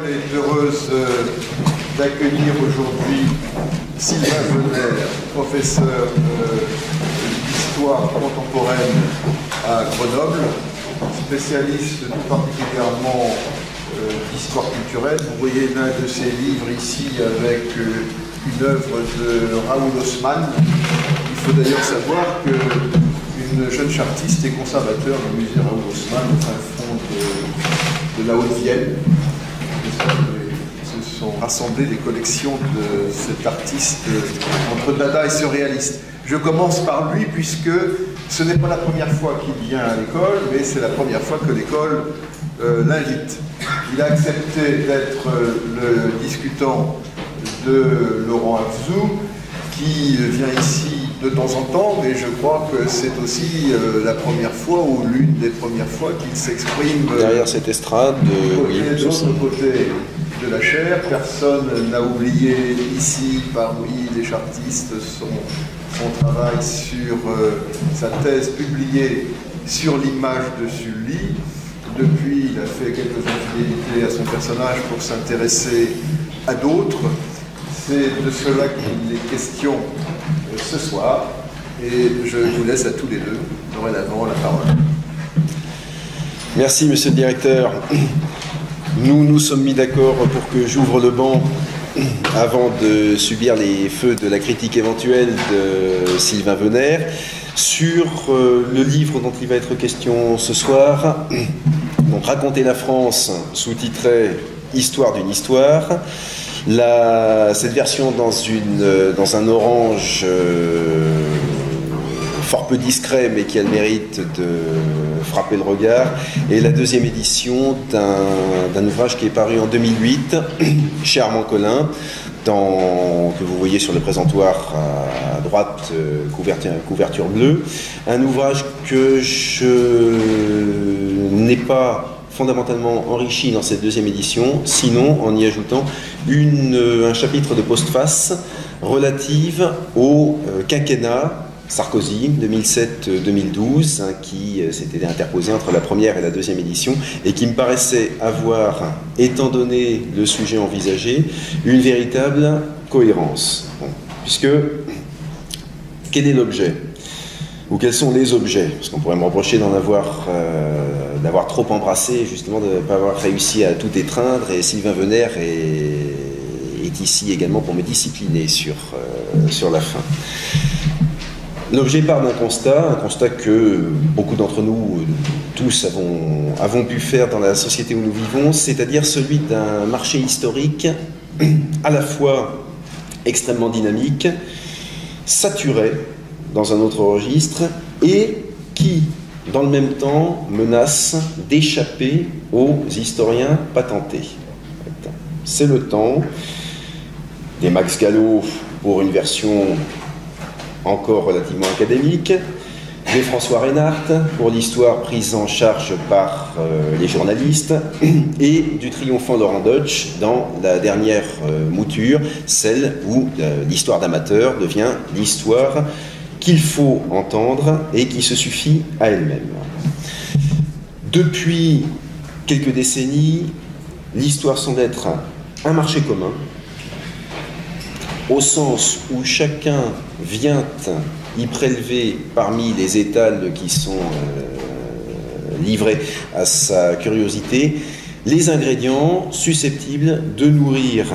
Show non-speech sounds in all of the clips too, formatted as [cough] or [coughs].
L'école est heureuse euh, d'accueillir aujourd'hui Sylvain Venner, professeur euh, d'histoire contemporaine à Grenoble, spécialiste tout particulièrement euh, d'histoire culturelle. Vous voyez l'un de ses livres ici avec une œuvre de Raoul Haussmann. Il faut d'ailleurs savoir qu'une jeune chartiste est conservateur du musée Raoul Haussmann au fin fond de, de la Haute-Vienne se sont rassemblées les collections de cet artiste entre Dada et surréaliste. Je commence par lui puisque ce n'est pas la première fois qu'il vient à l'école, mais c'est la première fois que l'école euh, l'invite. Il a accepté d'être euh, le discutant de Laurent Afzou, qui vient ici de temps en temps, mais je crois que c'est aussi euh, la première fois ou l'une des premières fois qu'il s'exprime derrière cette estrade de, de l'autre côté de la chair. Personne n'a oublié ici parmi les chartistes son, son travail sur euh, sa thèse publiée sur l'image de Sully. Depuis, il a fait quelques infidélités à son personnage pour s'intéresser à d'autres. C'est de cela qu'il est question euh, ce soir. Et je vous laisse à tous les deux, dorénavant, la parole. Merci, monsieur le directeur. Nous nous sommes mis d'accord pour que j'ouvre le banc avant de subir les feux de la critique éventuelle de Sylvain Venner sur euh, le livre dont il va être question ce soir. Donc, Raconter la France, sous-titré Histoire d'une histoire. Cette version dans, une, euh, dans un orange euh, fort peu discret, mais qui a le mérite de frapper le regard, et la deuxième édition d'un ouvrage qui est paru en 2008 [clears throat] chez Armand Collin, que vous voyez sur le présentoir à droite, euh, couverture bleue. Un ouvrage que je n'ai pas fondamentalement enrichi dans cette deuxième édition, sinon en y ajoutant une, un chapitre de postface relative au euh, quinquennat Sarkozy 2007-2012, hein, qui euh, s'était interposé entre la première et la deuxième édition, et qui me paraissait avoir, étant donné le sujet envisagé, une véritable cohérence. puisque, quel est l'objet? Ou quels sont les objets? Parce qu'on pourrait me reprocher d'en avoir, euh, d'avoir trop embrassé, justement, de ne pas avoir réussi à tout étreindre. Et Sylvain Venner est, est ici également pour me discipliner sur, euh, sur la fin. L'objet part d'un constat, un constat que beaucoup d'entre nous, tous, avons, avons pu faire dans la société où nous vivons, c'est-à-dire celui d'un marché historique à la fois extrêmement dynamique, saturé dans un autre registre, et qui, dans le même temps, menace d'échapper aux historiens patentés. C'est le temps des Max Gallo pour une version encore relativement académique, de François Reinhardt pour l'histoire prise en charge par euh, les journalistes [clears throat] et du triomphant Laurent Deutsch dans la dernière euh, mouture, celle où euh, l'histoire d'amateur devient l'histoire qu'il faut entendre et qui se suffit à elle-même. Depuis quelques décennies, l'histoire semble être un marché commun au sens où chacun vient y prélever parmi les étals qui sont euh, livrés à sa curiosité les ingrédients susceptibles de nourrir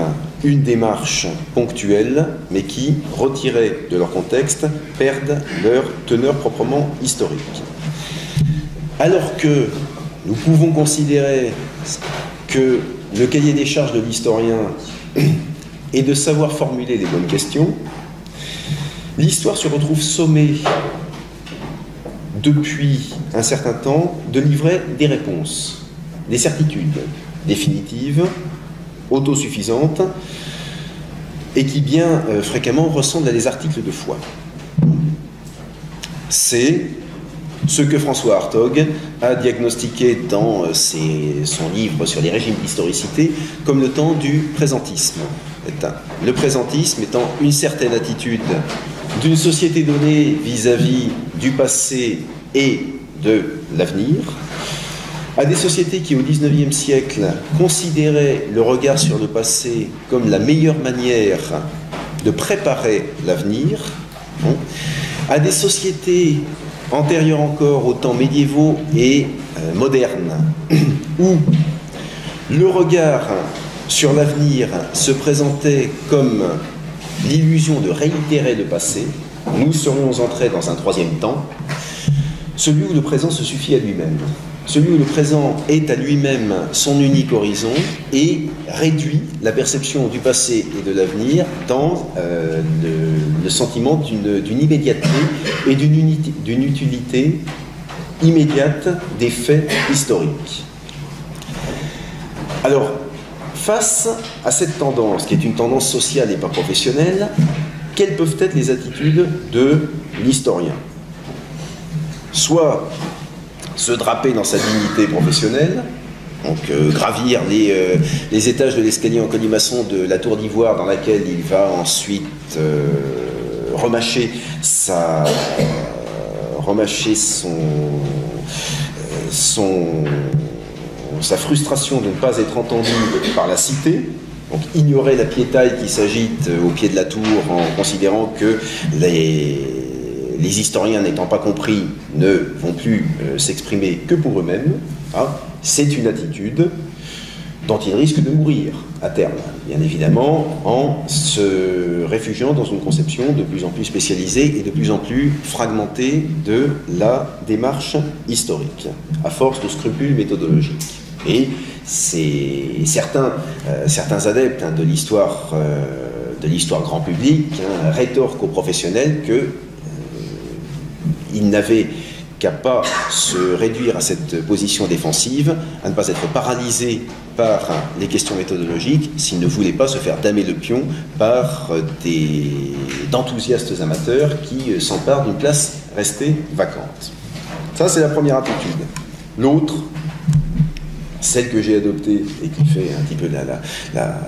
une démarche ponctuelle, mais qui, retirés de leur contexte, perdent leur teneur proprement historique. Alors que nous pouvons considérer que le cahier des charges de l'historien et de savoir formuler les bonnes questions, l'histoire se retrouve sommée depuis un certain temps de livrer des réponses, des certitudes définitives, autosuffisantes, et qui bien euh, fréquemment ressemblent à des articles de foi. C'est ce que François Hartog a diagnostiqué dans euh, son livre sur les régimes d'historicité comme le temps du présentisme. Le présentisme étant une certaine attitude d'une société donnée vis-à-vis du passé et de l'avenir, à des sociétés qui, au XIXe siècle, considéraient le regard sur le passé comme la meilleure manière de préparer l'avenir, à des sociétés antérieures encore aux temps médiévaux et euh, modernes, [clears throat] où le regard sur l'avenir se présentait comme l'illusion de réitérer le passé, nous serions entrés dans un troisième temps, celui où le présent se suffit à lui-même, celui où le présent est à lui-même son unique horizon et réduit la perception du passé et de l'avenir dans euh, le, sentiment d'une immédiateté et d'une utilité immédiate des faits historiques. Alors, face à cette tendance, qui est une tendance sociale et pas professionnelle, quelles peuvent être les attitudes de l'historien? Soit se draper dans sa dignité professionnelle, donc euh, gravir les, euh, les, étages de l'escalier en colimaçon de la tour d'ivoire dans laquelle il va ensuite euh, remâcher, sa frustration de ne pas être entendu par la cité, donc ignorer la piétaille qui s'agite au pied de la tour en considérant que les, les historiens n'étant pas compris ne vont plus euh, s'exprimer que pour eux-mêmes, hein, c'est une attitude dont ils risquent de mourir à terme, bien évidemment, en se réfugiant dans une conception de plus en plus spécialisée et de plus en plus fragmentée de la démarche historique, à force de scrupules méthodologiques. Et certains, euh, certains adeptes hein, de l'histoire euh, de l'histoire grand public hein, rétorquent aux professionnels que il n'avait qu'à pas se réduire à cette position défensive, à ne pas être paralysé par les questions méthodologiques s'il ne voulait pas se faire damer le pion par d'enthousiastes amateurs qui s'emparent d'une place restée vacante. Ça, c'est la première attitude. L'autre, celle que j'ai adoptée et qui fait un petit peu la,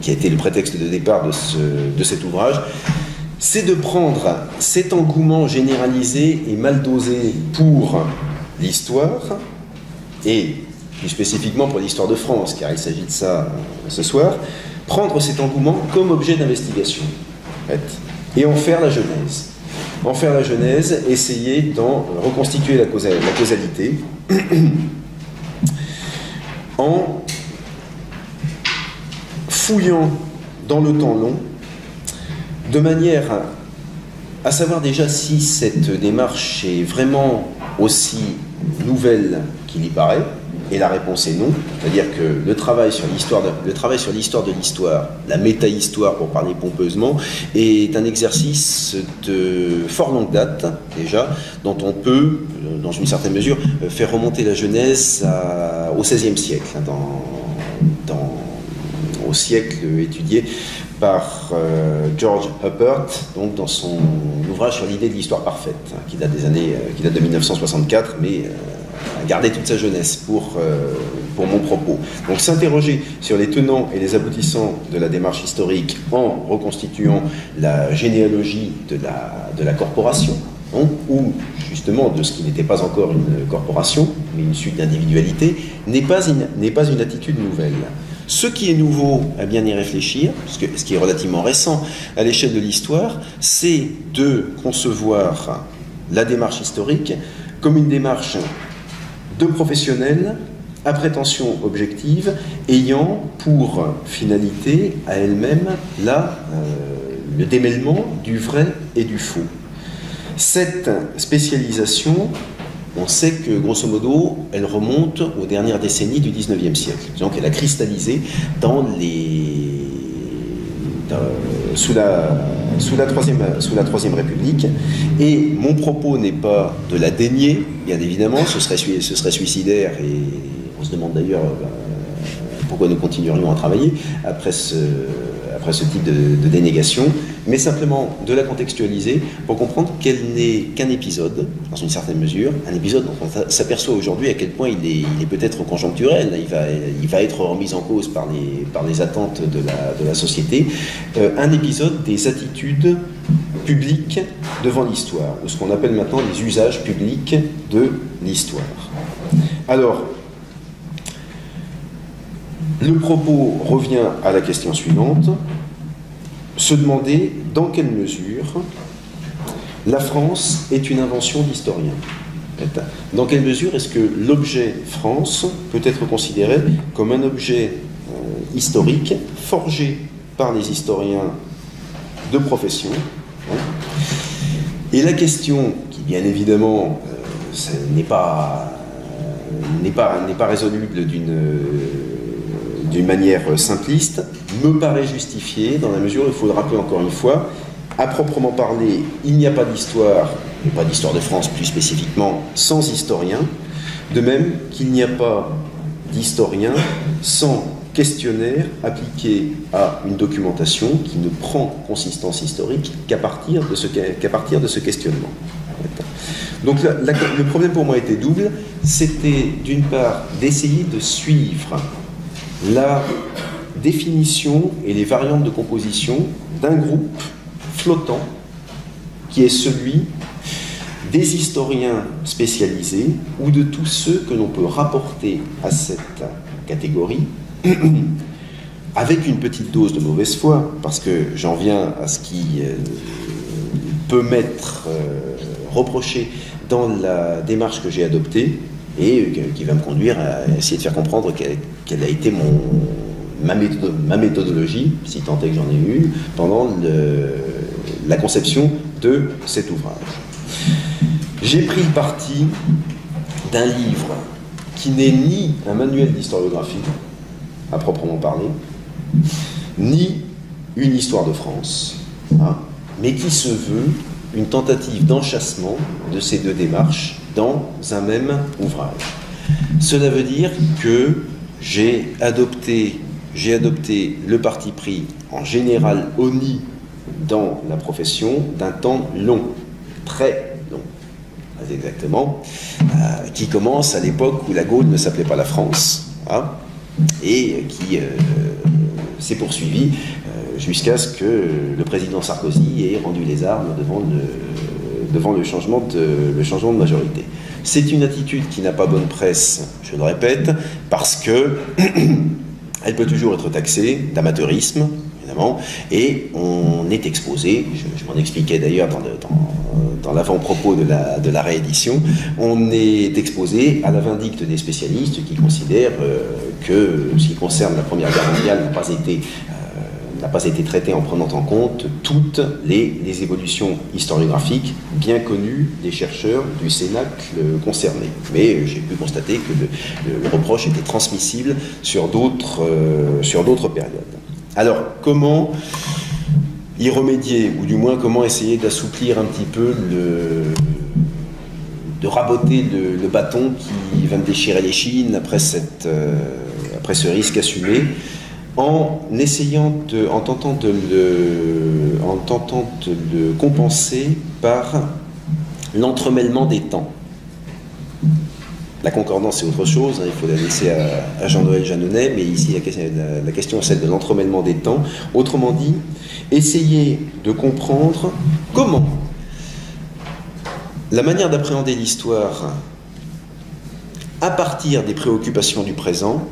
qui a été le prétexte de départ de cet ouvrage, c'est de prendre cet engouement généralisé et mal dosé pour l'histoire, et plus spécifiquement pour l'histoire de France, car il s'agit de ça ce soir, prendre cet engouement comme objet d'investigation, et en faire la genèse. En faire la genèse, essayer d'en reconstituer la, la causalité, [clears throat] en fouillant dans le temps long de manière à, savoir déjà si cette démarche est vraiment aussi nouvelle qu'il y paraît, et la réponse est non. C'est-à-dire que le travail sur l'histoire, le travail sur l'histoire de l'histoire, la méta-histoire pour parler pompeusement, est un exercice de fort longue date déjà, dont on peut, dans une certaine mesure, faire remonter la Genèse au XVIe siècle, hein, au siècle étudié par euh, George Huppert, donc dans son ouvrage sur l'idée de l'histoire parfaite, hein, qui date des années, euh, qui date de 1964, mais euh, a gardé toute sa jeunesse pour, pour mon propos. Donc s'interroger sur les tenants et les aboutissants de la démarche historique en reconstituant la généalogie de la, de la corporation, hein, ou justement de ce qui n'était pas encore une corporation, mais une suite d'individualités, n'est pas, n'est pas une attitude nouvelle. Ce qui est nouveau à bien y réfléchir, ce qui est relativement récent à l'échelle de l'histoire, c'est de concevoir la démarche historique comme une démarche de professionnels à prétention objective, ayant pour finalité à elle-même euh, le démêlement du vrai et du faux. Cette spécialisation on sait que, grosso modo, elle remonte aux dernières décennies du 19e siècle. Donc elle a cristallisé sous, la, troisième, République. Et mon propos n'est pas de la dénier, bien évidemment, ce serait, suicidaire, et on se demande d'ailleurs euh, pourquoi nous continuerions à travailler après ce type de, dénégation, mais simplement de la contextualiser pour comprendre qu'elle n'est qu'un épisode, dans une certaine mesure, un épisode dont on s'aperçoit aujourd'hui à quel point il est, peut-être conjoncturel, il va, être remis en cause par les, attentes de la, de la société, euh, un épisode des attitudes publiques devant l'histoire, ou ce qu'on appelle maintenant les usages publics de l'histoire. Alors, Le propos revient à la question suivante, se demander dans quelle mesure la France est une invention d'historien. Dans quelle mesure est-ce que l'objet France peut être considéré comme un objet euh, historique forgé par les historiens de profession hein? Et la question, qui bien évidemment euh, n'est pas, n'est pas, pas résoluble d'une d'une manière simpliste, me paraît justifiée dans la mesure, il faut le rappeler encore une fois, à proprement parler, il n'y a pas d'histoire, pas d'histoire de France plus spécifiquement, sans historien, de même qu'il n'y a pas d'historien sans questionnaire appliqué à une documentation qui ne prend consistance historique qu'à partir de ce questionnement. Donc le problème pour moi était double, c'était d'une part d'essayer de suivre la définition et les variantes de composition d'un groupe flottant qui est celui des historiens spécialisés ou de tous ceux que l'on peut rapporter à cette catégorie [clears throat] avec une petite dose de mauvaise foi, parce que j'en viens à ce qui euh, peut m'être euh, reproché dans la démarche que j'ai adoptée et qui va me conduire à essayer de faire comprendre quelle, a été mon, ma, méthodologie, si tant est que j'en ai une, pendant la conception de cet ouvrage. J'ai pris parti d'un livre qui n'est ni un manuel d'historiographie, à proprement parler, ni une histoire de France, hein, mais qui se veut une tentative d'enchassement de ces deux démarches dans un même ouvrage. Cela veut dire que j'ai adopté, le parti pris en général ONI dans la profession d'un temps long, très long, exactement, euh, qui commence à l'époque où la Gaule ne s'appelait pas la France, hein, et qui euh, s'est poursuivi euh, jusqu'à ce que le président Sarkozy ait rendu les armes devant le changement de majorité. C'est une attitude qui n'a pas bonne presse, je le répète, parce que [clears throat] elle peut toujours être taxée d'amateurisme, et on est exposé, je, m'en expliquais d'ailleurs dans, l'avant-propos de la, de la, réédition, on est exposé à la vindicte des spécialistes qui considèrent euh, que ce qui concerne la Première Guerre mondiale n'a pas été euh, n'a pas été traité en prenant en compte toutes les, évolutions historiographiques bien connues des chercheurs du Cénacle concernés. Mais j'ai pu constater que le, reproche était transmissible sur d'autres euh, sur d'autres périodes. Alors, comment y remédier, ou du moins comment essayer d'assouplir un petit peu de raboter le, bâton qui va me déchirer les chines après, cette, euh, après ce risque assumé, en essayant en tentant de le, en tentant de compenser par l'entremêlement des temps. La concordance, c'est autre chose, hein, il faut la laisser à, Jean-Noël Jeannonnet, mais ici la, la question est celle de l'entremêlement des temps. Autrement dit, essayer de comprendre comment la manière d'appréhender l'histoire à partir des préoccupations du présent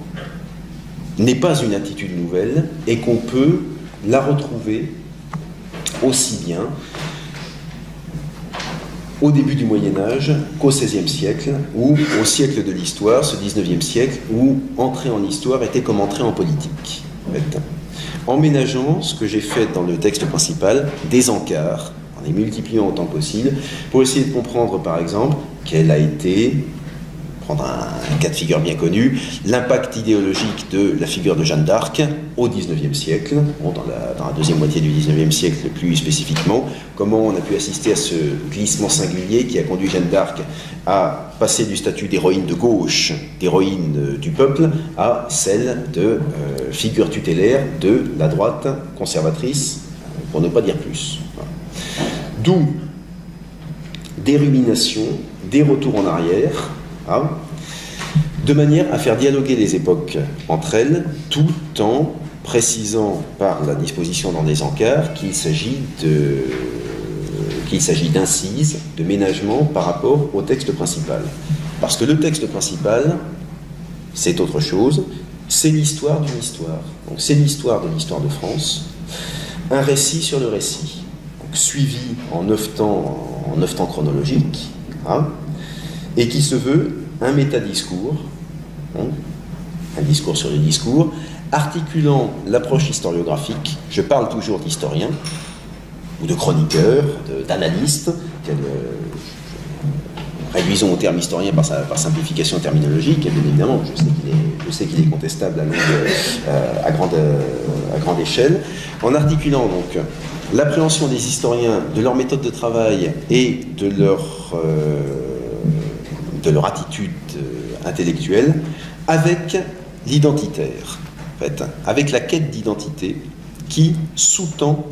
n'est pas une attitude nouvelle et qu'on peut la retrouver aussi bien au début du Moyen Âge qu'au XVIe siècle, ou au siècle de l'histoire, ce XIXe siècle, où entrer en histoire était comme entrer en politique. En, ménageant ce que j'ai fait dans le texte principal, des encarts, en les multipliant autant que possible, pour essayer de comprendre par exemple quelle a été prendre un, cas de figure bien connu, l'impact idéologique de la figure de Jeanne d'Arc au XIXe siècle, dans, la, deuxième moitié du XIXe siècle plus spécifiquement, comment on a pu assister à ce glissement singulier qui a conduit Jeanne d'Arc à passer du statut d'héroïne de gauche, d'héroïne du peuple, à celle de euh, figure tutélaire de la droite conservatrice, pour ne pas dire plus. D'où des ruminations, des retours en arrière, de manière à faire dialoguer les époques entre elles, tout en précisant par la disposition dans des encarts qu'il s'agit de qu'il s'agit d'incises, de ménagement par rapport au texte principal. Parce que le texte principal, c'est autre chose, c'est l'histoire d'une histoire. Donc c'est l'histoire de l'histoire de France, un récit sur le récit, suivi en neuf temps, en neuf temps chronologiques, hein, et qui se veut un métadiscours, hein, un discours sur le discours, articulant l'approche historiographique, je parle toujours d'historien, ou de chroniqueur, d'analyste, euh, réduisons au terme historien par, simplification terminologique, bien évidemment, je sais qu'il est, contestable euh, à, grande, euh, à, grande, échelle, en articulant donc l'appréhension des historiens de leur méthode de travail et de leur, de leur attitude intellectuelle avec l'identitaire, en fait, avec la quête d'identité qui sous-tend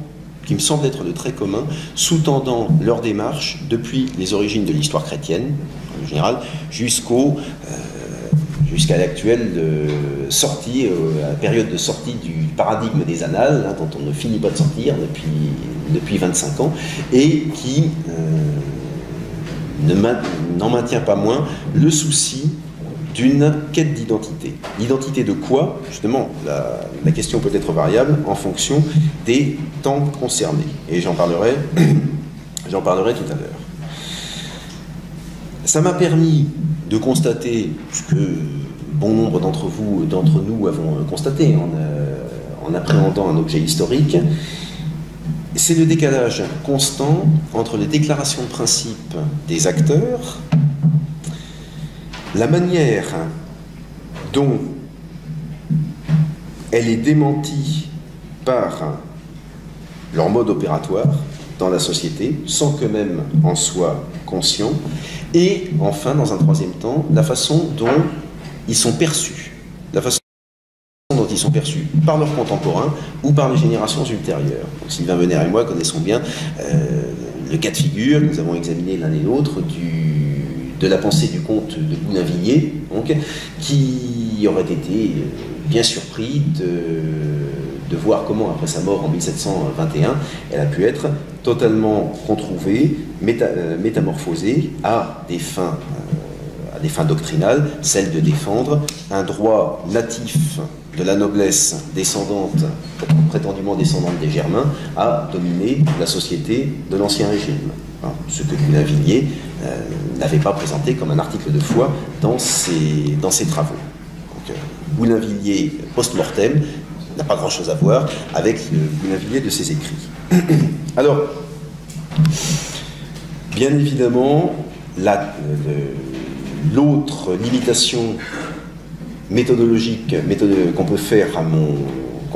qui me semble être de très commun, sous-tendant leur démarche depuis les origines de l'histoire chrétienne, en général, jusqu'au euh, jusqu'à l'actuelle euh, sortie, euh, la période de sortie du paradigme des annales, hein, dont on ne finit pas de sortir depuis, depuis 25 ans, et qui n'en maintient pas moins le souci d'une quête d'identité. L'identité de quoi? Justement, la, question peut être variable en fonction des temps concernés. Et j'en parlerai, [coughs] parlerai tout à l'heure. Ça m'a permis de constater ce que bon nombre d'entre vous, d'entre nous avons constaté en, euh, en appréhendant un objet historique, c'est le décalage constant entre les déclarations de principe des acteurs la manière dont elle est démentie par leur mode opératoire dans la société, sans qu'eux-mêmes en soient conscients, et enfin, dans un troisième temps, la façon dont ils sont perçus, sont perçus par leurs contemporains ou par les générations ultérieures. Sylvain Venère et moi connaissons bien euh, le cas de figure, nous avons examiné l'un et l'autre de la pensée du comte de Boulainvilliers, donc, qui aurait été euh, bien surpris de, voir comment, après sa mort en 1721, elle a pu être totalement retrouvée, euh, métamorphosée à des fins à des fins doctrinales, celle de défendre un droit natif de la noblesse descendante, prétendument descendante des Germains, à dominer la société de l'Ancien Régime. ce que Boulainvilliers euh, n'avait pas présenté comme un article de foi dans ses, travaux. Donc, euh, Boulainvilliers post-mortem n'a pas grand-chose à voir avec le Boulainvilliers de ses écrits. [coughs] Alors, bien évidemment, l'autre limitation méthodologique qu'on peut faire à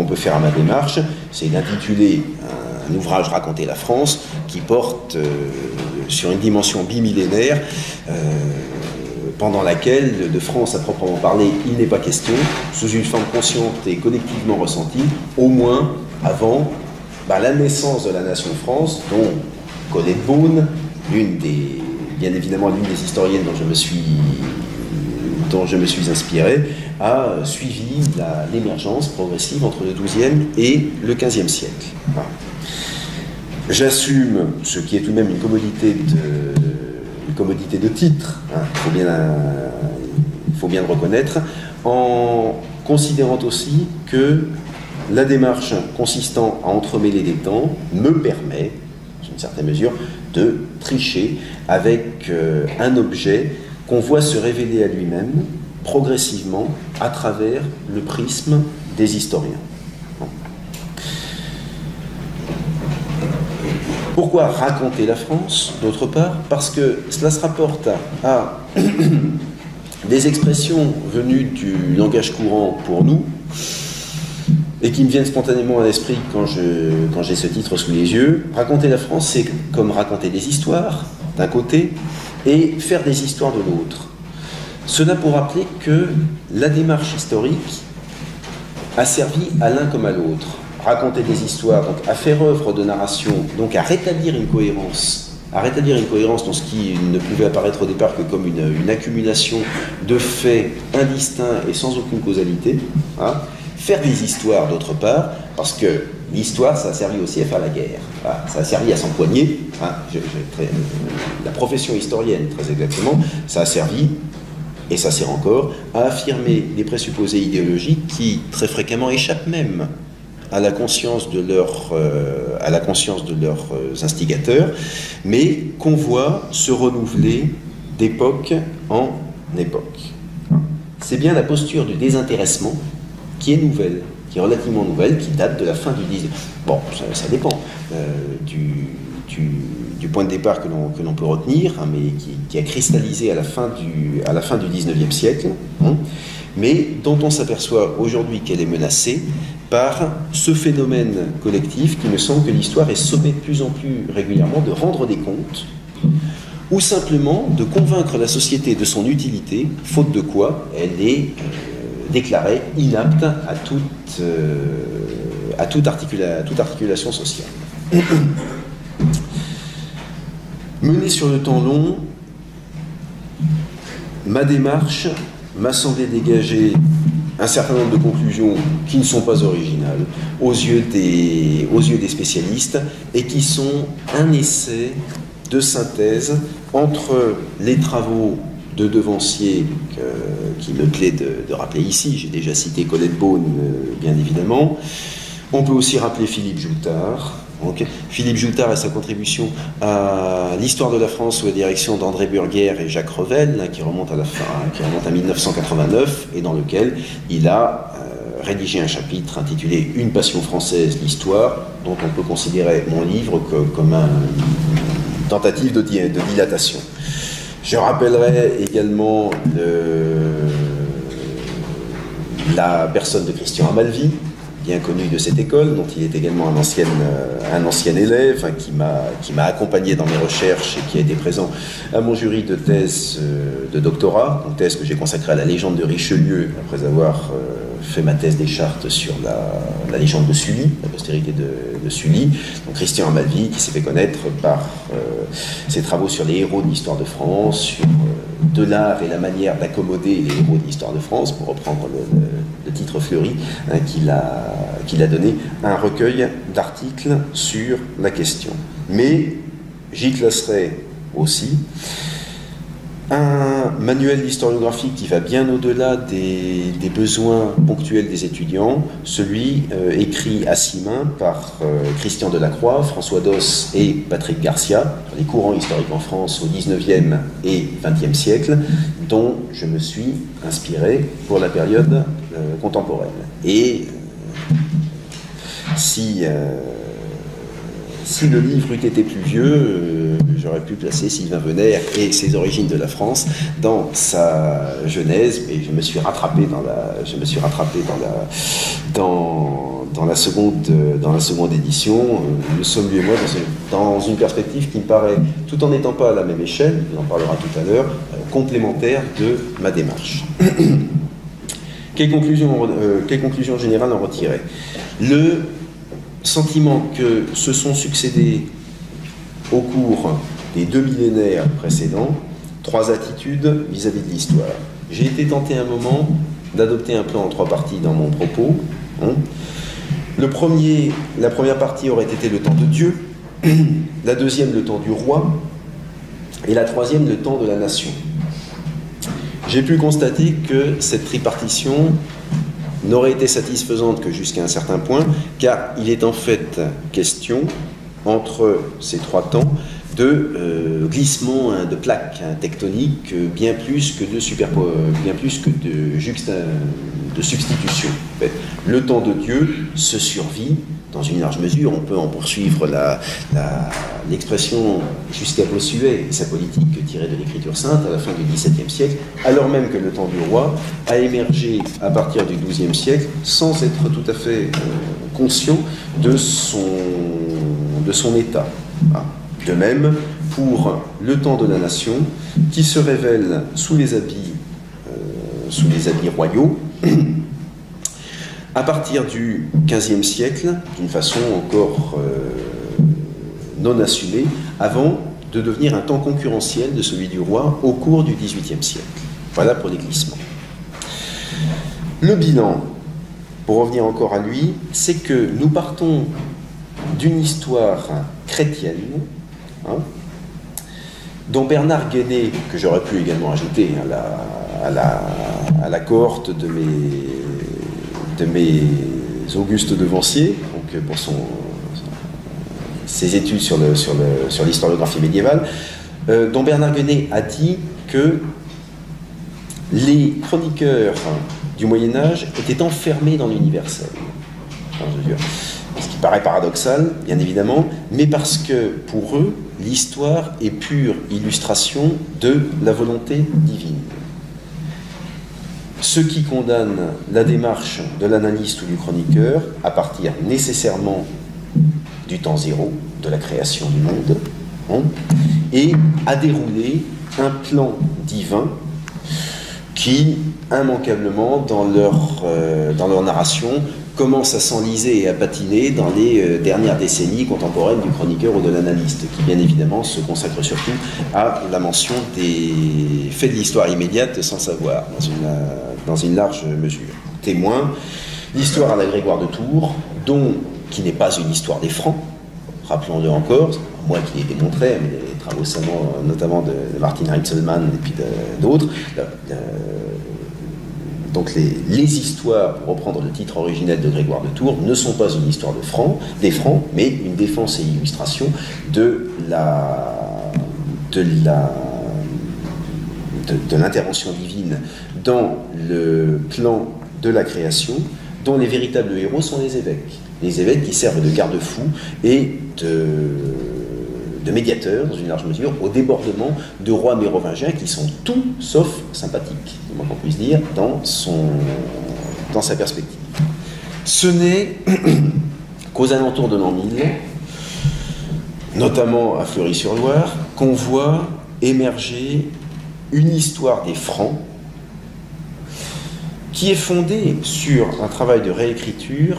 peut faire à ma démarche, c'est d'intituler un ouvrage Raconter la France qui porte euh, sur une dimension bimillénaire euh, pendant laquelle de France à proprement parler il n'est pas question, sous une forme consciente et collectivement ressentie, au moins avant bah, la naissance de la nation France, dont Colette Beaune, l'une des, bien évidemment l'une des historiennes dont je me suis dont je me suis inspiré, a suivi l'émergence progressive entre le XIIe et le XVe siècle. J'assume ce qui est tout de même une commodité de, commodité de titre, il, hein, faut bien, le reconnaître, en considérant aussi que la démarche consistant à entremêler des temps me permet, dans une certaine mesure, de tricher avec euh, un objet qu'on voit se révéler à lui-même progressivement à travers le prisme des historiens. Pourquoi raconter la France, d'autre part? Parce que cela se rapporte à, [coughs] des expressions venues du langage courant pour nous et qui me viennent spontanément à l'esprit quand j'ai ce titre sous les yeux. Raconter la France, c'est comme raconter des histoires, d'un côté, et faire des histoires de l'autre. Cela pour rappeler que la démarche historique a servi à l'un comme à l'autre raconter des histoires, donc à faire œuvre de narration, donc à rétablir une cohérence, à rétablir une cohérence dans ce qui ne pouvait apparaître au départ que comme une, accumulation de faits indistincts et sans aucune causalité, hein. Faire des histoires d'autre part, parce que l'histoire, ça a servi aussi à faire la guerre, ça a servi à s'empoigner, hein. la profession historienne très exactement, ça a servi et ça sert encore, à affirmer des présupposés idéologiques qui très fréquemment échappent même à la conscience de, euh, à la conscience de leurs euh, instigateurs, mais qu'on voit se renouveler d'époque en époque. C'est bien la posture du désintéressement qui est nouvelle, qui est relativement nouvelle, qui date de la fin du 19... Bon, ça, dépend euh, du, du, point de départ que l'on peut retenir, hein, mais qui, a cristallisé à la fin du, à la fin du 19e siècle, hein, mais dont on s'aperçoit aujourd'hui qu'elle est menacée par ce phénomène collectif qui me semble que l'histoire est sommée de plus en plus régulièrement de rendre des comptes, ou simplement de convaincre la société de son utilité, faute de quoi elle est déclarée inapte à toute, euh, à toute articulation sociale. [clears throat] Menée sur le temps long, ma démarche m'a semblé dégager un certain nombre de conclusions qui ne sont pas originales aux yeux des, aux yeux des spécialistes et qui sont un essai de synthèse entre les travaux de devanciers qui me plaît de, rappeler ici. J'ai déjà cité Colette Beaune, euh, bien évidemment. On peut aussi rappeler Philippe Joutard, Philippe Joutard et sa contribution à l'histoire de la France sous la direction d'André Burguer et Jacques Revel, qui remonte à la fin, qui remonte à 1989, et dans lequel il a euh, rédigé un chapitre intitulé Une passion française, l'histoire, dont on peut considérer mon livre comme une tentative de, dilatation. Je rappellerai également la personne de Christian Amalvi, bien connu de cette école, dont il est également un ancien, euh, un ancien élève, hein, qui m'a accompagné dans mes recherches et qui a été présent à mon jury de thèse euh, de doctorat, une thèse que j'ai consacrée à la légende de Richelieu, après avoir euh, fait ma thèse des chartes sur la, légende de Sully, la postérité de, Sully. Donc Christian Amalvi, qui s'est fait connaître par ses travaux sur les héros de l'histoire de France, sur de l'art et la manière d'accommoder les héros de l'histoire de France, pour reprendre le, titre fleuri hein, qu'il a, qu'il a donné, un recueil d'articles sur la question. Mais j'y classerai aussi un manuel d'historiographie qui va bien au-delà des, besoins ponctuels des étudiants, celui euh, écrit à six mains par euh, Christian Delacroix, François Doss et Patrick Garcia, sur les courants historiques en France au 19e et 20e siècle, dont je me suis inspiré pour la période euh, contemporaine. Et si si le livre eût été plus vieux, euh, j'aurais pu placer Sylvain Venère et ses origines de la France dans sa genèse, mais je me suis rattrapé dans la, je me suis rattrapé dans la, dans, dans la seconde, dans la seconde édition. Nous sommes lui et moi dans une, perspective qui me paraît, tout en n'étant pas à la même échelle, on en parlera tout à l'heure, euh, complémentaire de ma démarche. [coughs] Quelle conclusion, euh, quelle conclusion générale en retirer? Le sentiment que se sont succédés au cours des deux millénaires précédents trois attitudes vis-à-vis de l'histoire. J'ai été tenté un moment d'adopter un plan en trois parties dans mon propos. Hein. Le premier, la première partie aurait été le temps de Dieu, [clears throat] la deuxième le temps du roi, et la troisième le temps de la nation. J'ai pu constater que cette tripartition n'aurait été satisfaisante que jusqu'à un certain point, car il est en fait question, entre ces trois temps, de euh, glissement hein, de plaques hein, tectoniques euh, bien plus que de bien que de, de substitution. Le temps de Dieu se survit dans une large mesure, on peut en poursuivre l'expression jusqu'à Bossuet et sa politique tirée de l'écriture sainte à la fin du XVIIe siècle, alors même que le temps du roi a émergé à partir du XIIe siècle sans être tout à fait euh, conscient de son, état. Ah. De même pour le temps de la nation qui se révèle sous les habits, euh, sous les habits royaux [clears throat] à partir du XVe siècle, d'une façon encore euh, non assumée, avant de devenir un temps concurrentiel de celui du roi au cours du XVIIIe siècle. Voilà pour les glissements. Le bilan, pour revenir encore à lui, c'est que nous partons d'une histoire chrétienne, hein, dont Bernard Guéné, que j'aurais pu également ajouter à la, à à la cohorte de mes, de mes Auguste Devancier, donc pour ses études sur l'historiographie médiévale, euh, dont Bernard Guéné a dit que les chroniqueurs du Moyen Âge étaient enfermés dans l'universel. Ce qui paraît paradoxal, bien évidemment, mais parce que pour eux, l'histoire est pure illustration de la volonté divine. Ce qui condamne la démarche de l'analyste ou du chroniqueur à partir nécessairement du temps zéro, de la création du monde, hein, et à dérouler un plan divin qui, immanquablement, dans leur, euh, dans leur narration, commence à s'enliser et à patiner dans les euh, dernières décennies contemporaines du chroniqueur ou de l'analyste, qui bien évidemment se consacre surtout à la mention des faits de l'histoire immédiate sans savoir, dans une, euh, large mesure. Témoin, l'histoire à la Grégoire de Tours, dont, qui n'est pas une histoire des Francs, rappelons-le encore, moi qui l'ai démontré, mais les travaux notamment de Martin Heitzelmann et puis d'autres, donc les, histoires, pour reprendre le titre originel de Grégoire de Tours, ne sont pas une histoire de des francs, mais une défense et illustration de de, l'intervention divine dans le plan de la création, dont les véritables héros sont les évêques. Les évêques qui servent de garde-fous et de médiateurs, dans une large mesure, au débordement de rois mérovingiens qui sont tout sauf sympathiques, moins qu'on puisse dire, dans, son, dans sa perspective. Ce n'est [clears throat] qu'aux alentours de l'an 1000, notamment à Fleury-sur-Loire, qu'on voit émerger une histoire des Francs qui est fondée sur un travail de réécriture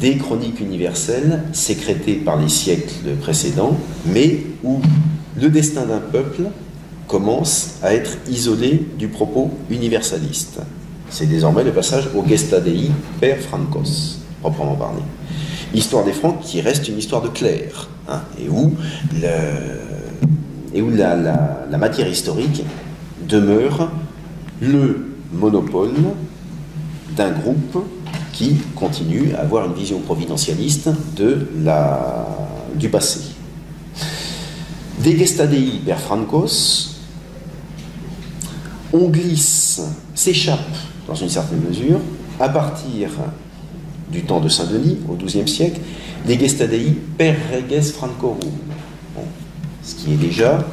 des chroniques universelles sécrétées par les siècles précédents, mais où le destin d'un peuple commence à être isolé du propos universaliste. C'est désormais le passage au Gesta Dei per Francos, proprement parlé. Histoire des Francs qui reste une histoire de clerc, hein, et où, la matière historique demeure le monopole d'un groupe continue à avoir une vision providentialiste de la, du passé. Des Gestadei per Francos, on glisse, s'échappe dans une certaine mesure, à partir du temps de Saint-Denis, au XIIe siècle, des Gestadei per reges francorum. ce qui est déjà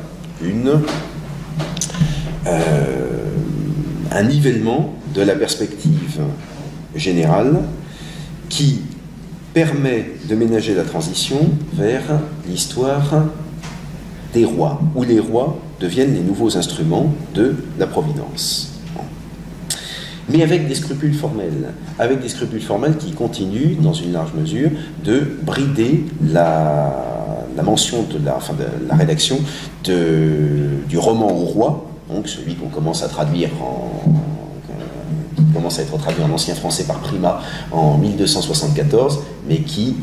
euh, un nivellement de la perspective générale qui permet de ménager la transition vers l'histoire des rois, où les rois deviennent les nouveaux instruments de la providence. Mais avec des scrupules formels, avec des scrupules formels qui continuent, dans une large mesure, de brider la, mention de la, enfin de la rédaction du roman au roi, donc celui qu'on commence à traduire en, commence à être traduit en ancien français par Prima en 1274, mais qui,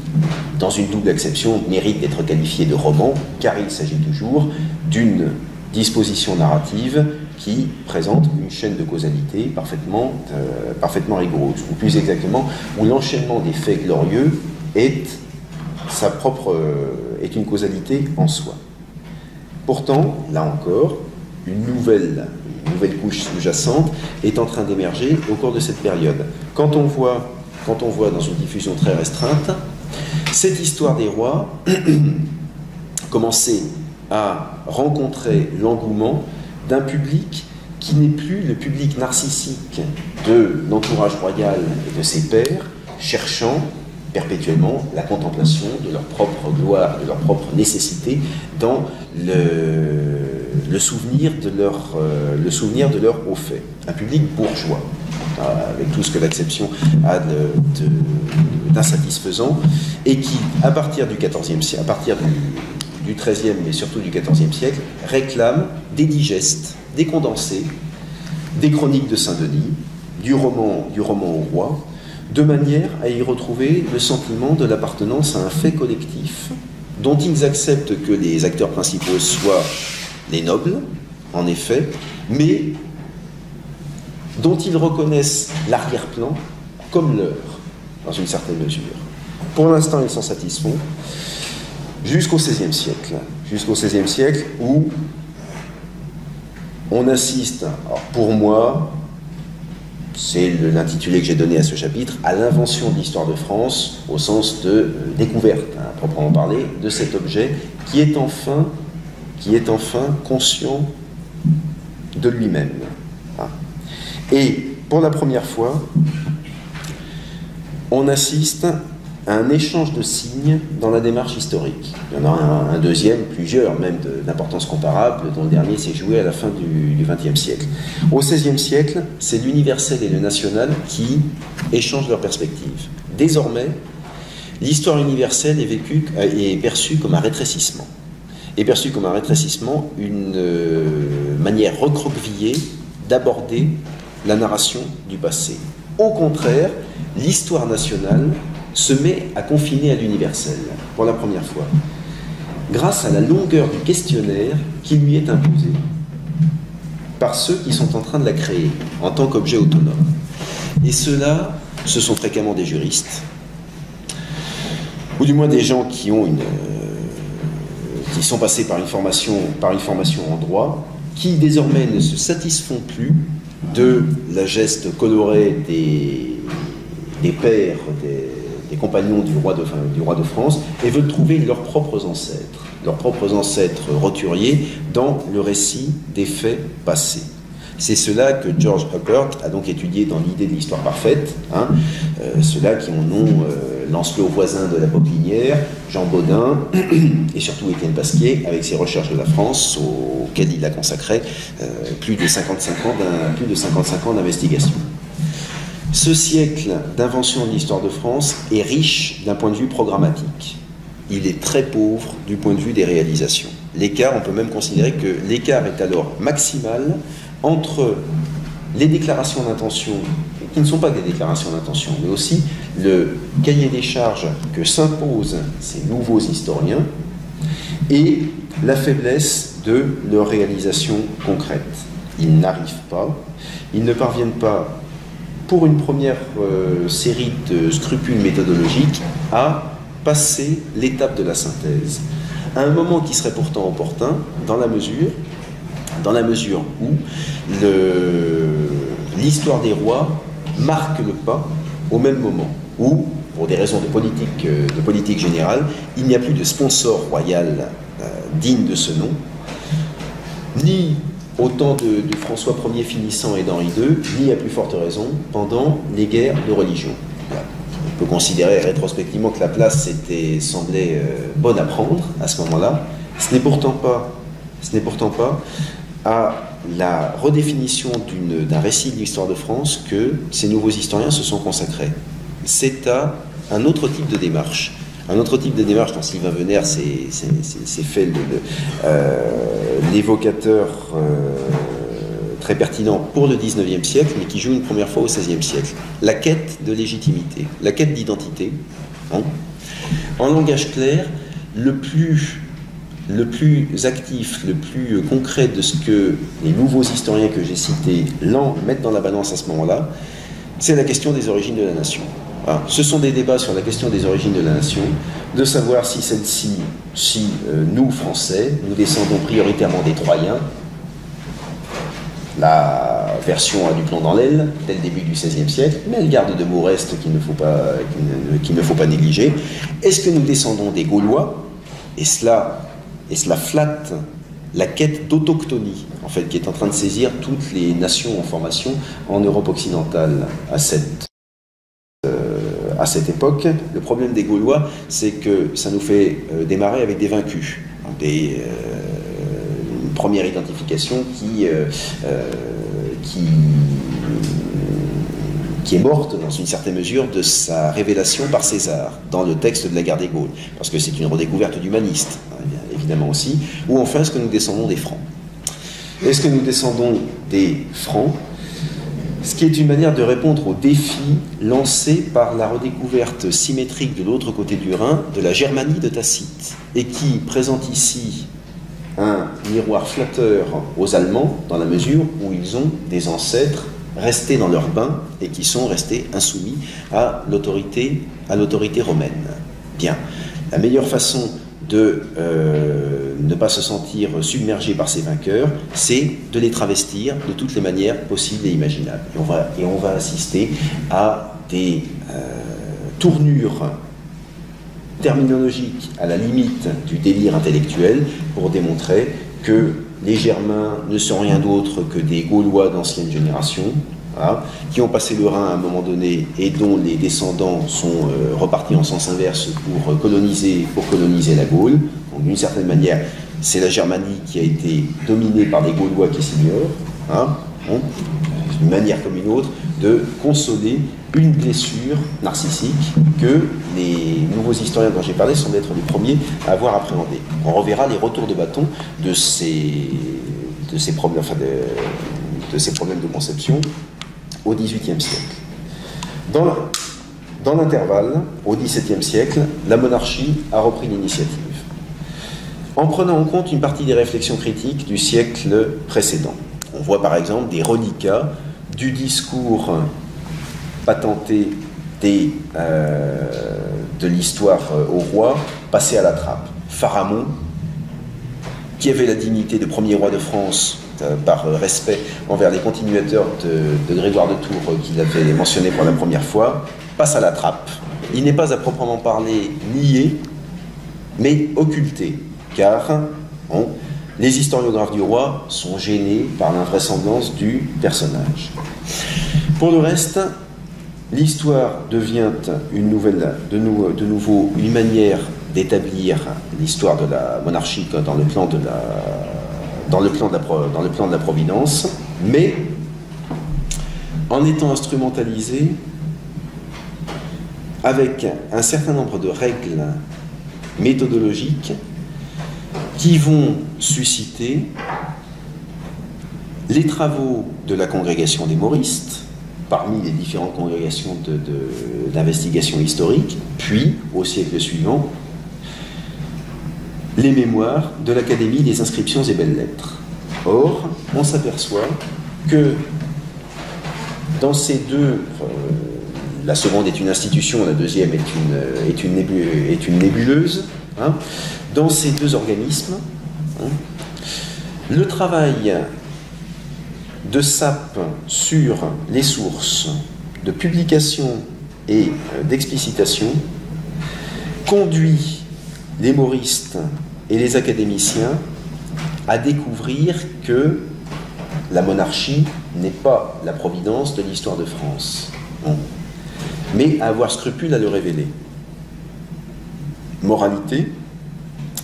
dans une double exception, mérite d'être qualifié de roman, car il s'agit toujours d'une disposition narrative qui présente une chaîne de causalité parfaitement, euh, parfaitement rigoureuse, ou plus exactement, où l'enchaînement des faits glorieux est, sa propre, euh, est une causalité en soi. Pourtant, là encore, une nouvelle nouvelle couche sous-jacente est en train d'émerger au cours de cette période. Quand on voit, quand on voit dans une diffusion très restreinte, cette histoire des rois [clears throat] commencer à rencontrer l'engouement d'un public qui n'est plus le public narcissique de l'entourage royal et de ses pairs, cherchant perpétuellement la contemplation de leur propre gloire, de leur propre nécessité dans le, le souvenir de leur, euh, le haut fait. Un public bourgeois, euh, avec tout ce que l'acception a d'insatisfaisant, et qui, à partir du 14e siècle, à partir du, du 13e, mais surtout du 14e siècle, réclame des digestes, des condensés, des chroniques de Saint-Denis, du roman, du roman au roi, de manière à y retrouver le sentiment de l'appartenance à un fait collectif dont ils acceptent que les acteurs principaux soient les nobles, en effet, mais dont ils reconnaissent l'arrière-plan comme leur, dans une certaine mesure. Pour l'instant, ils s'en satisfont, jusqu'au XVIe siècle. Jusqu'au XVIe siècle où on assiste, pour moi, c'est l'intitulé que j'ai donné à ce chapitre, à l'invention de l'histoire de France au sens de euh, découverte, hein, à proprement parler, de cet objet qui est enfin, qui est enfin conscient de lui-même. Hein. Et pour la première fois, on assiste un échange de signes dans la démarche historique. Il y en a un, deuxième, plusieurs même d'importance comparable, dont le dernier s'est joué à la fin du XXe siècle. Au XVIe siècle, c'est l'universel et le national qui échangent leurs perspectives. Désormais, l'histoire universelle est, vécue, est perçue comme un rétrécissement. Est perçue comme un rétrécissement, une euh, manière recroquevillée d'aborder la narration du passé. Au contraire, l'histoire nationale se met à confiner à l'universel pour la première fois, grâce à la longueur du questionnaire qui lui est imposé par ceux qui sont en train de la créer en tant qu'objet autonome. Et ceux-là, ce sont fréquemment des juristes, ou du moins des gens qui ont une, euh, qui sont passés par une formation, par une formation en droit, qui désormais ne se satisfont plus de la geste colorée des, pères, des, compagnons du roi, de, France, et veulent trouver leurs propres ancêtres, leurs propres ancêtres roturiers dans le récit des faits passés. C'est cela que George Huppert a donc étudié dans l'idée de l'histoire parfaite, hein, euh, ceux-là qui ont nom euh, Lancelot voisin de la Poplinière, Jean Baudin [clears throat] et surtout Étienne Pasquier avec ses recherches de la France auxquelles il a consacré euh, plus de 55 ans d'investigation. Ce siècle d'invention de l'histoire de France est riche d'un point de vue programmatique. Il est très pauvre du point de vue des réalisations. L'écart, on peut même considérer que l'écart est alors maximal entre les déclarations d'intention, qui ne sont pas des déclarations d'intention, mais aussi le cahier des charges que s'imposent ces nouveaux historiens, et la faiblesse de leur réalisation concrète. Ils n'arrivent pas, ils ne parviennent pas pour une première euh, série de scrupules méthodologiques, à passer l'étape de la synthèse. À un moment qui serait pourtant opportun, dans la mesure, dans la mesure où l'histoire des rois marque le pas au même moment, où, pour des raisons de politique, euh, générale, il n'y a plus de sponsor royal euh, digne de ce nom, ni au temps de, François Ier finissant et d'Henri II, ni à plus forte raison pendant les guerres de religion. On peut considérer rétrospectivement que la place était, semblait euh, bonne à prendre à ce moment-là. Ce n'est pourtant pas, ce n'est pourtant pas à la redéfinition d'un récit de l'histoire de France que ces nouveaux historiens se sont consacrés. C'est à un autre type de démarche. Un autre type de démarche dont Sylvain Venère s'est fait euh, l'évocateur euh, très pertinent pour le 19e siècle, mais qui joue une première fois au 16e siècle. La quête de légitimité, la quête d'identité. Hein. en langage clair, le plus, le plus actif, le plus concret de ce que les nouveaux historiens que j'ai cités mettent dans la balance à ce moment-là, c'est la question des origines de la nation. Ce sont des débats sur la question des origines de la nation, de savoir si celle-ci, si euh, nous, Français, nous descendons prioritairement des Troyens, la version a du plomb dans l'aile dès le début du XVIe siècle, mais elle garde de mots restes qu'il ne faut pas, qu'il ne, faut pas négliger. Est-ce que nous descendons des Gaulois? Et cela, et cela flatte la quête d'autochtonie, en fait, qui est en train de saisir toutes les nations en formation en Europe occidentale à cette à cette époque, le problème des Gaulois, c'est que ça nous fait euh, démarrer avec des vaincus, des, euh, une première identification qui, euh, qui, qui est morte dans une certaine mesure de sa révélation par César dans le texte de la guerre des Gaules, parce que c'est une redécouverte d'humaniste, hein, évidemment aussi, ou enfin est-ce que nous descendons des Francs? Est-ce que nous descendons des Francs? Ce qui est une manière de répondre au défi lancé par la redécouverte symétrique de l'autre côté du Rhin de la Germanie de Tacite, et qui présente ici un miroir flatteur aux Allemands dans la mesure où ils ont des ancêtres restés dans leur bain et qui sont restés insoumis à l'autorité romaine. Bien, la meilleure façon de euh, ne pas se sentir submergé par ces vainqueurs, c'est de les travestir de toutes les manières possibles et imaginables. Et on va, et on va assister à des euh, tournures terminologiques à la limite du délire intellectuel pour démontrer que les Germains ne sont rien d'autre que des Gaulois d'ancienne génération, qui ont passé le Rhin à un moment donné et dont les descendants sont euh, repartis en sens inverse pour coloniser, pour coloniser la Gaule. Donc d'une certaine manière, c'est la Germanie qui a été dominée par les Gaulois qui s'ignorent, hein, d'une manière comme une autre, de consoler une blessure narcissique que les nouveaux historiens dont j'ai parlé semblent être les premiers à avoir appréhendé. On reverra les retours de bâton de ces problèmes, de ces problèmes de conception au XVIIIe siècle. Dans l'intervalle, au XVIIe siècle, la monarchie a repris l'initiative. En prenant en compte une partie des réflexions critiques du siècle précédent. On voit par exemple des reliquats du discours patenté euh, de l'histoire euh, au roi passé à la trappe. Pharamond, qui avait la dignité de premier roi de France par respect envers les continuateurs de, Grégoire de Tours euh, qu'il avait mentionné pour la première fois, passe à la trappe. Il n'est pas à proprement parler nié, mais occulté, car les historiographes du roi sont gênés par l'invraisemblance du personnage. Pour le reste, l'histoire devient de, de nouveau une manière d'établir l'histoire de la monarchie dans le plan de la dans le plan de la, dans le plan de la Providence, mais en étant instrumentalisé avec un certain nombre de règles méthodologiques qui vont susciter les travaux de la congrégation des Mauristes, parmi les différentes congrégations d'investigation historique, puis, au siècle suivant, les mémoires de l'Académie des inscriptions et belles-lettres. Or, on s'aperçoit que dans ces deux, la seconde est une institution, la deuxième est une, une nébuleuse, hein, dans ces deux organismes, hein, le travail de SAP sur les sources de publication et euh, d'explicitation conduit les moristes et les académiciens à découvrir que la monarchie n'est pas la providence de l'histoire de France, mais à avoir scrupule à le révéler. Moralité,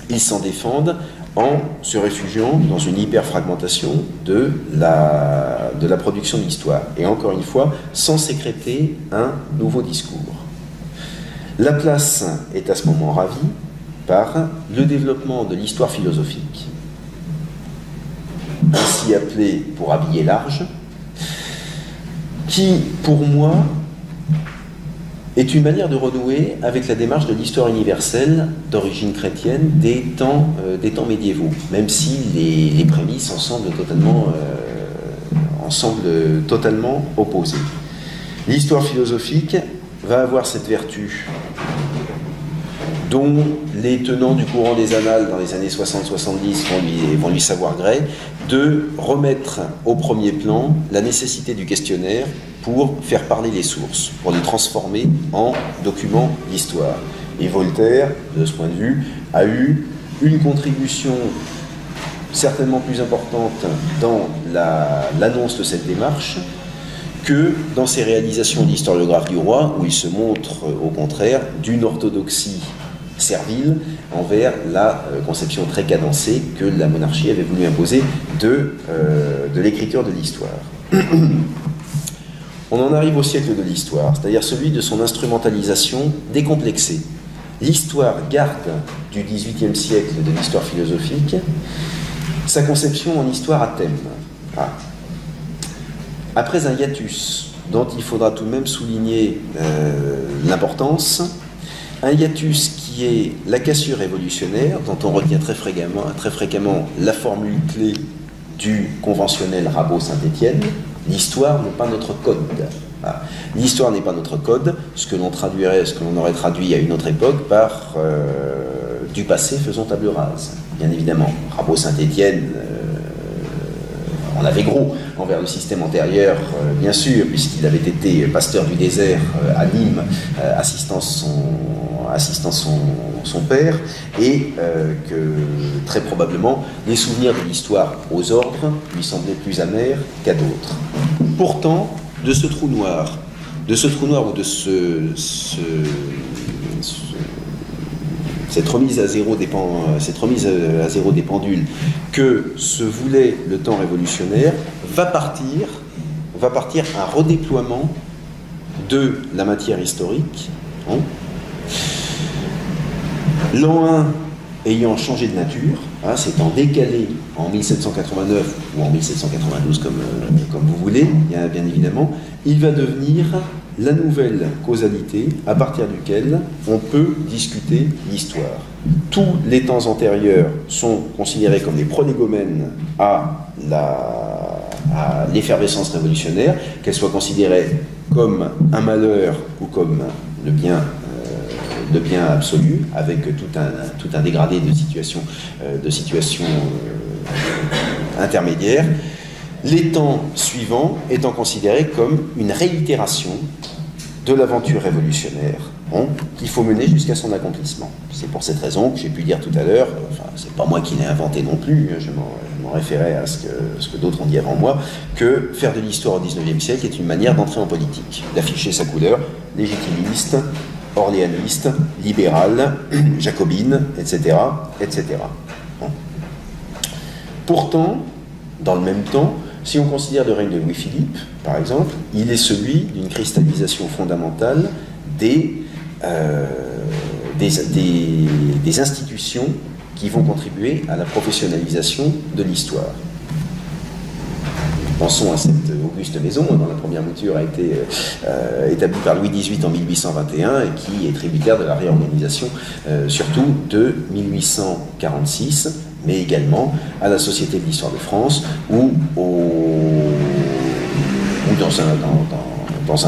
ils s'en défendent en se réfugiant dans une hyperfragmentation de la, de la production de l'histoire. Et encore une fois, sans sécréter un nouveau discours. La place est à ce moment ravie, par le développement de l'histoire philosophique, ainsi appelée pour habiller large, qui, pour moi, est une manière de renouer avec la démarche de l'histoire universelle d'origine chrétienne des temps, euh, médiévaux, même si les, prémices en semblent totalement, euh, totalement opposées. L'histoire philosophique va avoir cette vertu dont les tenants du courant des annales dans les années 60-70 vont lui, savoir gré, de remettre au premier plan la nécessité du questionnaire pour faire parler les sources, pour les transformer en documents d'histoire. Et Voltaire, de ce point de vue, a eu une contribution certainement plus importante dans l'annonce de cette démarche que dans ses réalisations d'historiographe du roi, où il se montre au contraire d'une orthodoxie servile envers la euh, conception très cadencée que la monarchie avait voulu imposer de, euh, de l'écriture de l'histoire. [clears throat] On en arrive au siècle de l'histoire, c'est-à-dire celui de son instrumentalisation décomplexée. L'histoire garde du XVIIIe siècle de l'histoire philosophique sa conception en histoire à thème. Ah. Après un hiatus dont il faudra tout de même souligner euh, l'importance, un hiatus qui est la cassure révolutionnaire, dont on retient très fréquemment, très fréquemment la formule clé du conventionnel Rabot-Saint-Étienne, l'histoire n'est pas notre code. L'histoire n'est pas notre code, ce que l'on traduirait, ce que l'on aurait traduit à une autre époque par euh, du passé faisons table rase. Bien évidemment, Rabot-Saint-Étienne, euh, on avait gros envers le système antérieur, euh, bien sûr, puisqu'il avait été pasteur du désert à Nîmes, assistant son, assistant son, père, et que très probablement les souvenirs de l'histoire aux ordres lui semblaient plus amers qu'à d'autres. Pourtant, de ce trou noir, de ce trou noir ou de ce, cette remise à zéro des cette remise à zéro des pendules que se voulait le temps révolutionnaire va partir va partir un redéploiement de la matière historique. Hein. L'an 1 ayant changé de nature, hein, s'étant décalé en 1789 ou en 1792 comme, euh, comme vous voulez, bien, évidemment, il va devenir la nouvelle causalité à partir duquel on peut discuter l'histoire. Tous les temps antérieurs sont considérés comme des prolégomènes à l'effervescence révolutionnaire, qu'elle soit considérée comme un malheur ou comme le bien de bien absolu, avec tout un, dégradé de situations, euh, de situations euh, intermédiaires, les temps suivants étant considérés comme une réitération de l'aventure révolutionnaire hein, qu'il faut mener jusqu'à son accomplissement. C'est pour cette raison que j'ai pu dire tout à l'heure, enfin, c'est pas moi qui l'ai inventé non plus, je m'en référais à ce que, ce que d'autres ont dit avant moi, que faire de l'histoire au XIXe siècle est une manière d'entrer en politique, d'afficher sa couleur légitimiste, orléaniste, libérale, [clears throat] jacobine, etc. etc. Pourtant, dans le même temps, si on considère le règne de Louis-Philippe, par exemple, il est celui d'une cristallisation fondamentale euh, des, institutions qui vont contribuer à la professionnalisation de l'histoire. Pensons à cette auguste maison dont la première mouture a été euh, établie par Louis XVIII en 1821 et qui est tributaire de la réorganisation euh, surtout de 1846, mais également à la Société de l'Histoire de France ou, dans,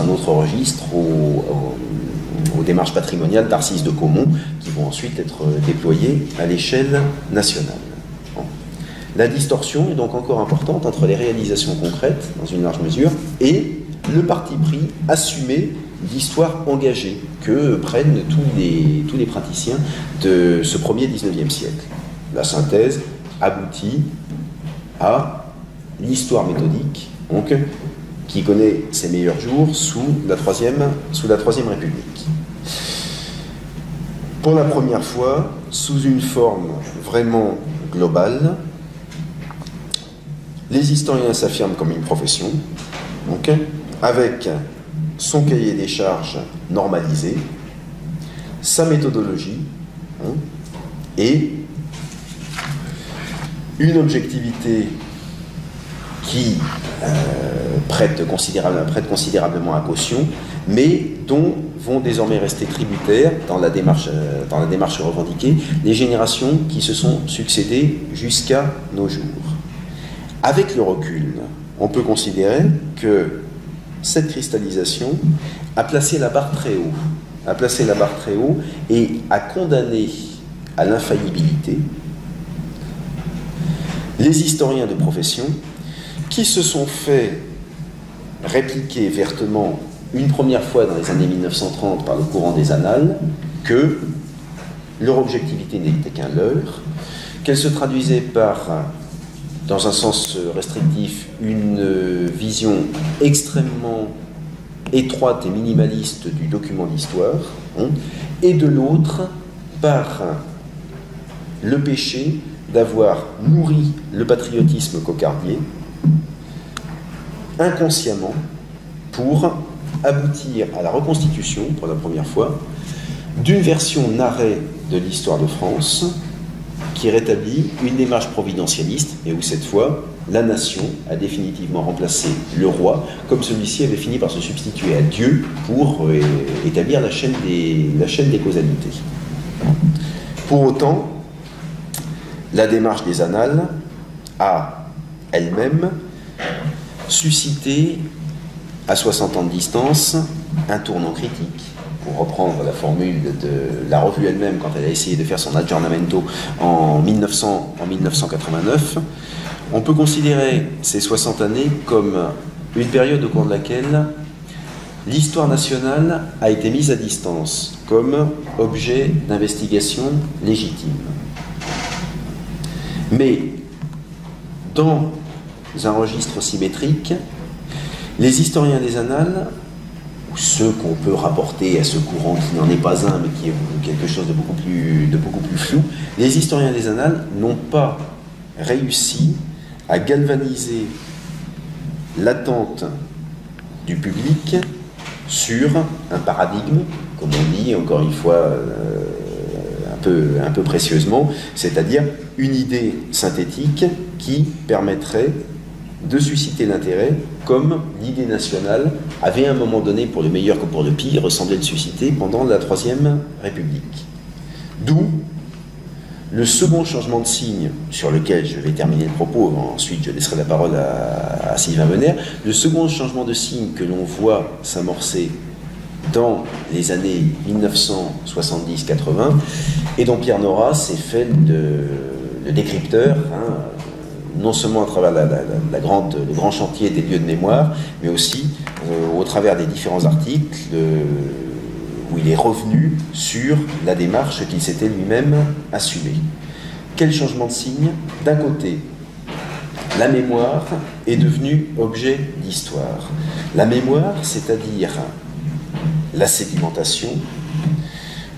un, autre registre aux démarches patrimoniales d'Arcis de Caumont qui vont ensuite être déployées à l'échelle nationale. La distorsion est donc encore importante entre les réalisations concrètes, dans une large mesure, et le parti pris assumé d'histoire engagée que prennent tous les, praticiens de ce premier 19e siècle. La synthèse aboutit à l'histoire méthodique, qui connaît ses meilleurs jours sous la Troisième, sous la troisième République. Pour la première fois, sous une forme vraiment globale, les historiens s'affirment comme une profession, avec son cahier des charges normalisé, sa méthodologie hein, et une objectivité qui euh, prête, considérablement, à caution, mais dont vont désormais rester tributaires dans la démarche, euh, dans la démarche revendiquée les générations qui se sont succédées jusqu'à nos jours. Avec le recul, on peut considérer que cette cristallisation a placé la barre très haut, a placé la barre très haut et a condamné à l'infaillibilité les historiens de profession qui se sont fait répliquer vertement une première fois dans les années 1930 par le courant des annales que leur objectivité n'était qu'un leurre, qu'elle se traduisait par dans un sens restrictif, une vision extrêmement étroite et minimaliste du document d'histoire, hein, et de l'autre, par le péché d'avoir nourri le patriotisme cocardier inconsciemment pour aboutir à la reconstitution, pour la première fois, d'une version narrée de l'histoire de France qui rétablit une démarche providentialiste, et où cette fois, la nation a définitivement remplacé le roi, comme celui-ci avait fini par se substituer à Dieu pour euh, établir la chaîne des, la chaîne des causalités. Pour autant, la démarche des annales a elle-même suscité, à 60 ans de distance, un tournant critique. Pour reprendre la formule de la revue elle-même quand elle a essayé de faire son aggiornamento en, 1900, en 1989, on peut considérer ces 60 années comme une période au cours de laquelle l'histoire nationale a été mise à distance comme objet d'investigation légitime. Mais dans un registre symétrique, les historiens des annales, ceux qu'on peut rapporter à ce courant qui n'en est pas un, mais qui est quelque chose de beaucoup plus, flou, les historiens des annales n'ont pas réussi à galvaniser l'attente du public sur un paradigme, comme on dit encore une fois euh, un peu précieusement, c'est-à-dire une idée synthétique qui permettrait de susciter l'intérêt, comme l'idée nationale avait à un moment donné, pour le meilleur comme pour le pire, ressemblait de susciter pendant la Troisième République. D'où le second changement de signe, sur lequel je vais terminer le propos, ensuite je laisserai la parole à, Sylvain Venner, le second changement de signe que l'on voit s'amorcer dans les années 1970-80, et dont Pierre Nora s'est fait le décrypteur, hein, non seulement à travers la, grande, le grand chantier des lieux de mémoire, mais aussi euh, au travers des différents articles où il est revenu sur la démarche qu'il s'était lui-même assumée. Quel changement de signe? D'un côté, la mémoire est devenue objet d'histoire. La mémoire, c'est-à-dire la sédimentation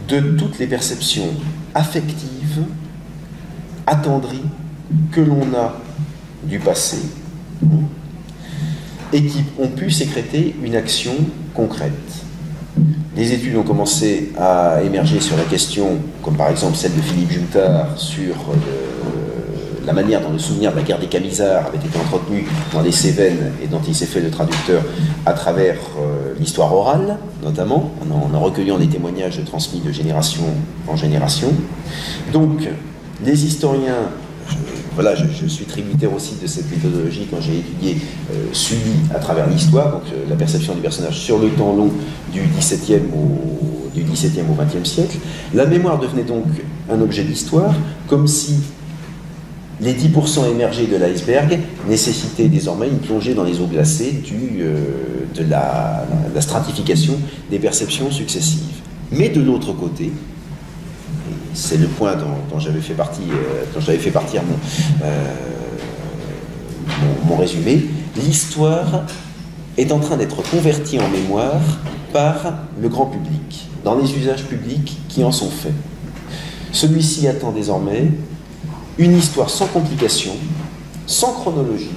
de toutes les perceptions affectives, attendries, que l'on a du passé, et qui ont pu sécréter une action concrète. Des études ont commencé à émerger sur la question, comme par exemple celle de Philippe Juntard sur euh, la manière dont le souvenir de la guerre des Camisards avait été entretenu dans les Cévennes et dont il s'est fait le traducteur à travers euh, l'histoire orale, notamment, en, en, recueillant des témoignages transmis de génération en génération. Donc, les historiens voilà, je, suis tributaire aussi de cette méthodologie quand j'ai étudié euh, suivi à travers l'histoire, donc euh, la perception du personnage sur le temps long du XVIIe au, du XXe siècle. La mémoire devenait donc un objet d'histoire, comme si les 10% émergés de l'iceberg nécessitaient désormais une plongée dans les eaux glacées euh, de la, stratification des perceptions successives. Mais de l'autre côté, c'est le point dont, j'avais fait partie, euh, dont partir euh, mon, mon, résumé. L'histoire est en train d'être convertie en mémoire par le grand public, dans les usages publics qui en sont faits. Celui-ci attend désormais une histoire sans complication, sans chronologie,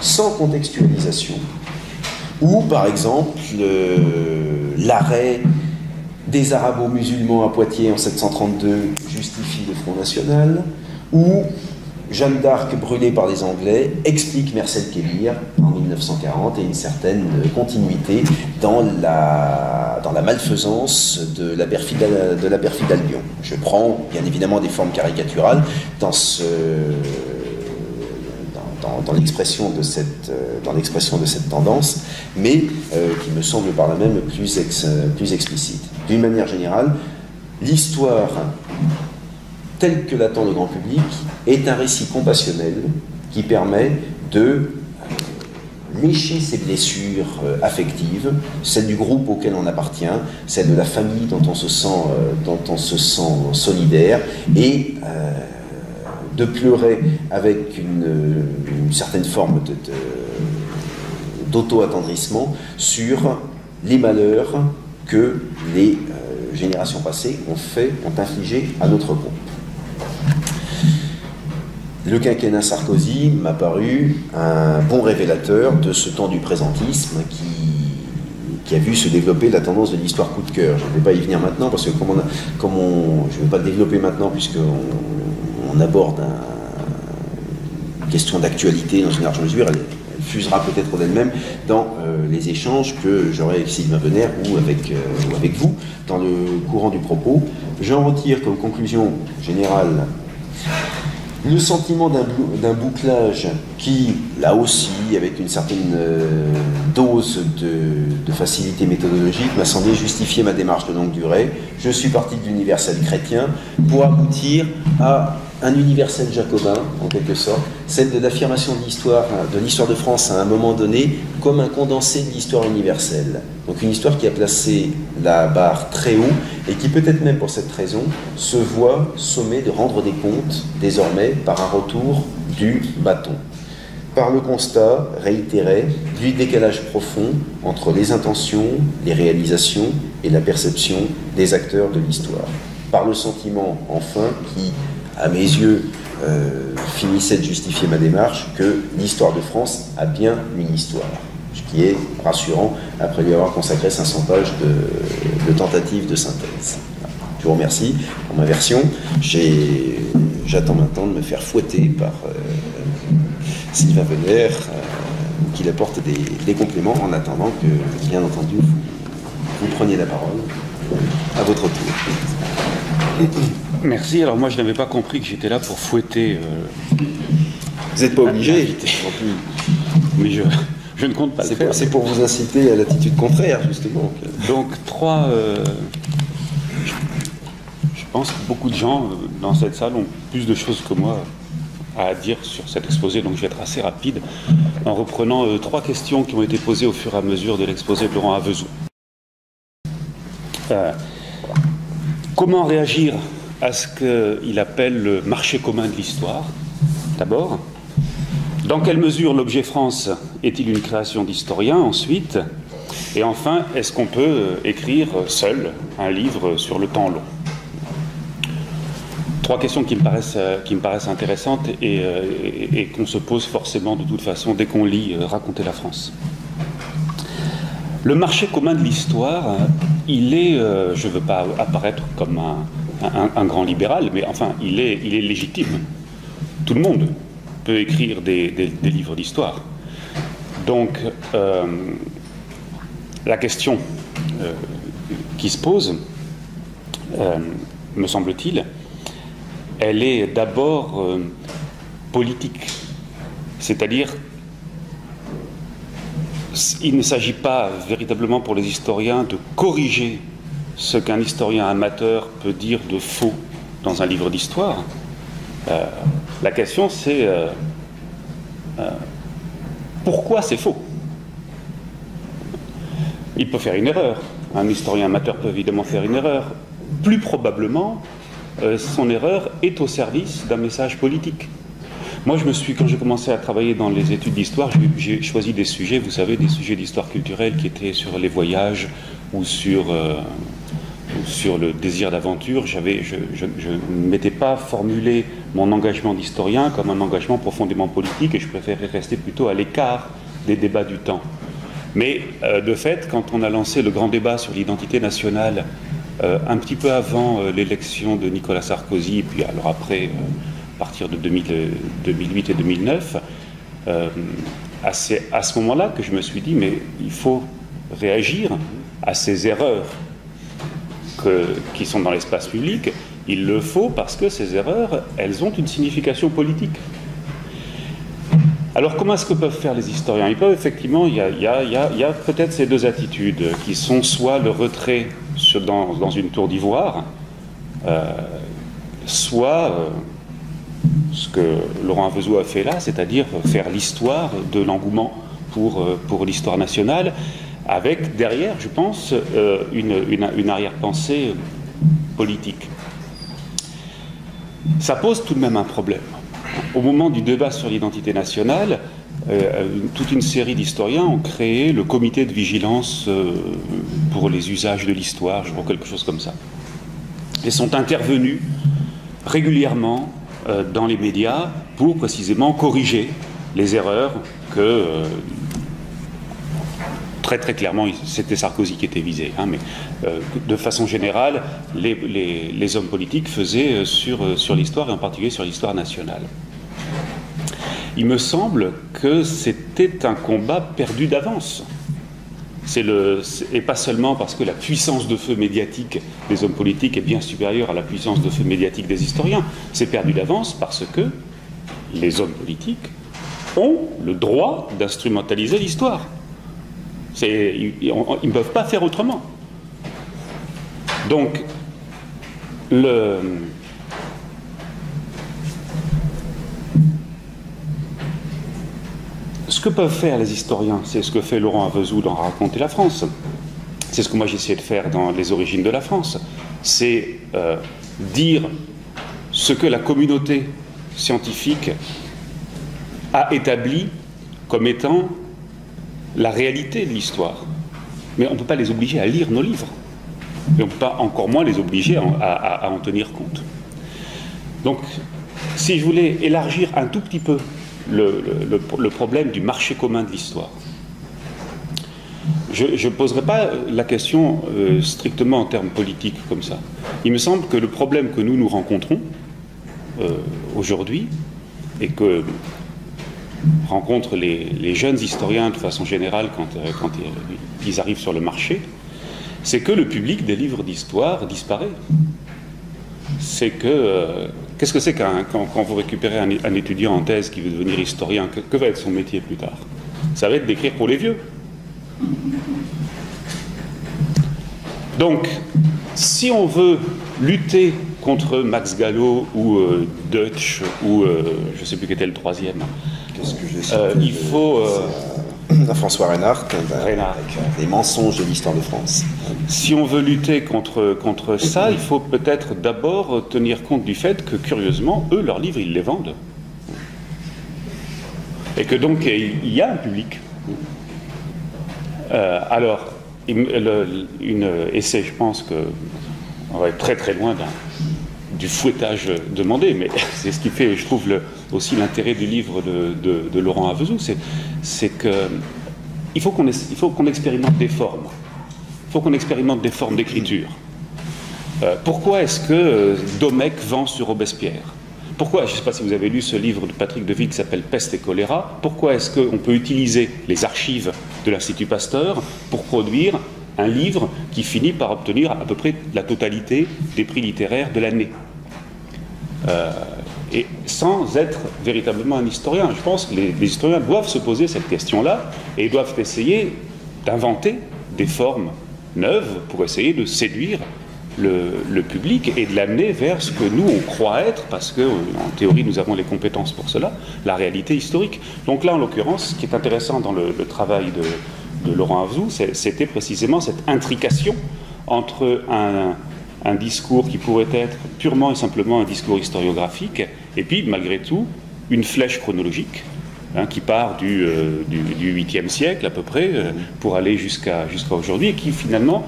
sans contextualisation, ou par exemple l'arrêt des arabo-musulmans à Poitiers en 732 justifie le Front National, ou Jeanne d'Arc brûlée par les Anglais explique Marcel Kélir en 1940 et une certaine continuité dans la, dans la malfaisance de la perfide, de la Albion. Je prends bien évidemment des formes caricaturales dans l'expression de, cette, euh, dans l'expression de cette tendance, mais euh, qui me semble par là même plus, plus explicite. D'une manière générale, l'histoire telle que l'attend le grand public est un récit compassionnel qui permet de euh, lécher ses blessures affectives, celles du groupe auquel on appartient, celles de la famille dont on se sent, dont on se sent solidaire, et de pleurer avec une, certaine forme d'auto-attendrissement sur les malheurs que les euh, générations passées ont fait, ont infligé à notre groupe. Le quinquennat Sarkozy m'a paru un bon révélateur de ce temps du présentisme qui, qui a vu se développer la tendance de l'histoire coup de cœur. Je ne vais pas y venir maintenant parce que comme on, comme on je ne vais pas développer maintenant puisqu'on on aborde une question d'actualité dans une large mesure, elle, fusera peut-être d'elle-même dans les échanges que j'aurai avec Sylvain Venner ou avec, ou avec vous dans le courant du propos. J'en retire comme conclusion générale le sentiment d'un bouclage qui, là aussi, avec une certaine euh, dose de, facilité méthodologique, m'a semblé justifier ma démarche de longue durée. Je suis parti de l'universel chrétien pour aboutir à un universel jacobin, en quelque sorte, celle de l'affirmation de l'histoire de l'histoire de France à un moment donné comme un condensé de l'histoire universelle. Donc une histoire qui a placé la barre très haut et qui peut-être même pour cette raison se voit sommé de rendre des comptes désormais par un retour du bâton. Par le constat réitéré du décalage profond entre les intentions, les réalisations et la perception des acteurs de l'histoire. Par le sentiment, enfin, qui à mes yeux, euh, finissait de justifier ma démarche que l'histoire de France a bien une histoire. Ce qui est rassurant après lui avoir consacré 500 pages de, tentatives de synthèse. Je vous remercie pour ma version. J'attends maintenant de me faire fouetter par euh, Sylvain Venner, euh, qu'il apporte des, compléments en attendant que, bien entendu, vous, vous preniez la parole à votre tour. Merci. Alors moi, je n'avais pas compris que j'étais là pour fouetter. Euh, vous n'êtes pas obligé. Mais je, je, ne compte pas le faire. C'est pour vous inciter à l'attitude contraire, justement. Donc trois. Euh, je pense que beaucoup de gens euh, dans cette salle ont plus de choses que moi à dire sur cet exposé, donc je vais être assez rapide en reprenant trois questions qui ont été posées au fur et à mesure de l'exposé de Laurent Avezou. Comment réagir à ce qu'il appelle le marché commun de l'histoire, d'abord? Dans quelle mesure l'objet France est-il une création d'historien, ensuite? Et enfin, est-ce qu'on peut écrire seul un livre sur le temps long? Trois questions qui me paraissent, paraissent intéressantes et, et qu'on se pose forcément de toute façon dès qu'on lit euh, Raconter la France. Le marché commun de l'histoire, il est, euh, je ne veux pas apparaître comme un, grand libéral, mais enfin, il est, légitime. Tout le monde peut écrire des, livres d'histoire. Donc, euh, la question euh, qui se pose, me semble-t-il, elle est d'abord politique. C'est-à-dire, il ne s'agit pas véritablement pour les historiens de corriger ce qu'un historien amateur peut dire de faux dans un livre d'histoire. Euh, la question c'est euh, euh, pourquoi c'est faux? Il peut faire une erreur. Un historien amateur peut évidemment faire une erreur. Plus probablement, son erreur est au service d'un message politique. Moi, je me suis, quand j'ai commencé à travailler dans les études d'histoire, j'ai choisi des sujets, vous savez, des sujets d'histoire culturelle qui étaient sur les voyages ou sur sur le désir d'aventure, je, ne m'étais pas formulé mon engagement d'historien comme un engagement profondément politique et je préférais rester plutôt à l'écart des débats du temps. Mais euh, de fait, quand on a lancé le grand débat sur l'identité nationale euh, un petit peu avant euh, l'élection de Nicolas Sarkozy, puis alors après, à partir de 2008 et 2009, c'est à ce moment-là que je me suis dit, mais il faut réagir à ces erreurs qui sont dans l'espace public, il le faut parce que ces erreurs, elles ont une signification politique. Alors comment est-ce que peuvent faire les historiens? Ils peuvent effectivement, il y a, peut-être ces deux attitudes qui sont soit le retrait dans, une tour d'ivoire, euh, soit euh, ce que Laurent Avezou a fait là, c'est-à-dire faire l'histoire de l'engouement pour, euh, l'histoire nationale, avec derrière, je pense, euh, une, arrière-pensée politique. Ça pose tout de même un problème. Au moment du débat sur l'identité nationale, euh, toute une série d'historiens ont créé le comité de vigilance pour les usages de l'histoire, je vois quelque chose comme ça, et sont intervenus régulièrement dans les médias pour précisément corriger les erreurs que très très clairement, c'était Sarkozy qui était visé, hein, mais euh, de façon générale, les, hommes politiques faisaient euh, sur, euh, sur l'histoire, et en particulier sur l'histoire nationale. il me semble que c'était un combat perdu d'avance. Le, et pas seulement parce que la puissance de feu médiatique des hommes politiques est bien supérieure à la puissance de feu médiatique des historiens. C'est perdu d'avance parce que les hommes politiques ont le droit d'instrumentaliser l'histoire. Ils ne peuvent pas faire autrement. Donc, le, que peuvent faire les historiens, c'est ce que fait Laurent Avezoux dans Raconter la France. C'est ce que moi j'essaie de faire dans Les origines de la France. C'est euh, dire ce que la communauté scientifique a établi comme étant la réalité de l'histoire. Mais on ne peut pas les obliger à lire nos livres. Et on ne peut pas encore moins les obliger à en tenir compte. Donc, si je voulais élargir un tout petit peu le, problème du marché commun de l'histoire. Je ne poserai pas la question euh, strictement en termes politiques comme ça. Il me semble que le problème que nous nous rencontrons euh, aujourd'hui et que rencontrent les, jeunes historiens de façon générale quand, euh, quand ils arrivent sur le marché, c'est que le public des livres d'histoire disparaît. C'est que Qu'est-ce que c'est quand, vous récupérez un, étudiant en thèse qui veut devenir historien que, va être son métier plus tard? Ça va être d'écrire pour les vieux. Donc, si on veut lutter contre Max Gallo ou euh, Dutch ou euh, je ne sais plus qui était le troisième, Qu'est-ce que euh, il faut [clears throat] François Reinhardt, avec les mensonges de l'histoire de France. Si on veut lutter contre, contre ça, il faut peut-être d'abord tenir compte du fait que, curieusement, eux, leurs livres, ils les vendent. Et que donc, il y a un public. Euh, alors, une essai, je pense qu'on va être très très loin du fouettage demandé, mais [laughs] c'est ce qui fait, je trouve, aussi l'intérêt du livre de, Laurent Avezoux, c'est que il faut qu'on expérimente des formes. Il faut qu'on expérimente des formes d'écriture. Euh, pourquoi est-ce que euh, Domecq vend sur Robespierre? Pourquoi, je ne sais pas si vous avez lu ce livre de Patrick Deville qui s'appelle Peste et choléra, pourquoi est-ce qu'on peut utiliser les archives de l'Institut Pasteur pour produire un livre qui finit par obtenir à peu près la totalité des prix littéraires de l'année? Euh, et sans être véritablement un historien. Je pense que les, historiens doivent se poser cette question-là et doivent essayer d'inventer des formes neuves pour essayer de séduire le, public et de l'amener vers ce que nous on croit être, parce que en théorie nous avons les compétences pour cela, la réalité historique. Donc là, en l'occurrence, ce qui est intéressant dans le, travail de, de Laurent Avzou, c'était précisément cette intrication entre un, un discours qui pourrait être purement et simplement un discours historiographique, et puis malgré tout une flèche chronologique hein, qui part du, euh, du, 8e siècle à peu près euh, pour aller jusqu'à jusqu'à aujourd'hui, et qui finalement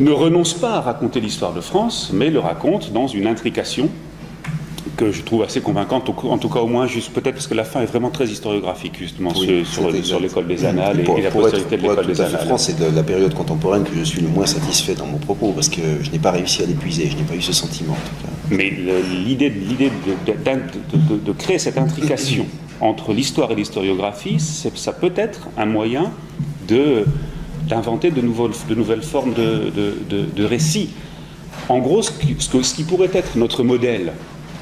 ne renonce pas à raconter l'histoire de France, mais le raconte dans une intrication que je trouve assez convaincante, en tout cas au moins juste peut-être parce que la fin est vraiment très historiographique justement sur, l'école des annales et, la postérité de l'école des annales. C'est de la période contemporaine que je suis le moins satisfait dans mon propos parce que je n'ai pas réussi à l'épuiser, je n'ai pas eu ce sentiment. Mais l'idée de, de, créer cette intrication [coughs] entre l'histoire et l'historiographie, ça peut être un moyen d'inventer de, de nouvelles formes de, récits. En gros, ce ce qui pourrait être notre modèle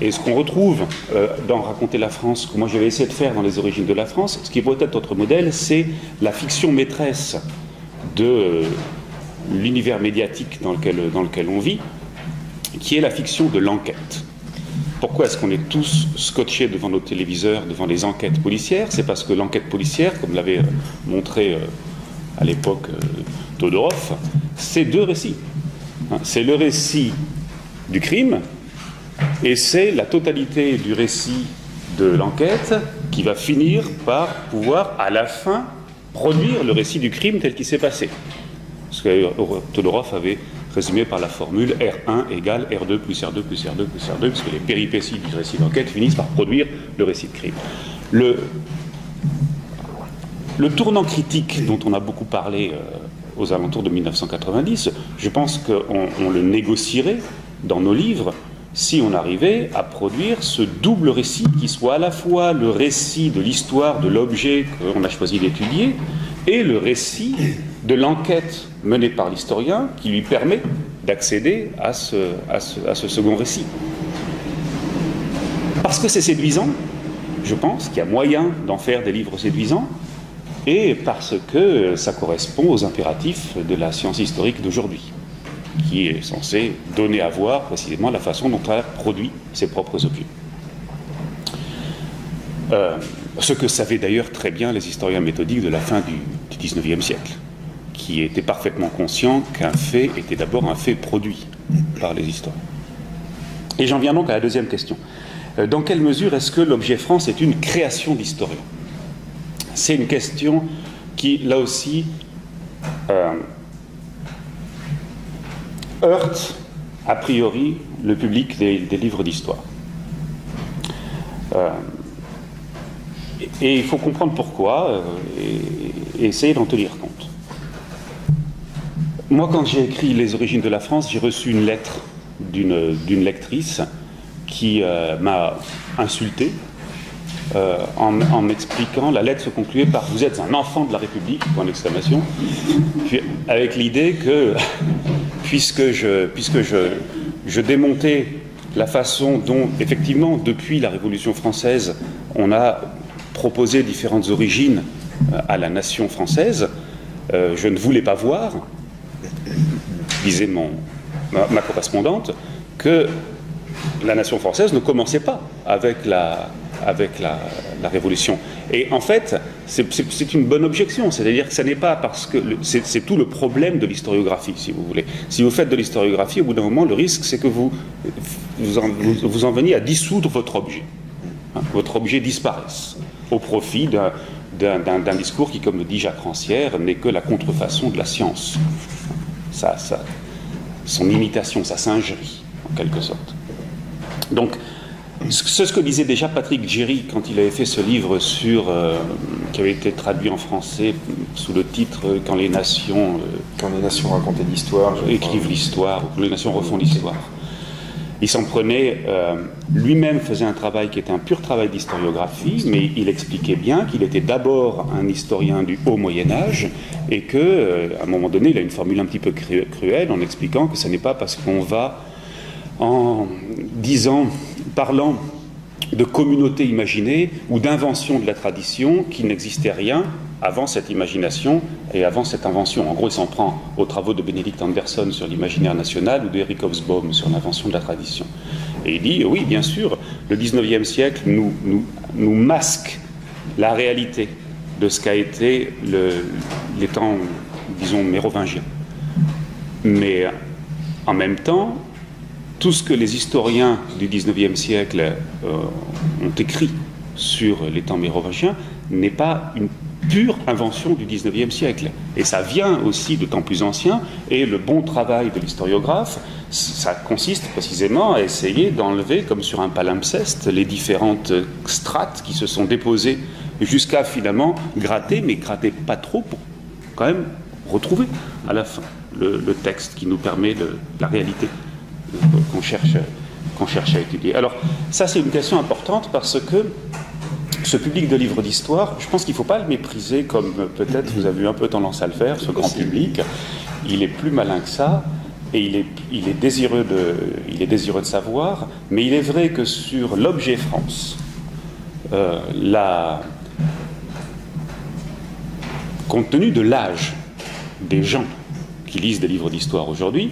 et ce qu'on retrouve euh, dans Raconter la France, que moi j'avais essayé de faire dans les origines de la France, ce qui pourrait être notre modèle, c'est la fiction maîtresse de euh, l'univers médiatique dans lequel, dans lequel on vit, qui est la fiction de l'enquête. Pourquoi est-ce qu'on est tous scotchés devant nos téléviseurs, devant les enquêtes policières? C'est parce que l'enquête policière, comme l'avait euh, montré à l'époque Todorov, c'est deux récits. Hein, c'est le récit du crime et c'est la totalité du récit de l'enquête qui va finir par pouvoir, à la fin, produire le récit du crime tel qu'il s'est passé. Ce que Todorov avait résumé par la formule R1 égale R2 plus R2 plus R2 plus R2, puisque les péripéties du récit d'enquête finissent par produire le récit de crime. Le, le tournant critique dont on a beaucoup parlé euh, aux alentours de 1990, je pense qu'on le négocierait dans nos livres si on arrivait à produire ce double récit qui soit à la fois le récit de l'histoire de l'objet qu'on a choisi d'étudier et le récit de l'enquête menée par l'historien qui lui permet d'accéder à ce, à, ce, second récit. Parce que c'est séduisant, je pense qu'il y a moyen d'en faire des livres séduisants, et parce que ça correspond aux impératifs de la science historique d'aujourd'hui qui est censé donner à voir précisément la façon dont elle produit ses propres objets. Euh, ce que savaient d'ailleurs très bien les historiens méthodiques de la fin du, XIXe siècle, qui étaient parfaitement conscients qu'un fait était d'abord un fait produit par les historiens. Et j'en viens donc à la deuxième question. Euh, dans quelle mesure est-ce que l'objet France est une création d'historien C'est une question qui, là aussi, euh, heurte a priori le public des, livres d'histoire. Euh, et il faut comprendre pourquoi euh, et, essayer d'en tenir compte. Moi, quand j'ai écrit Les origines de la France, j'ai reçu une lettre d'une lectrice qui euh, m'a insulté en, en m'expliquant, la lettre se concluait par Vous êtes un enfant de la République, point d'exclamation, avec l'idée que [laughs] puisque je démontais la façon dont, effectivement, depuis la Révolution française, on a proposé différentes origines euh, à la nation française, euh, je ne voulais pas voir, disait mon, ma, correspondante, que la nation française ne commençait pas avec la, avec la, Révolution. Et en fait, c'est une bonne objection, c'est-à-dire que ce n'est pas parce que c'est tout le problème de l'historiographie, si vous voulez. Si vous faites de l'historiographie, au bout d'un moment, le risque, c'est que vous vous en, veniez à dissoudre votre objet. Hein, votre objet disparaisse au profit d'un discours qui, comme le dit Jacques Rancière, n'est que la contrefaçon de la science. Ça, ça, son imitation, sa singerie, en quelque sorte. Donc, c'est ce que disait déjà Patrick Géry quand il avait fait ce livre sur, euh, qui avait été traduit en français sous le titre Quand les nations. Euh, quand les nations racontaient l'histoire. Écrivent l'histoire, ou les nations refont l'histoire. Il s'en prenait, euh, lui-même faisait un travail qui était un pur travail d'historiographie, mais il expliquait bien qu'il était d'abord un historien du haut Moyen Âge et que, à un moment donné, il a une formule un petit peu cruelle en expliquant que ce n'est pas parce qu'on va en disant parlant de communauté imaginée ou d'invention de la tradition qu'il n'existait rien avant cette imagination et avant cette invention. En gros, il s'en prend aux travaux de Benedict Anderson sur l'imaginaire national ou d'Eric Hobsbawm sur l'invention de la tradition. Et il dit, oui, bien sûr, le 19e siècle nous, masque la réalité de ce qu'a été le, les temps, disons, mérovingiens. Mais en même temps, tout ce que les historiens du XIXe siècle euh, ont écrit sur les temps mérovingiens n'est pas une pure invention du XIXe siècle. Et ça vient aussi de temps plus anciens, et le bon travail de l'historiographe, ça consiste précisément à essayer d'enlever, comme sur un palimpseste, les différentes strates qui se sont déposées jusqu'à finalement gratter, mais gratter pas trop pour quand même retrouver à la fin le, texte qui nous permet la réalité qu'on cherche, qu'on cherche à étudier. Alors, ça, c'est une question importante parce que ce public de livres d'histoire, je pense qu'il ne faut pas le mépriser comme peut-être vous avez eu un peu tendance à le faire, ce grand public. Il est plus malin que ça et il est, il est, désireux, de, il est désireux de savoir, mais il est vrai que sur l'objet France, euh, la, compte tenu de l'âge des gens qui lisent des livres d'histoire aujourd'hui,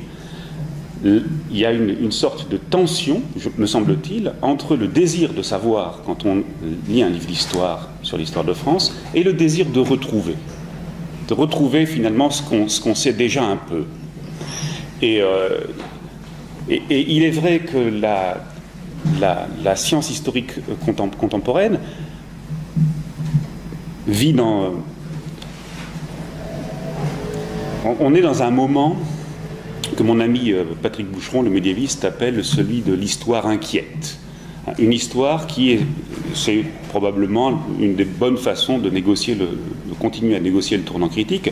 il y a une, sorte de tension, me semble-t-il, entre le désir de savoir, quand on lit un livre d'histoire sur l'histoire de France, et le désir de retrouver. De retrouver finalement ce qu'on sait déjà un peu. Euh, et, il est vrai que la, la, science historique contemporaine vit dans... On est dans un moment que mon ami euh, Patrick Boucheron, le médiéviste, appelle celui de l'histoire inquiète. Une histoire qui est, c'est probablement une des bonnes façons de négocier le, de continuer à négocier le tournant critique,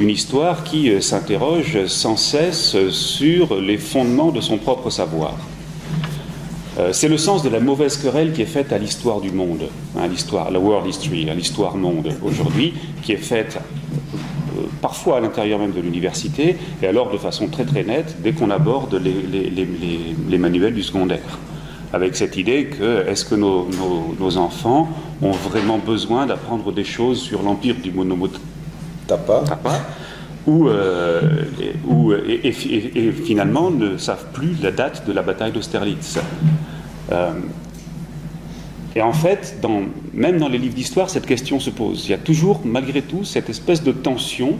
une histoire qui euh, s'interroge sans cesse sur les fondements de son propre savoir. Euh, c'est le sens de la mauvaise querelle qui est faite à l'histoire du monde, hein, à l'histoire, la world history, à l'histoire monde aujourd'hui, qui est faite parfois à l'intérieur même de l'université, et alors de façon très très nette dès qu'on aborde les, manuels du secondaire. Avec cette idée que est-ce que nos, enfants ont vraiment besoin d'apprendre des choses sur l'empire du monomot Tapa, ou, euh, et, finalement ne savent plus la date de la bataille d'Austerlitz. Euh, et en fait, même dans les livres d'histoire, cette question se pose. Il y a toujours, malgré tout, cette espèce de tension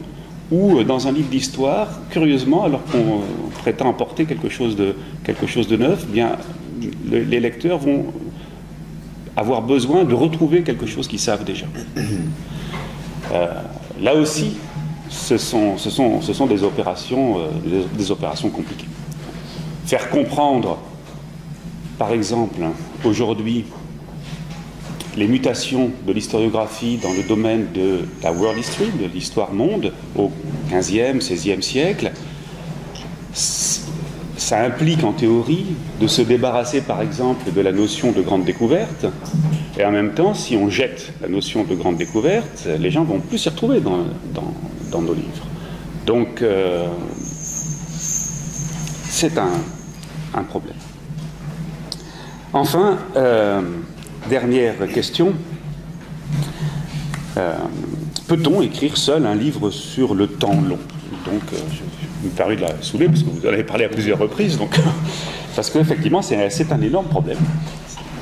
où, euh, dans un livre d'histoire, curieusement, alors qu'on prétend apporter quelque chose de, quelque chose de neuf, eh bien, les lecteurs vont avoir besoin de retrouver quelque chose qu'ils savent déjà. là aussi, ce sont, ce sont, ce sont des, opérations, euh, des, opérations compliquées. Faire comprendre, par exemple, aujourd'hui, les mutations de l'historiographie dans le domaine de la world history, de l'histoire monde, au 15e, 16e siècle, ça implique en théorie de se débarrasser par exemple de la notion de grande découverte, et en même temps, si on jette la notion de grande découverte, les gens vont plus s'y retrouver dans, nos livres. Donc, euh, c'est un, un, problème. Enfin, euh, dernière question. Euh, peut-on écrire seul un livre sur le temps long? Donc, je me permets de la saouler parce que vous en avez parlé à plusieurs reprises. Donc, [laughs] parce qu'effectivement, c'est un énorme problème.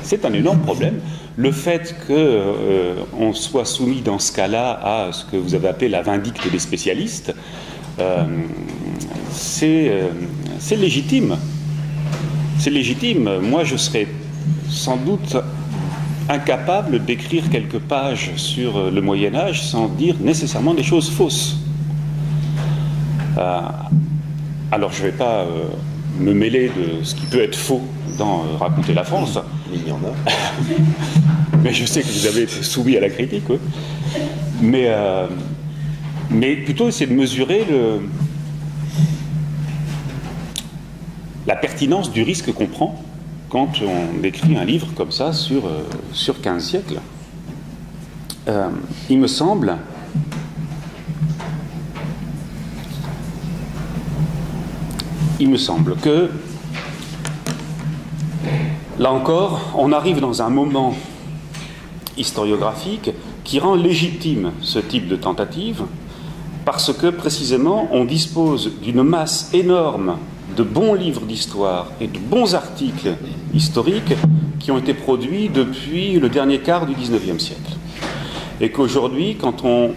C'est un énorme problème le fait qu'on euh, soit soumis dans ce cas-là à ce que vous avez appelé la vindicte des spécialistes, euh, euh, c'est légitime. C'est légitime. Moi, je serais sans doute incapable d'écrire quelques pages sur le Moyen Âge sans dire nécessairement des choses fausses. alors, je ne vais pas me mêler de ce qui peut être faux dans Raconter la France il y en a. [laughs] mais je sais que vous avez été soumis à la critique. Mais, euh, mais plutôt essayer de mesurer le, la pertinence du risque qu'on prend quand on écrit un livre comme ça sur, euh, sur 15 siècles. Euh, il me semble il me semble que Là encore, on arrive dans un moment historiographique qui rend légitime ce type de tentative parce que précisément on dispose d'une masse énorme de bons livres d'histoire et de bons articles historiques qui ont été produits depuis le dernier quart du XIXe siècle. Et qu'aujourd'hui, quand on,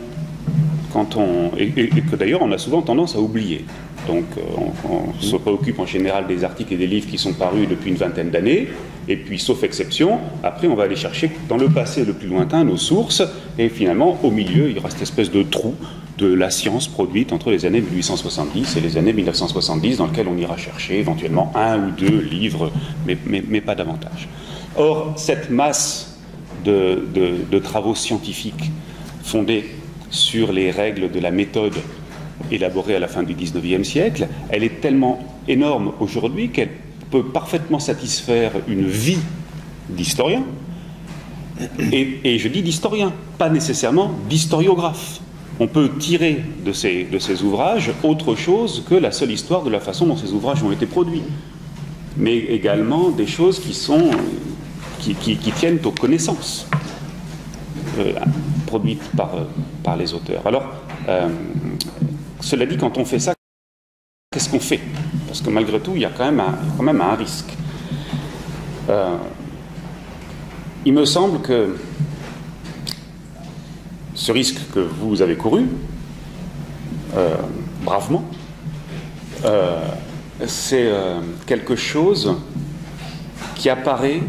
quand on et que d'ailleurs on a souvent tendance à oublier. Donc euh, on, se préoccupe en général des articles et des livres qui sont parus depuis une vingtaine d'années, et puis sauf exception, après on va aller chercher dans le passé le plus lointain nos sources, et finalement au milieu il y aura cette espèce de trou de la science produite entre les années 1870 et les années 1970 dans lequel on ira chercher éventuellement un ou deux livres, mais, pas davantage. Or, cette masse de, de travaux scientifiques fondés sur les règles de la méthode élaborée à la fin du XIXe siècle, elle est tellement énorme aujourd'hui qu'elle peut parfaitement satisfaire une vie d'historien, et, je dis d'historien, pas nécessairement d'historiographe. On peut tirer de ces, ouvrages autre chose que la seule histoire de la façon dont ces ouvrages ont été produits, mais également des choses qui, tiennent aux connaissances euh, produites par, les auteurs. Alors, euh, cela dit, quand on fait ça, qu'est-ce qu'on fait? Parce que malgré tout, il y a quand même un, quand même un risque. Euh, il me semble que ce risque que vous avez couru, euh, bravement, euh, c'est quelque chose qui apparaît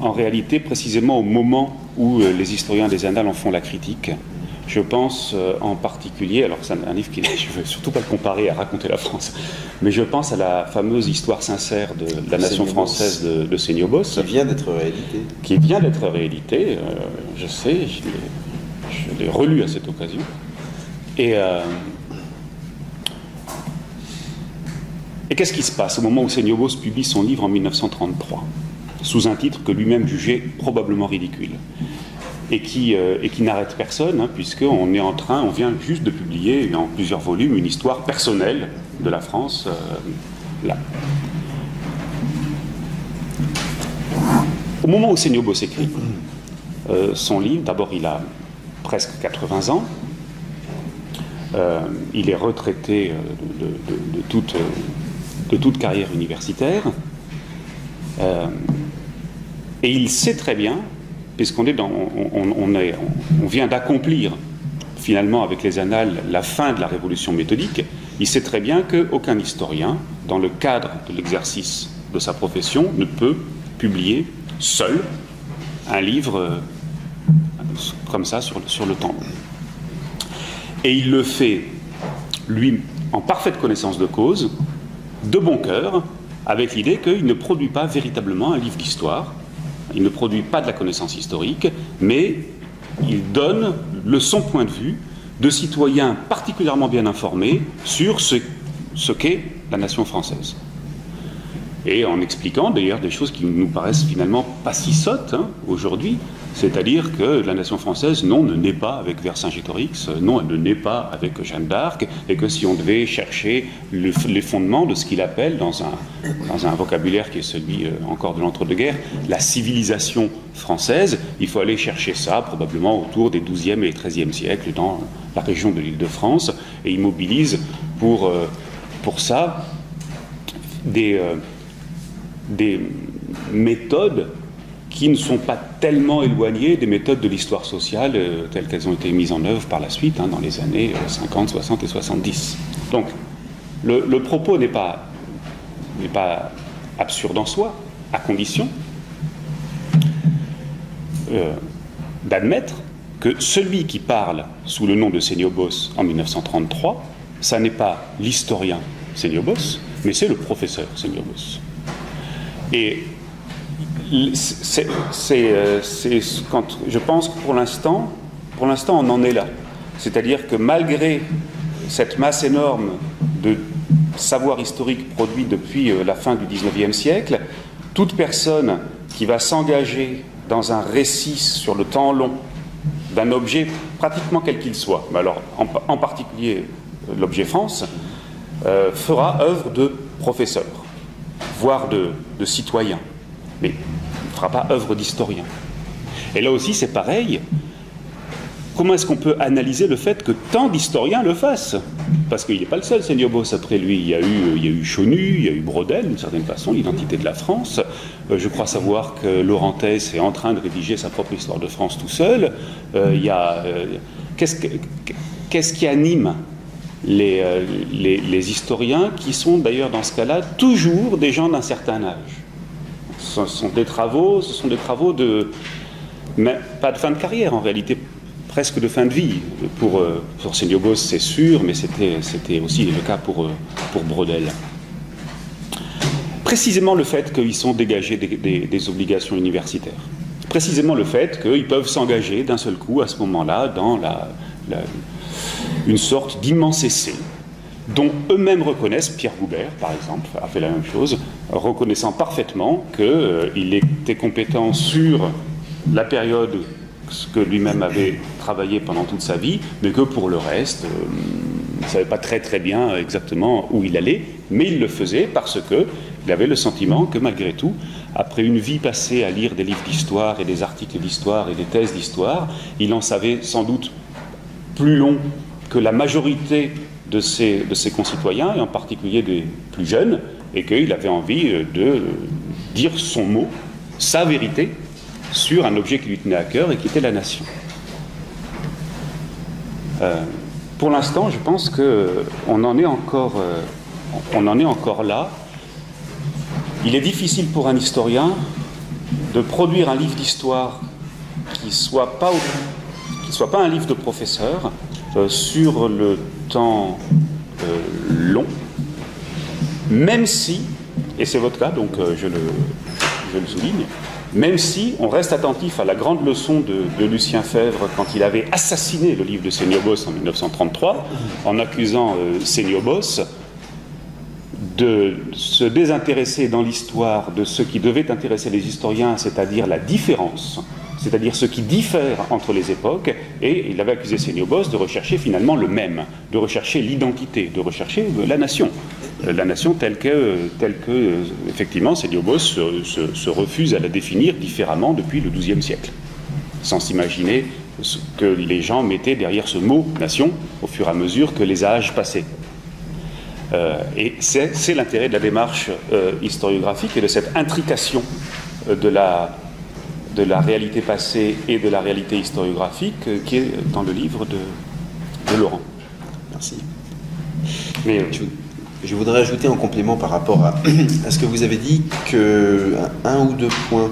en réalité précisément au moment où les historiens des annales en font la critique, je pense euh, en particulier, alors c'est un livre qui, [laughs] je ne veux surtout pas le comparer à Raconter la France, mais je pense à la fameuse histoire sincère de la nation française de, de Qui vient d'être réalité. Qui vient d'être réalité, euh, je sais, je relu à cette occasion. Et, euh, Et qu'est-ce qui se passe au moment où Seignobos publie son livre en 1933, sous un titre que lui-même jugeait probablement ridicule et qui, euh, qui n'arrête personne, hein, puisqu'on est en train, on vient juste de publier en plusieurs volumes une histoire personnelle de la France euh, là. Au moment où Seignobos écrit son livre, d'abord il a presque 80 ans, il est retraité de, toute, de, toute, carrière universitaire, et il sait très bien puisqu'on est dans, on, est, on vient d'accomplir finalement avec les annales la fin de la révolution méthodique, il sait très bien qu'aucun historien, dans le cadre de l'exercice de sa profession, ne peut publier seul un livre euh, comme ça sur, sur le temps. Et il le fait, lui, en parfaite connaissance de cause, de bon cœur, avec l'idée qu'il ne produit pas véritablement un livre d'histoire, il ne produit pas de la connaissance historique, mais il donne le son point de vue de citoyens particulièrement bien informés sur ce, ce qu'est la nation française et en expliquant d'ailleurs des choses qui nous paraissent finalement pas si sottes hein, aujourd'hui, c'est-à-dire que la nation française, non, ne naît pas avec Vercingétorix, non, elle ne naît pas avec Jeanne d'Arc, et que si on devait chercher les fondements de ce qu'il appelle, dans un, dans un vocabulaire qui est celui euh, encore de l'entre-deux-guerres, la civilisation française, il faut aller chercher ça probablement autour des 12e et 13e siècles dans la région de l'île de France, et il mobilise pour, euh, pour ça des... Euh, des méthodes qui ne sont pas tellement éloignées des méthodes de l'histoire sociale euh, telles qu'elles ont été mises en œuvre par la suite, hein, dans les années 50, euh, 60 et 70. Donc, le, propos n'est pas, pas absurde en soi, à condition euh, d'admettre que celui qui parle sous le nom de Séniobos en 1933, ça n'est pas l'historien Séniobos, mais c'est le professeur Séniobos. Et c'est quand je pense que pour l'instant, pour l'instant, on en est là. C'est-à-dire que malgré cette masse énorme de savoir historique produit depuis euh, la fin du XIXe siècle, toute personne qui va s'engager dans un récit sur le temps long d'un objet, pratiquement quel qu'il soit, mais alors en, particulier euh, l'objet France, fera œuvre de professeur voire de, citoyen, mais fera pas œuvre d'historien. Et là aussi, c'est pareil. Comment est-ce qu'on peut analyser le fait que tant d'historiens le fassent? Parce qu'il n'est pas le seul, Boss. Après lui, il y, a eu, il y a eu Chonu, il y a eu Brodel, d'une certaine façon, l'identité de la France. Euh, je crois savoir que Laurentès est en train de rédiger sa propre histoire de France tout seul. Euh. Euh, qu'est-ce qui anime les, historiens, qui sont d'ailleurs dans ce cas-là toujours des gens d'un certain âge? Ce sont des travaux, ce sont des travaux de, mais pas de fin de carrière en réalité, presque de fin de vie. Pour, euh, pour c'est sûr, mais c'était aussi le cas pour, euh, pour Brodel. Précisément le fait qu'ils sont dégagés des, obligations universitaires. Précisément le fait qu'ils peuvent s'engager d'un seul coup à ce moment-là dans la une sorte d'immense essai dont eux-mêmes reconnaissent, Pierre Goubert par exemple a fait la même chose, reconnaissant parfaitement qu'il euh, était compétent sur la période que lui-même avait travaillé pendant toute sa vie, mais que pour le reste, euh, il ne savait pas très très bien exactement où il allait, mais il le faisait parce qu'il avait le sentiment que malgré tout, après une vie passée à lire des livres d'histoire et des articles d'histoire et des thèses d'histoire, il en savait sans doute plus long que la majorité de ses, de ses concitoyens, et en particulier des plus jeunes, et qu'il avait envie euh, de dire son mot, sa vérité, sur un objet qui lui tenait à cœur et qui était la nation. Euh, pour l'instant, je pense qu'on en, est encore, euh, on en est encore là. Il est difficile pour un historien de produire un livre d'histoire qui ne soit, pas, soit pas un livre de professeur, sur le temps long, même si, et c'est votre cas, donc euh, je, le, souligne, même si on reste attentif à la grande leçon de, Lucien Fèvre quand il avait assassiné le livre de Séniobos en 1933, en accusant Séniobos de se désintéresser dans l'histoire de ce qui devait intéresser les historiens, c'est-à-dire la différence, c'est-à-dire ce qui diffère entre les époques, et il avait accusé Séniobos de rechercher finalement le même, de rechercher l'identité, de rechercher la nation, la nation telle que, telle que effectivement, Séniobos se, se refuse à la définir différemment depuis le XIIe siècle, sans s'imaginer ce que les gens mettaient derrière ce mot nation au fur et à mesure que les âges passaient. Euh, et c'est l'intérêt de la démarche euh, historiographique et de cette intrication euh, de, la, de la réalité passée et de la réalité historiographique qui est dans le livre de, Laurent. Merci. Mais, je, voudrais ajouter en complément par rapport [clears throat] à, ce que vous avez dit que un ou deux points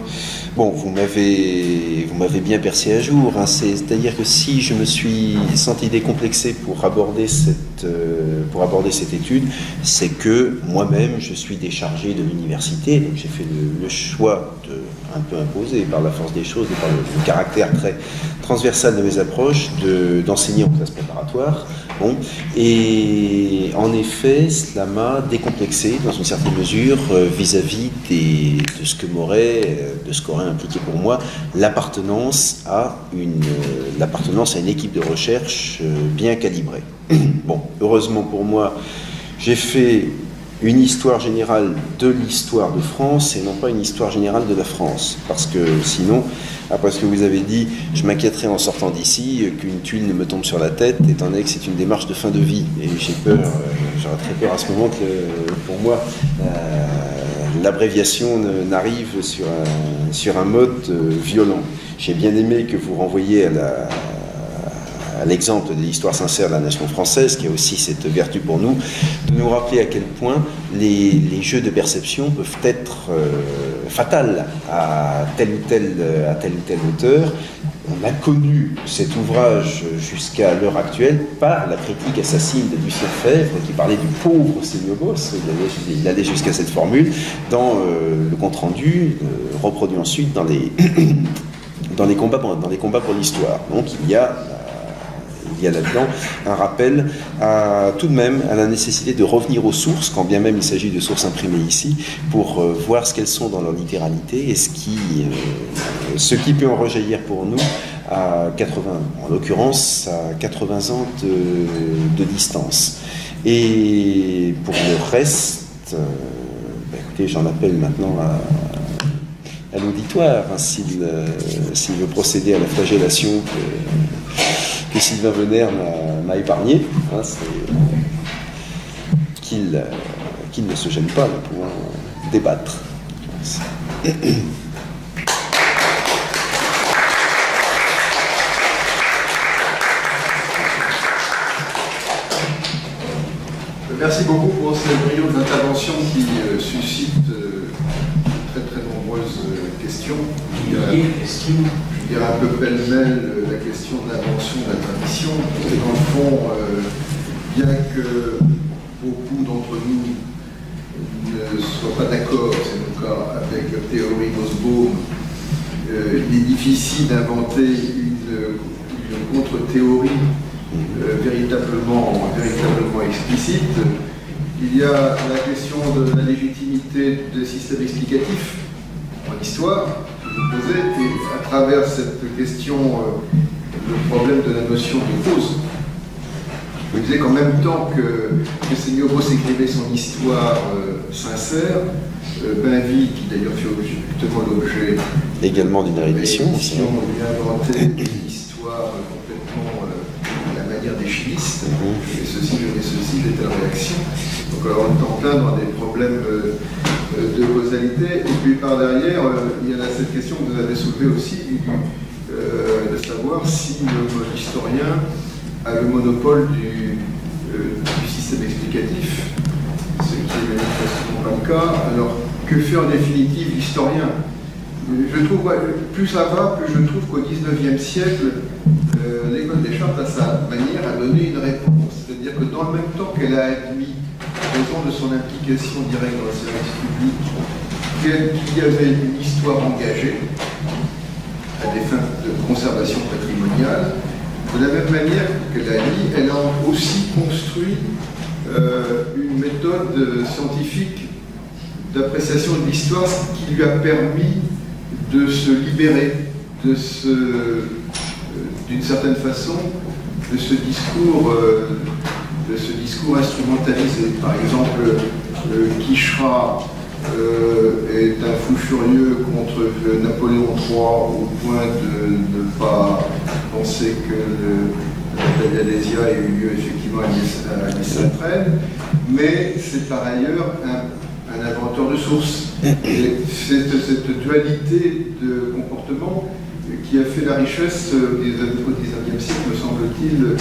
Bon, vous m'avez, vous m'avez bien percé à jour. Hein. C'est-à-dire que si je me suis senti décomplexé pour aborder cette, euh, pour aborder cette étude, c'est que moi-même, je suis déchargé de l'université. Donc j'ai fait le, choix de, un peu imposé par la force des choses et par le, caractère très transversal de mes approches, d'enseigner en classe préparatoire. Et en effet, cela m'a décomplexé dans une certaine mesure euh, vis-à-vis de ce que m'aurait, euh, de ce qu'aurait impliqué pour moi l'appartenance à une, euh, l'appartenance à une équipe de recherche bien calibrée. [clears throat] Bon, heureusement pour moi, j'ai fait une histoire générale de l'histoire de France et non pas une histoire générale de la France. Parce que sinon, après ce que vous avez dit, je m'inquiéterais en sortant d'ici qu'une tuile ne me tombe sur la tête, étant donné que c'est une démarche de fin de vie. Et j'ai peur, euh, j'aurais très peur à ce moment que, pour moi, euh, l'abréviation n'arrive sur un, sur un mode euh, violent. J'ai bien aimé que vous renvoyiez à la, à l'exemple de l'histoire sincère de la nation française, qui a aussi cette vertu pour nous, de nous rappeler à quel point les, jeux de perception peuvent être euh, fatals à tel ou tel, à tel ou tel auteur. On a connu cet ouvrage jusqu'à l'heure actuelle par la critique assassine de Lucien Fèvre, qui parlait du pauvre Séniogos, il allait, jusqu'à cette formule, dans euh, le compte-rendu, euh, reproduit ensuite dans les, [coughs] dans les combats, dans les combats pour l'histoire. Donc il y a il y a là-dedans un rappel à, tout de même à la nécessité de revenir aux sources, quand bien même il s'agit de sources imprimées ici, pour euh, voir ce qu'elles sont dans leur littéralité et ce qui, euh, ce qui peut en rejaillir pour nous à 80, en l'occurrence à 80 ans de, distance. Et pour le reste, euh, bah, écoutez, j'en appelle maintenant à, l'auditoire, hein, s'il veut procéder à la flagellation que Sylvain Venère m'a épargné, hein, qu'il ne se gêne pas, nous pouvons débattre. Merci beaucoup pour ces brillantes interventions qui euh, euh, questions. questions je dirais un peu pêle-mêle euh, la question de l'invention de la tradition. Dans le fond, euh, bien que beaucoup d'entre nous ne soient pas d'accord, c'est le cas avec la théorie Mosbaum, euh, il est difficile d'inventer une, contre-théorie véritablement, véritablement explicite. Il y a la question de la légitimité des systèmes explicatifs histoire, et à travers cette question euh, le problème de la notion de cause. Je disais qu'en même temps que, que Seigneur écrivait son histoire euh, sincère, euh, Bainville, qui d'ailleurs fait justement l'objet également d'une réédition, il a inventé une histoire complètement à la manière des chimistes, mhm. et ceci, et ceci, était la réaction. Donc alors, on est en plein dans des problèmes euh, de causalité. Et puis par derrière, euh, il y a cette question que vous avez soulevée aussi, euh, de savoir si l'historien a le monopole du, système explicatif, ce qui est manifestement pas le cas. Alors, que fait en définitive l'historien? Je trouve, plus ça va, plus je trouve qu'au XIXe siècle, l'école des chartes, à sa manière, a donné une réponse. C'est-à-dire que dans le même temps qu'elle a admis de son implication directe dans le service public, qu'il y avait une histoire engagée à des fins de conservation patrimoniale. De la même manière qu'elle a dit, elle a aussi construit une méthode scientifique d'appréciation de l'histoire qui lui a permis de se libérer de ce, d'une certaine façon, de ce discours, de ce discours instrumentalisé. Par exemple, Kishra euh, est un fou furieux contre Napoléon III au point de ne pas penser que la d'Alésia ait eu lieu effectivement à Nissatrène, mais c'est par ailleurs un, inventeur de sources. Et c'est cette dualité de comportement qui a fait la richesse des au XIXe siècle, me semble-t-il,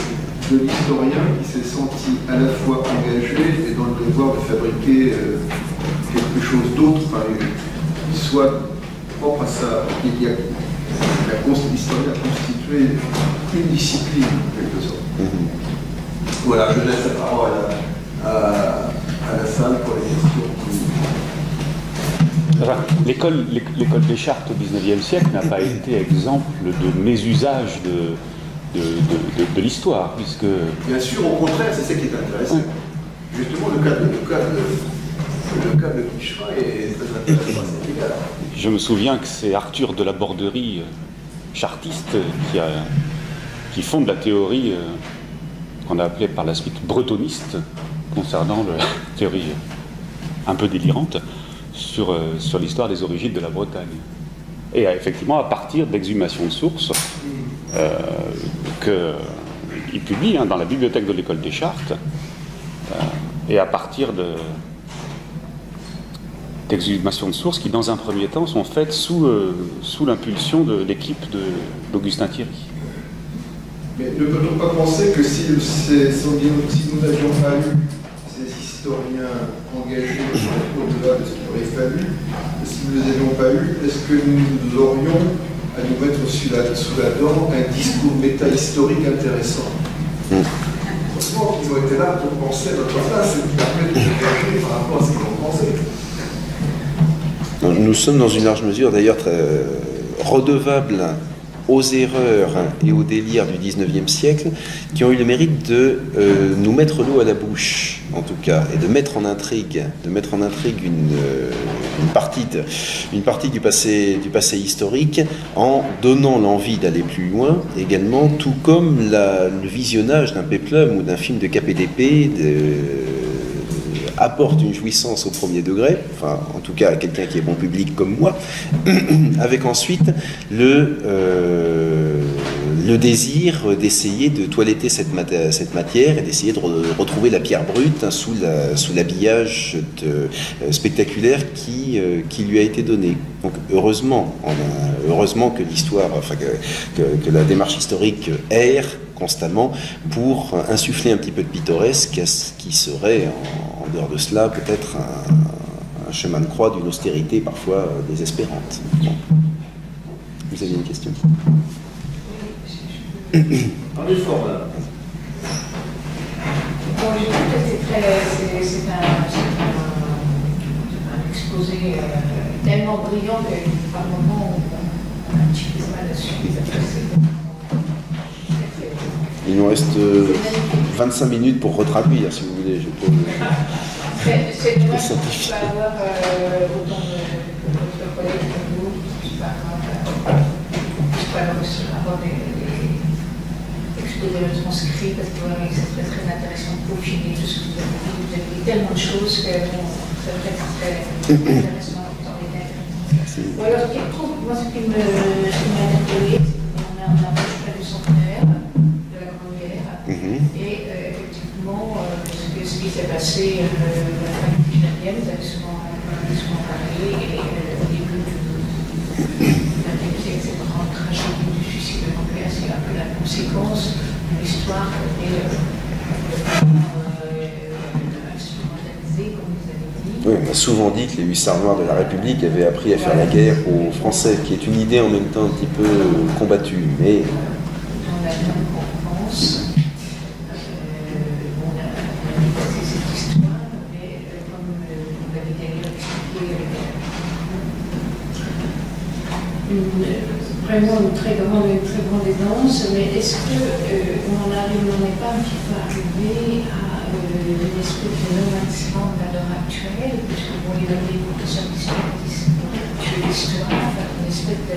de l'historien qui s'est senti à la fois engagé et dans le devoir de fabriquer euh, quelque chose d'autre, qui soit propre à ça. Il a, l'historien a constitué une discipline, en quelque sorte. Mhm. Voilà, je laisse la parole à, la salle pour les questions. L'école, l'école des chartes au XIXe siècle n'a pas été exemple de mésusage de, de, l'histoire, puisque... Bien sûr, au contraire, c'est ça qui est intéressant. Justement, le cas, le cas de, le cas de est très intéressant Je me souviens que c'est Arthur de la Borderie, euh, chartiste, qui, a, qui fonde la théorie euh, qu'on a appelée par la suite bretoniste, concernant la théorie un peu délirante sur, euh, sur l'histoire des origines de la Bretagne. Et effectivement, à partir d'exhumations de sources qu'il publie hein, dans la bibliothèque de l'école des chartes, et à partir de, d'exhumation de sources qui, dans un premier temps, sont faites sous, euh, sous l'impulsion de l'équipe d'Augustin Thierry. Mais ne peut-on pas penser que si, nous n'avions pas eu ces historiens engagés au-delà de ce qu'il aurait fallu, nous pas eu, est-ce que nous aurions à nous mettre sous la, dent un discours méta-historique intéressant. Franchement, ils ont été là pour penser à notre place et permettre de par rapport à ce qu'ils ont pensé. Nous sommes dans une large mesure d'ailleurs très redevables aux erreurs et aux délires du 19e siècle qui ont eu le mérite de euh, nous mettre l'eau à la bouche, en tout cas, et de mettre en intrigue, de mettre en intrigue une, euh, partie, du, passé, historique en donnant l'envie d'aller plus loin également, tout comme le visionnage d'un péplum ou d'un film de KPDP, apporte une jouissance au premier degré, enfin en tout cas à quelqu'un qui est bon public comme moi, [clears throat] avec ensuite le, euh, le désir d'essayer de toiletter cette, matière et d'essayer de retrouver la pierre brute hein, sous l'habillage sous euh, spectaculaire qui, euh, qui lui a été donné. Donc heureusement, heureusement que l'histoire, enfin que, que, la démarche historique erre constamment pour insuffler un petit peu de pittoresque à ce qui serait dehors de cela peut-être un, chemin de croix d'une austérité parfois désespérante. Vous aviez une question [coughs] En effort, là. Bon, je trouve que c'est un, un, exposé euh, tellement brillant que par moment on a un petit peu mal à suivre. Il nous reste 25 euh, minutes pour retraduire, si vous voulez. Je peux, c'est dommage qu'on ne pas avoir euh, autant de collègues comme vous, qui pas avoir des, des exposés retranscrits, parce que voilà, c'est très, très intéressant de peaufiner tout ce que vous avez dit. Vous avez dit tellement de choses que bon, c'est très, très intéressant dans les têtes. Ou alors, moi, ce qui m'a interpellé, c'est qu'on a, du centenaire. Qui s'est passé euh, la fin du 19e, vous avez souvent, parlé, et au début du 20e siècle, cette grande tragédie du suicide européen, c'est un peu la conséquence de l'histoire et oui, on a souvent dit que les hussards noirs de la République avaient appris à faire la guerre aux Français, qui est une idée en même temps un petit peu combattue. Mais vraiment une très grande, très grande aisance, mais est-ce qu'on euh, n'en est pas un petit peu arrivé à euh, une espèce de nomadisme à l'heure actuelle, puisque bon, les professeurs d'histoire tuer l'histoire, une espèce de.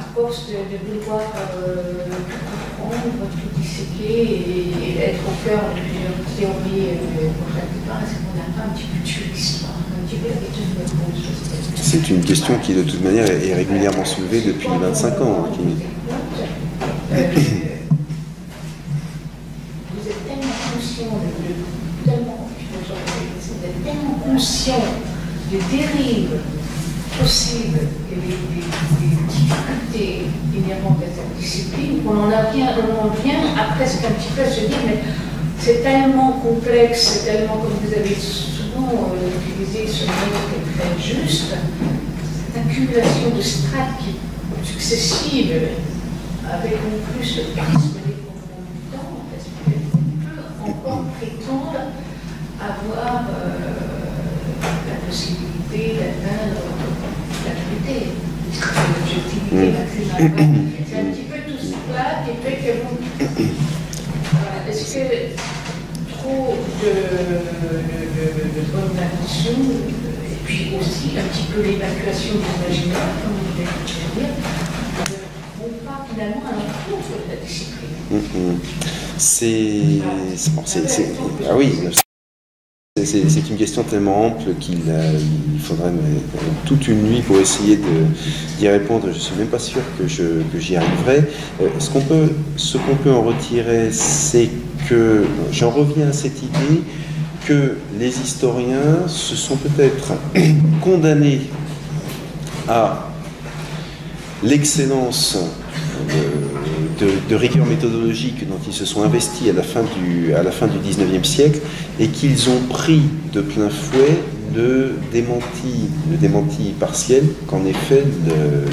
à force de, de vouloir euh, tout comprendre, tout disséquer et, être au cœur de plusieurs théories euh, contradictoires, est-ce qu'on n'a pas un petit peu tué l'histoire un petit peu la question de la C'est une question qui, de toute manière, est régulièrement soulevée depuis 25 ans. Hein, vous êtes tellement conscient vous êtes tellement conscient des dérives possibles et des, difficultés inhérentes à cette discipline qu'on en, bien, on en vient à presque un petit peu se dire mais c'est tellement complexe, c'est tellement, comme vous avez souvent ce est très juste, cette accumulation de strates successives avec en plus le charisme des temps, parce qu'on peut encore prétendre avoir euh, la possibilité d'atteindre la vérité, l'objectivité maximale. C'est un petit peu tout cela qui fait que vous. Euh, Est-ce que trop de, de, de, de bonnes intentions, et puis aussi un petit peu l'évacuation de l'imaginaire, comme vous l'avez dire, pas finalement à l'encontre de la discipline. C'est. Bon, ah oui, c'est une question tellement ample qu'il il faudrait toute une nuit pour essayer d'y répondre. Je ne suis même pas sûr que j'y arriverai. Ce qu'on peut, peut en retirer, c'est que j'en reviens à cette idée que les historiens se sont peut-être [coughs] condamnés à l'excellence de, rigueur méthodologique dont ils se sont investis à la fin du, à la fin du 19e siècle et qu'ils ont pris de plein fouet le démenti, le démenti partiel qu'en effet le,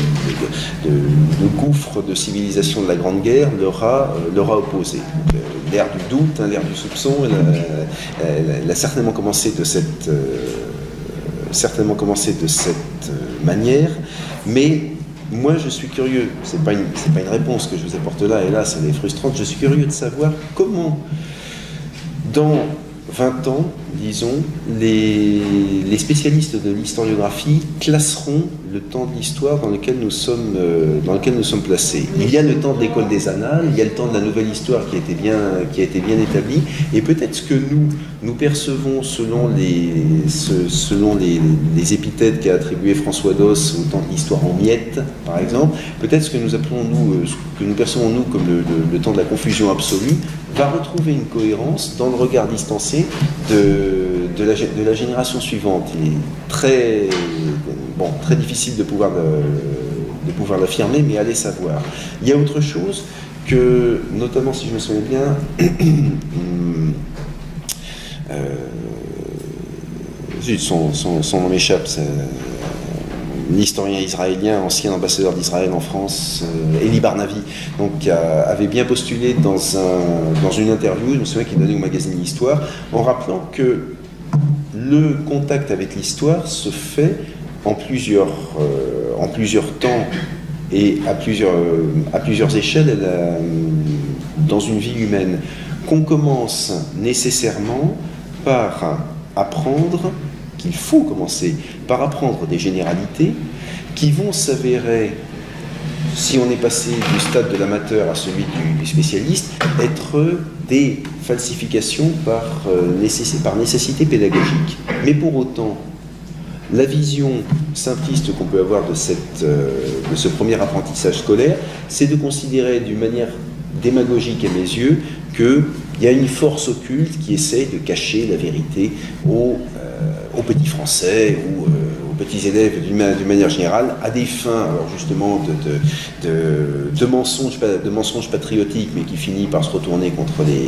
gouffre de civilisation de la Grande Guerre leur a, leur a opposé. L'ère du doute, hein, l'ère du soupçon, elle a, elle, elle a, certainement commencé de cette, euh, certainement commencé de cette manière, mais moi, je suis curieux, ce n'est pas, pas, une réponse que je vous apporte là, et là, c'est est frustrante, je suis curieux de savoir comment, dans 20 ans, disons, les, les spécialistes de l'historiographie classeront le temps de l'histoire dans lequel nous sommes euh, dans lequel nous sommes placés. Il y a le temps de l'école des annales, il y a le temps de la nouvelle histoire qui a été bien qui a été bien établie, et peut-être ce que nous nous percevons selon les selon les, les épithètes qu'a attribué François Doss au temps de l'histoire en miettes, par exemple, peut-être ce que nous appelons nous euh, que nous percevons nous comme le, le, le temps de la confusion absolue va retrouver une cohérence dans le regard distancé de, de, la, de la génération suivante. Il est très, bon, très difficile de pouvoir, de, de pouvoir l'affirmer, mais allez savoir. Il y a autre chose que, notamment si je me souviens bien, [clears throat] euh, son, nom m'échappe, l'historien israélien, ancien ambassadeur d'Israël en France, euh, Eli Barnavi, donc, avait bien postulé dans, un, dans une interview, je me souviens qu'il donnait au magazine L'Histoire, en rappelant que le contact avec l'histoire se fait en plusieurs, euh, en plusieurs temps et à plusieurs, à plusieurs échelles la, dans une vie humaine, qu'on commence nécessairement par apprendre qu'il faut commencer par apprendre des généralités qui vont s'avérer, si on est passé du stade de l'amateur à celui du, spécialiste, être des falsifications euh, par nécessité pédagogique. Mais pour autant, la vision simpliste qu'on peut avoir euh, de ce premier apprentissage scolaire, c'est de considérer d'une manière démagogique à mes yeux qu'il y a une force occulte qui essaye de cacher la vérité aux, euh, petits Français euh, petits élèves d'une manière générale à des fins alors justement de, mensonges, patriotiques mais qui finit par se retourner contre les,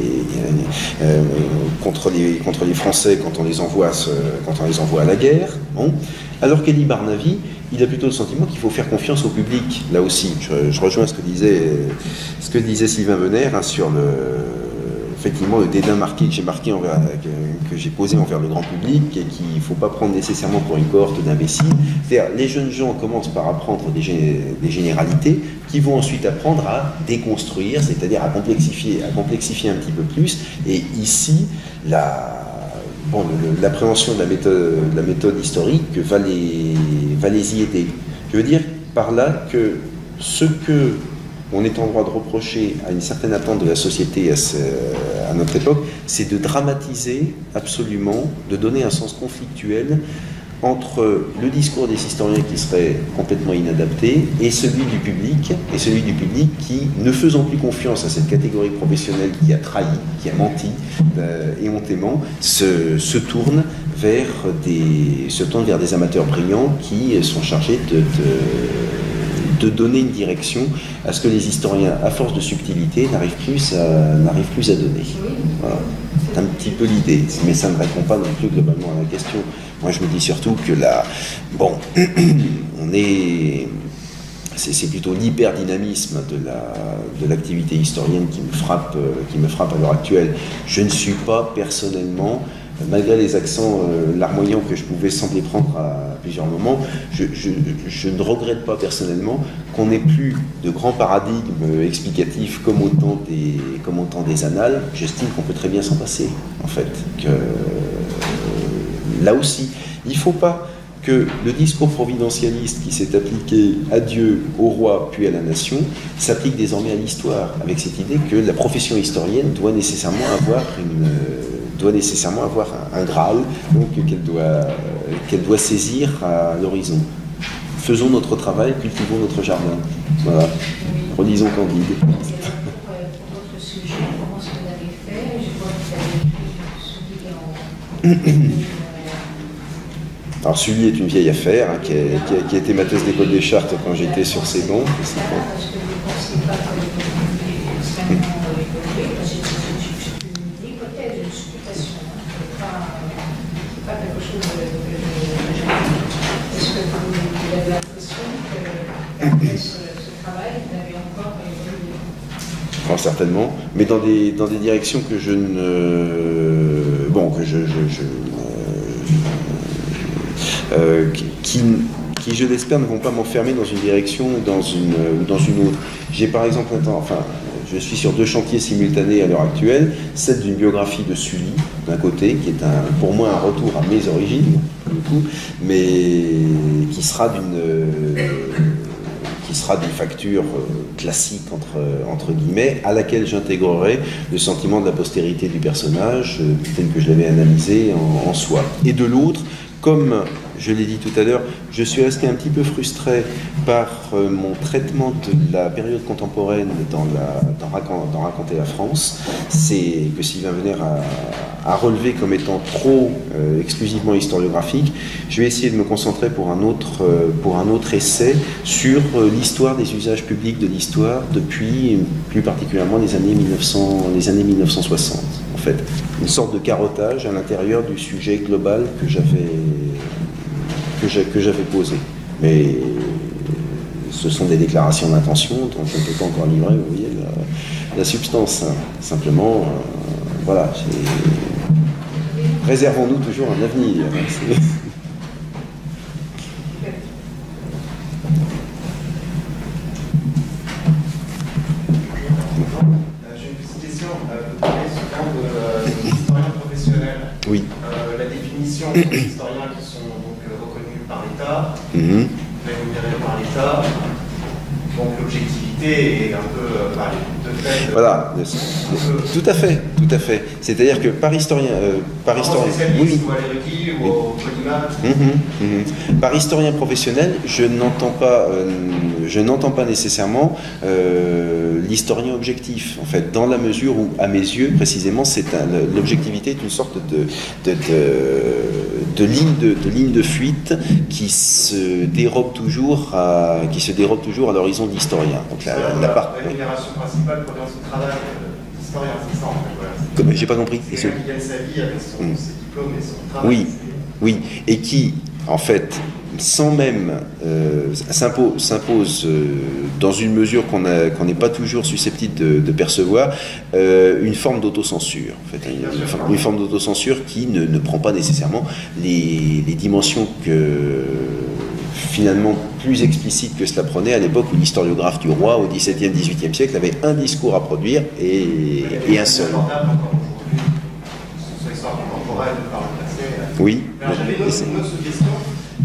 Français quand on les envoie, à la guerre. Bon. Alors qu'Elie Barnavi, il a plutôt le sentiment qu'il faut faire confiance au public, là aussi. Je, rejoins ce que disait, ce que disait Sylvain Venère hein, sur le effectivement le dédain marqué que j'ai marqué que, j'ai posé envers le grand public et qu'il ne faut pas prendre nécessairement pour une cohorte d'imbéciles. C'est-à-dire les jeunes gens commencent par apprendre des, généralités qui vont ensuite apprendre à déconstruire, c'est-à-dire à complexifier, à complexifier un petit peu plus. Et ici, la, bon, l'appréhension de la méthode, historique va va les y aider. Je veux dire par là que ce que on est en droit de reprocher à une certaine attente de la société à, notre époque, c'est de dramatiser absolument, de donner un sens conflictuel entre le discours des historiens qui serait complètement inadapté et celui du public, et celui du public qui, ne faisant plus confiance à cette catégorie professionnelle qui a trahi, qui a menti euh, éhontément, se, se, tourne vers des, se tourne vers des amateurs brillants qui sont chargés de de donner une direction à ce que les historiens, à force de subtilité, n'arrivent plus, à, plus à donner. C'est un petit peu l'idée, mais ça ne répond pas non plus globalement à la question. Moi, je me dis surtout que là, bon, [clears throat] on est c'est plutôt l'hyperdynamisme de l'activité historienne qui me frappe, euh, qui me frappe à l'heure actuelle. Je ne suis pas personnellement malgré les accents euh, larmoyants que je pouvais sembler prendre à plusieurs moments, je, ne regrette pas personnellement qu'on n'ait plus de grands paradigmes explicatifs comme au temps des, comme des annales. J'estime qu'on peut très bien s'en passer, en fait. Que, euh, là aussi, il ne faut pas que le discours providentialiste qui s'est appliqué à Dieu, au roi, puis à la nation, s'applique désormais à l'histoire, avec cette idée que la profession historienne doit nécessairement avoir une doit nécessairement avoir un, Graal, qu'elle doit, doit saisir à l'horizon. Faisons notre travail, cultivons notre jardin. Voilà. Relisons Candide. [coughs] Alors Sully est une vieille affaire hein, qui, a, qui, a, été ma thèse d'école des chartes quand j'étais sur ces bancs. Certainement, mais dans des, dans des directions que je ne. Bon, que je. Euh, qui, qui, je l'espère, ne vont pas m'enfermer dans une direction ou dans une, dans une autre. J'ai par exemple un temps, enfin, je suis sur deux chantiers simultanés à l'heure actuelle, celle d'une biographie de Sully, d'un côté, qui est un, pour moi un retour à mes origines, du coup, mais qui sera d'une qui sera d'une facture euh, classique entre, guillemets, à laquelle j'intégrerai le sentiment de la postérité du personnage, euh, tel que je l'avais analysé en soi. Et de l'autre, comme je l'ai dit tout à l'heure, je suis resté un petit peu frustré par euh, mon traitement de la période contemporaine dans, la, dans, Raconter la France. C'est que Sylvain Venère a, relevé comme étant trop euh, exclusivement historiographique. Je vais essayer de me concentrer pour un autre, euh, pour un autre essai sur l'histoire des usages publics de l'histoire depuis plus particulièrement années, 1900, les années 1960. Fait, une sorte de carottage à l'intérieur du sujet global que j'avais que j'avais posé. Mais ce sont des déclarations d'intention dont je ne peux pas encore livrer, vous voyez, la, substance. Hein. Simplement, euh, voilà, réservons-nous toujours un avenir. Des historiens qui sont par l'État, mmh. rémunéré par l'État. Donc l'objectivité est un peu euh. Voilà, tout à fait, tout à fait. C'est-à-dire que par historien, euh, par historien, oui, ou, au mmh, mmh. par historien professionnel, je n'entends pas, euh, je n'entends pas nécessairement euh, l'historien objectif. En fait, dans la mesure où, à mes yeux, précisément, c'est l'objectivité est une sorte de, de, de, ligne de, de ligne de fuite qui se dérobe toujours à, qui se dérobe toujours à l'horizon de l'historien. Donc la, la, part. La rémunération principale de son travail d'historien, c'est ça en fait. Voilà. J'ai pas compris. C'est quelqu'un qui gagne sa vie avec son, mm. ses diplômes et son travail. Oui, oui, et qui, en fait, sans même s'impose dans une mesure qu'on n'est pas toujours susceptible de, percevoir, une forme d'autocensure. En fait, une, forme d'autocensure qui ne, prend pas nécessairement les, les dimensions que finalement plus explicite que cela prenait à l'époque où l'historiographe du roi au XVIIe, XVIIIe siècle avait un discours à produire et, et un seul. Oui. J'avais une, autre suggestion.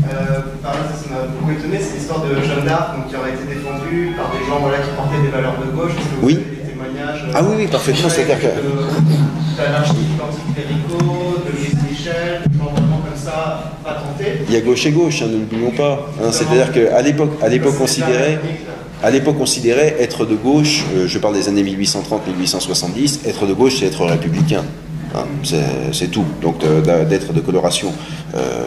Euh, ça m'a beaucoup étonné, c'est l'histoire de Jeanne d'Arc qui aurait été défendue par des gens voilà, qui portaient des valeurs de gauche. Est-ce que vous oui. avez des témoignages Ah oui, oui, parfaitement. C'est-à-dire que. D'anarchistes anticléricaux, de Louise Michel, de gens vraiment comme ça. Il y a gauche et gauche, hein, ne l'oublions pas. Hein, C'est-à-dire qu'à l'époque, à l'époque considérée. À l'époque considéré être de gauche, euh, je parle des années 1830-1870, être de gauche c'est être républicain. Hein, c'est tout. Donc d'être de coloration. Euh,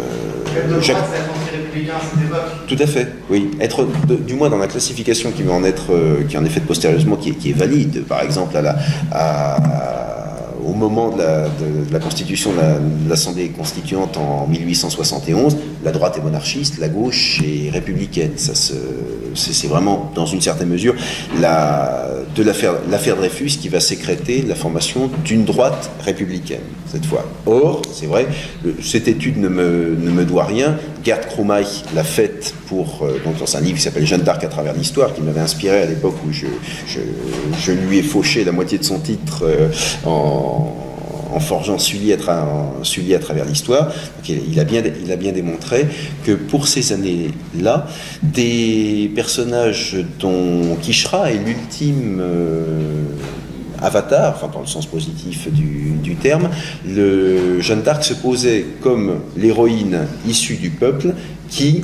tout à fait, oui. Être, du moins dans la classification qui va en être, euh, qui en est faite postérieurement, qui est, qui est valide. Par exemple, à la, à, au moment de la, constitution de l'Assemblée constituante en 1871, la droite est monarchiste, la gauche est républicaine. Ça c'est vraiment, dans une certaine mesure, l'affaire Dreyfus qui va sécréter la formation d'une droite républicaine, cette fois. Or, c'est vrai, cette étude ne me, doit rien. Gerd Krummay l'a faite pour, euh, dans un livre qui s'appelle Jeanne d'Arc à travers l'histoire, qui m'avait inspiré à l'époque où je, lui ai fauché la moitié de son titre euh, en en forgeant Sully à, travers l'histoire. Il, a bien, démontré que pour ces années-là, des personnages dont Kishra est l'ultime euh, avatar, enfin dans le sens positif du, terme, le Jeanne d'Arc se posait comme l'héroïne issue du peuple qui,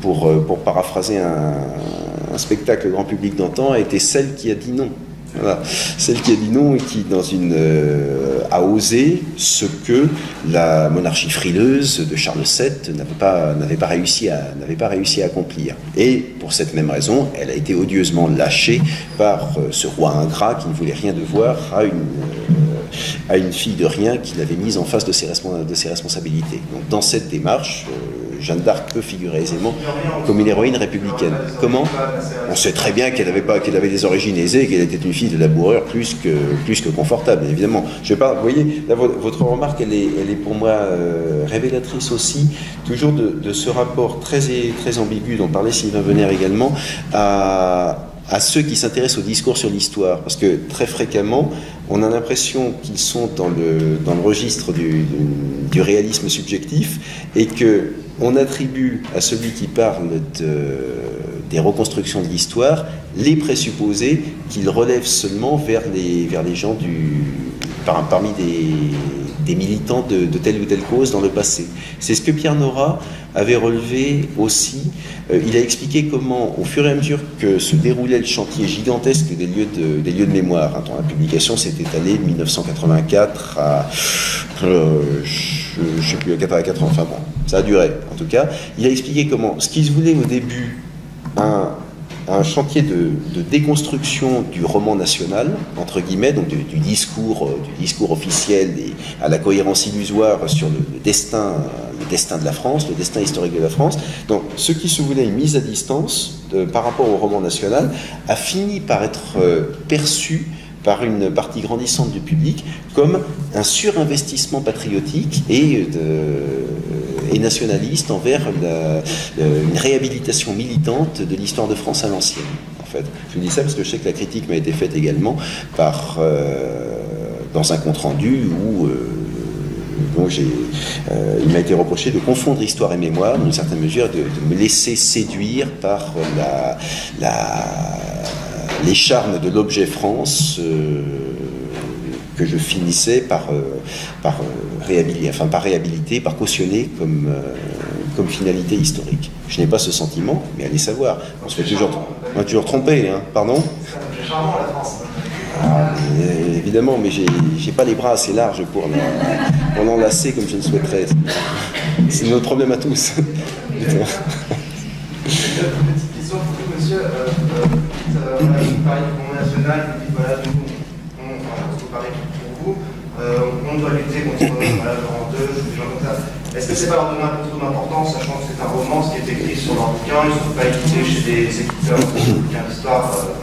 pour, euh, paraphraser un spectacle grand public d'antan, a été celle qui a dit non celle qui a dit non et qui, dans une, euh, a osé ce que la monarchie frileuse de Charles VII n'avait pas, n'avait pas, réussi à, n'avait pas réussi à accomplir. Et pour cette même raison, elle a été odieusement lâchée par euh, ce roi ingrat qui ne voulait rien devoir à une, euh, à une fille de rien qu'il avait mise en face de ses, de ses responsabilités. Donc, dans cette démarche, Jeanne d'Arc peut figurer aisément comme une héroïne républicaine. Comment? On sait très bien qu'elle avait, pas, avait des origines aisées, qu'elle était une fille de laboureur plus que, plus que confortable, évidemment. Je vous voyez, votre remarque, elle est, elle est pour moi euh, révélatrice aussi, toujours de, ce rapport très, très ambigu dont parlait Sylvain Venère également, à, à ceux qui s'intéressent au discours sur l'histoire, parce que très fréquemment, on a l'impression qu'ils sont dans le, registre du, réalisme subjectif et que on attribue à celui qui parle de, des reconstructions de l'histoire les présupposés qu'il relève seulement vers les gens du, parmi des, militants de, telle ou telle cause dans le passé. C'est ce que Pierre Nora avait relevé aussi. Euh, il a expliqué comment, au fur et à mesure que se déroulait le chantier gigantesque des lieux de, mémoire, hein, la publication s'est étalée de 1984 à, euh, je ne sais plus, à 84 ans, enfin bon, ça a duré en tout cas. Il a expliqué comment, ce qu'il voulait au début, un, un chantier de, déconstruction du roman national, entre guillemets, donc du, discours, euh, du discours officiel à la cohérence illusoire sur le, destin, le destin de la France, le destin historique de la France. Donc, ce qui se voulait une mise à distance par rapport au roman national a fini par être euh, perçu par une partie grandissante du public comme un surinvestissement patriotique et, et nationaliste envers une réhabilitation militante de l'histoire de France à l'ancienne. En fait, je dis ça parce que je sais que la critique m'a été faite également euh, dans un compte rendu où euh, euh, il m'a été reproché de confondre histoire et mémoire, dans une certaine mesure, de, me laisser séduire par la les charmes de l'objet France euh, que je finissais par, euh, par, euh, réhabiliter, enfin, par réhabiliter, par cautionner comme, comme finalité historique. Je n'ai pas ce sentiment, mais allez savoir. On se fait toujours, on toujours trompé, hein. pardon? Charmant la France. Ah, évidemment, mais j'ai pas les bras assez larges pour, l'enlacer comme je le souhaiterais. C'est notre problème à tous. Une petite question pour vous, monsieur du voilà, nous, on, pour vous, euh, on doit lutter contre voilà, Laurent II, des gens comme ça. est-ce que c'est pas leur donner un peu trop d'importance, sachant que c'est un roman, ce qui est écrit sur leur bouquin, ils ne sont pas édités chez des éditeurs de bouquins d'histoire euh,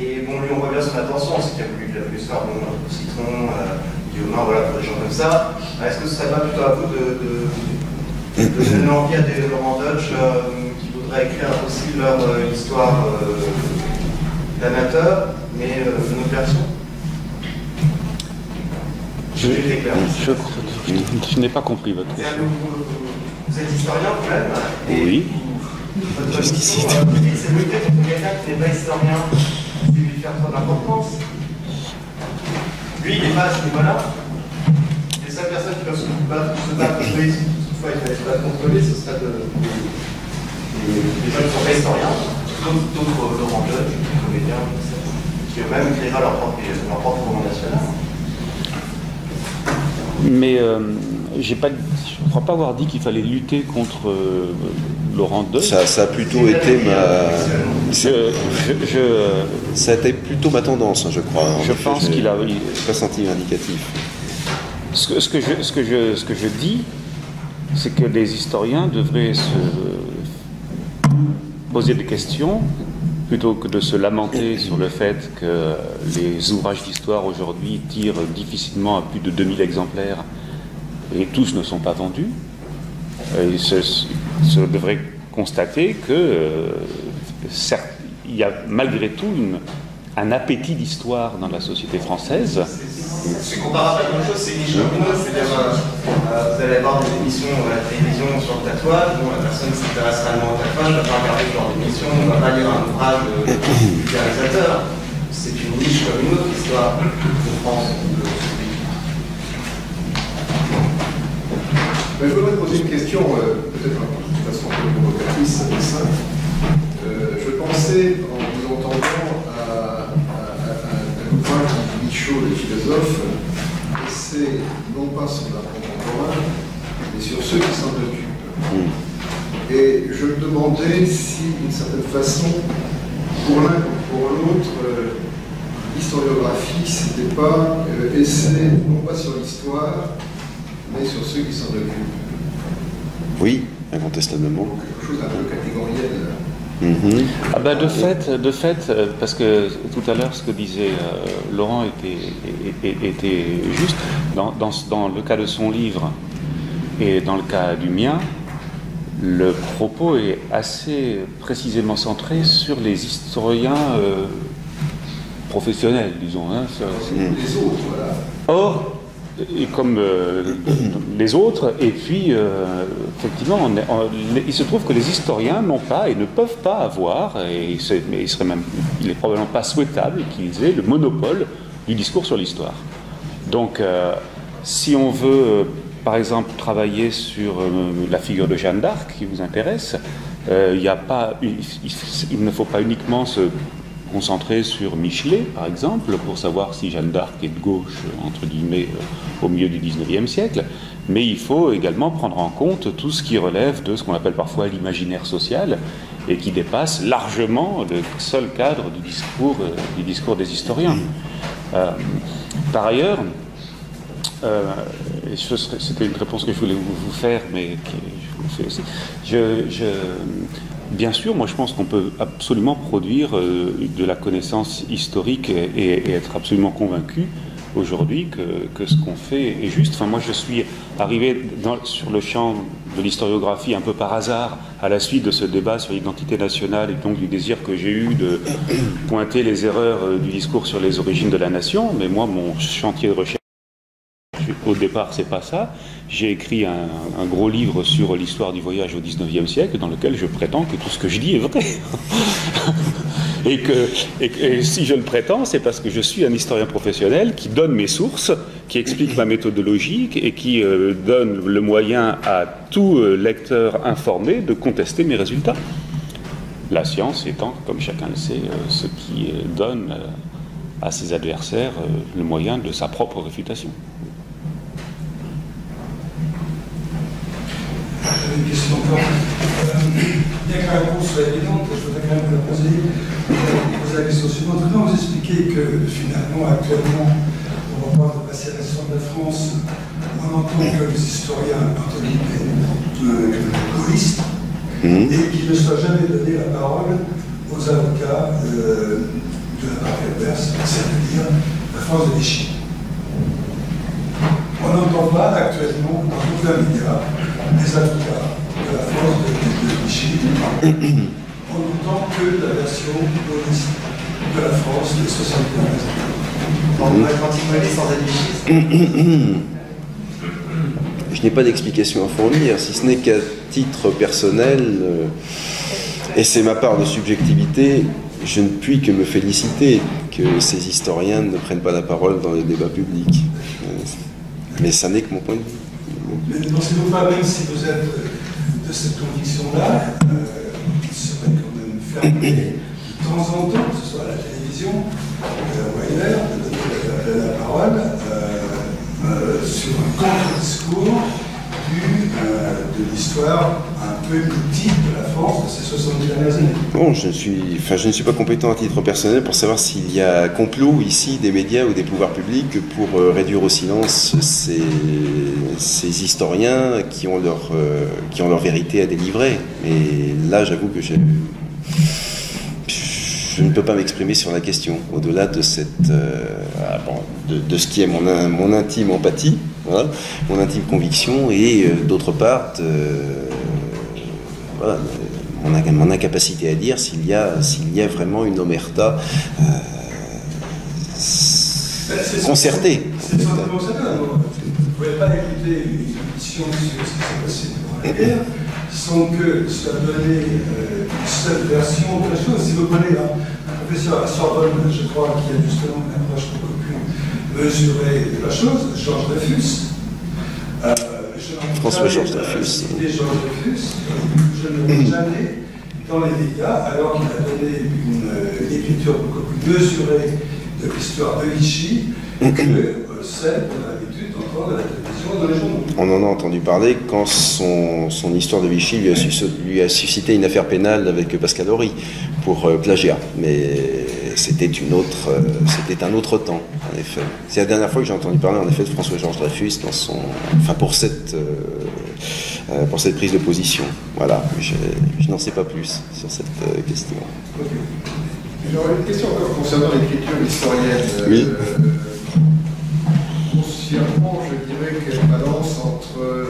Et bon, lui, on voit bien son attention, c'est qu'il a voulu, faire bon, Citron, euh, Guillaume, voilà, pour des gens comme ça. Est-ce que ce serait pas plutôt à vous de, de, de donner envie à des Laurent Dutch euh, écrire aussi leur euh, histoire euh, d'amateur, mais euh, une autre version Je, je, je- je n'ai pas compris votre question. Vous, vous êtes historien vous-même et Oui. Votre Jusqu'ici. c'est lutter contre quelqu'un qui n'est pas historien, c'est lui faire trop d'importance. Lui, il n'est pas à ce niveau-là. Les seules personnes qui peuvent se battre, se battre contre lui, si toutefois il fallait se battre lui, ce serait de, des, des gens qui ne sont pas historiens, d'autres d'autres Laurent Judge, des comédiens, qui eux-mêmes écrira leur propre, leur propre roman national. Mais euh, j'ai pas, je ne crois pas avoir dit qu'il fallait lutter contre euh, Laurent Deuil. Ça, ça a plutôt été ma. Je, je- je- Ça a été plutôt ma tendance, hein, je crois. En Je effet, pense qu'il a- pas senti indicatif. ce, que, ce que je, ce, que je, ce que je dis, c'est que les historiens devraient se poser des questions plutôt que de se lamenter sur le fait que les ouvrages d'histoire aujourd'hui tirent difficilement à plus de 2000 exemplaires et tous ne sont pas vendus. Ils se, devraient constater que, euh, certes, il y a malgré tout un appétit d'histoire dans la société française. C'est comparable à la même chose, c'est niche comme une autre. C'est-à-dire, euh, vous allez avoir des émissions à la télévision sur le tatouage. Bon, la personne s'intéresse réellement au tatouage ne va pas regarder ce genre d'émission, ne va pas lire un ouvrage de- du réalisateur. C'est une niche comme une autre histoire de France. Mais je voudrais poser une question, euh, peut-être de façon un peu provocatrice, mais simple. Je pensais, en vous entendant, à, à- à- Michaud, le philosophe, c'est non pas sur l'art contemporain, mais sur ceux qui s'en occupent. Et je me demandais si, d'une certaine façon, pour l'un comme pour l'autre, euh, l'historiographie, c'était pas euh, non pas sur l'histoire, mais sur ceux qui s'en occupent. Oui, incontestablement. Donc, quelque chose d'un peu catégoriel. Mhm. Ah bah, de fait, de fait, euh, parce que tout à l'heure ce que disait euh, Laurent était, était- était juste. Dans, dans- dans le cas de son livre et dans le cas du mien, le propos est assez précisément centré sur les historiens euh, professionnels, disons. hein, ça, c'est- Les autres, voilà. Or, comme euh, les autres, et puis euh, effectivement, il se trouve que les historiens n'ont pas et ne peuvent pas avoir, et mais il serait même, il est probablement pas souhaitable qu'ils aient le monopole du discours sur l'histoire. Donc, euh, si on veut, par exemple, travailler sur la figure de Jeanne d'Arc qui vous intéresse, il ne faut pas uniquement se concentrer sur Michelet, par exemple, pour savoir si Jeanne d'Arc est de gauche, entre guillemets, euh, au milieu du XIXe siècle, mais il faut également prendre en compte tout ce qui relève de ce qu'on appelle parfois l'imaginaire social et qui dépasse largement le seul cadre du discours, euh, des historiens. Euh, par ailleurs, c'était une réponse que je voulais vous, faire, mais je vous fais aussi. Je- bien sûr, moi je pense qu'on peut absolument produire euh, de la connaissance historique et, être absolument convaincu aujourd'hui que, ce qu'on fait est juste. Enfin, moi je suis arrivé sur le champ de l'historiographie un peu par hasard à la suite de ce débat sur l'identité nationale et donc du désir que j'ai eu de pointer les erreurs euh, du discours sur les origines de la nation. Mais moi, mon chantier de recherche au départ, c'est pas ça. J'ai écrit un, gros livre sur l'histoire du voyage au 19e siècle, dans lequel je prétends que tout ce que je dis est vrai. [laughs] et, que, si je le prétends, c'est parce que je suis un historien professionnel qui donne mes sources, qui explique ma méthodologie et qui euh, donne le moyen à tout euh, lecteur informé de contester mes résultats. La science étant, comme chacun le sait, euh, ce qui donne à ses adversaires le moyen de sa propre réfutation. Une question encore. Euh, bien que la réponse soit évidente, je voudrais quand même vous la poser, euh, poser la question suivante. Comment vous expliquez que finalement, actuellement, au moment de passer à l'histoire de la France, on on entend que les historiens, entre guillemets, euh, gaullistes, Mhm. et qu'il ne soit jamais donné la parole aux avocats euh, de la partie adverse, c'est-à-dire la France de Vichy. On n'entend pas actuellement dans aucun média les avocats de la France de, de Vichy. On n'entend que la version de la France des 75 années. On pourrait être anti sans être. Je n'ai pas d'explication à fournir, si ce n'est qu'à titre personnel, euh, et c'est ma part de subjectivité, je ne puis que me féliciter que ces historiens ne prennent pas la parole dans le débat public. Euh, Mais ça n'est que mon point de vue. Mais ne pensez-vous pas, même si vous êtes euh, de cette conviction-là, euh, il serait quand même fermé de temps en temps, que ce soit à la télévision euh, ou ailleurs, de donner la, parole sur un contre-discours du, de l'histoire un peu mythique de la France de ces 70 dernières années Bon, je ne suis, enfin, je ne suis pas compétent à titre personnel pour savoir s'il y a complot ici des médias ou des pouvoirs publics pour euh, réduire au silence ces, ces historiens qui ont leur, euh, qui ont leur vérité à délivrer. Mais là, j'avoue que j'ai- je ne peux pas m'exprimer sur la question au-delà de cette, euh, ah, bon, de, de ce qui est mon, mon intime empathie, voilà, mon intime conviction, et euh, d'autre part. de- voilà, mon, mon incapacité à dire s'il y a, s'il y a vraiment une omerta euh, C'est- concertée. C'est simplement ça. non Vous ne pouvez pas écouter une émission sur ce qui s'est passé durant la guerre sans que soit donnée euh, une seule version de la chose. Si vous prenez un, un professeur à Sorbonne, je crois, qui a justement une approche beaucoup plus mesurée de la chose, Georges Dreyfus. euh, François Georges Dreyfus. Georges Dreyfus. Je ne l'ai jamais dans les médias, alors qu'il a donné une, une écriture beaucoup plus mesurée de l'histoire de Vichy que euh, celle qu'on a l'habitude d'entendre à la On en a entendu parler quand son, son histoire de Vichy lui a, sus- lui a suscité une affaire pénale avec Pascal Horry pour euh, plagiat. Mais c'était une autre, euh, c'était un autre temps, en effet. C'est la dernière fois que j'ai entendu parler, en effet, de François-Georges Dreyfus dans son, enfin pour cette, euh, pour cette prise de position. Voilà, je, je n'en sais pas plus sur cette euh, question. J'aurais une question concernant l'écriture historienne. Oui. Qu'elle balance entre euh,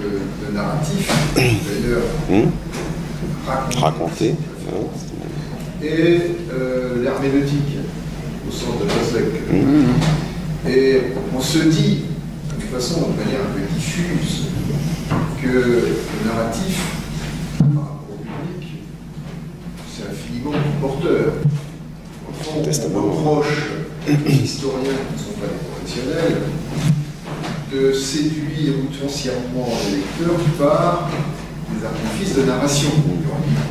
le, le narratif, d'ailleurs Hum raconté, Raconter. hein, et euh, l'herméneutique, au sens de Joseph. hum. Et on se dit, de toute façon, de manière un peu diffuse, que le narratif, par rapport au public, c'est infiniment porteur. Au fond, on reproche aux historiens qui ne sont pas des professionnels de séduire outrancièrement les lecteurs par des artifices de narration.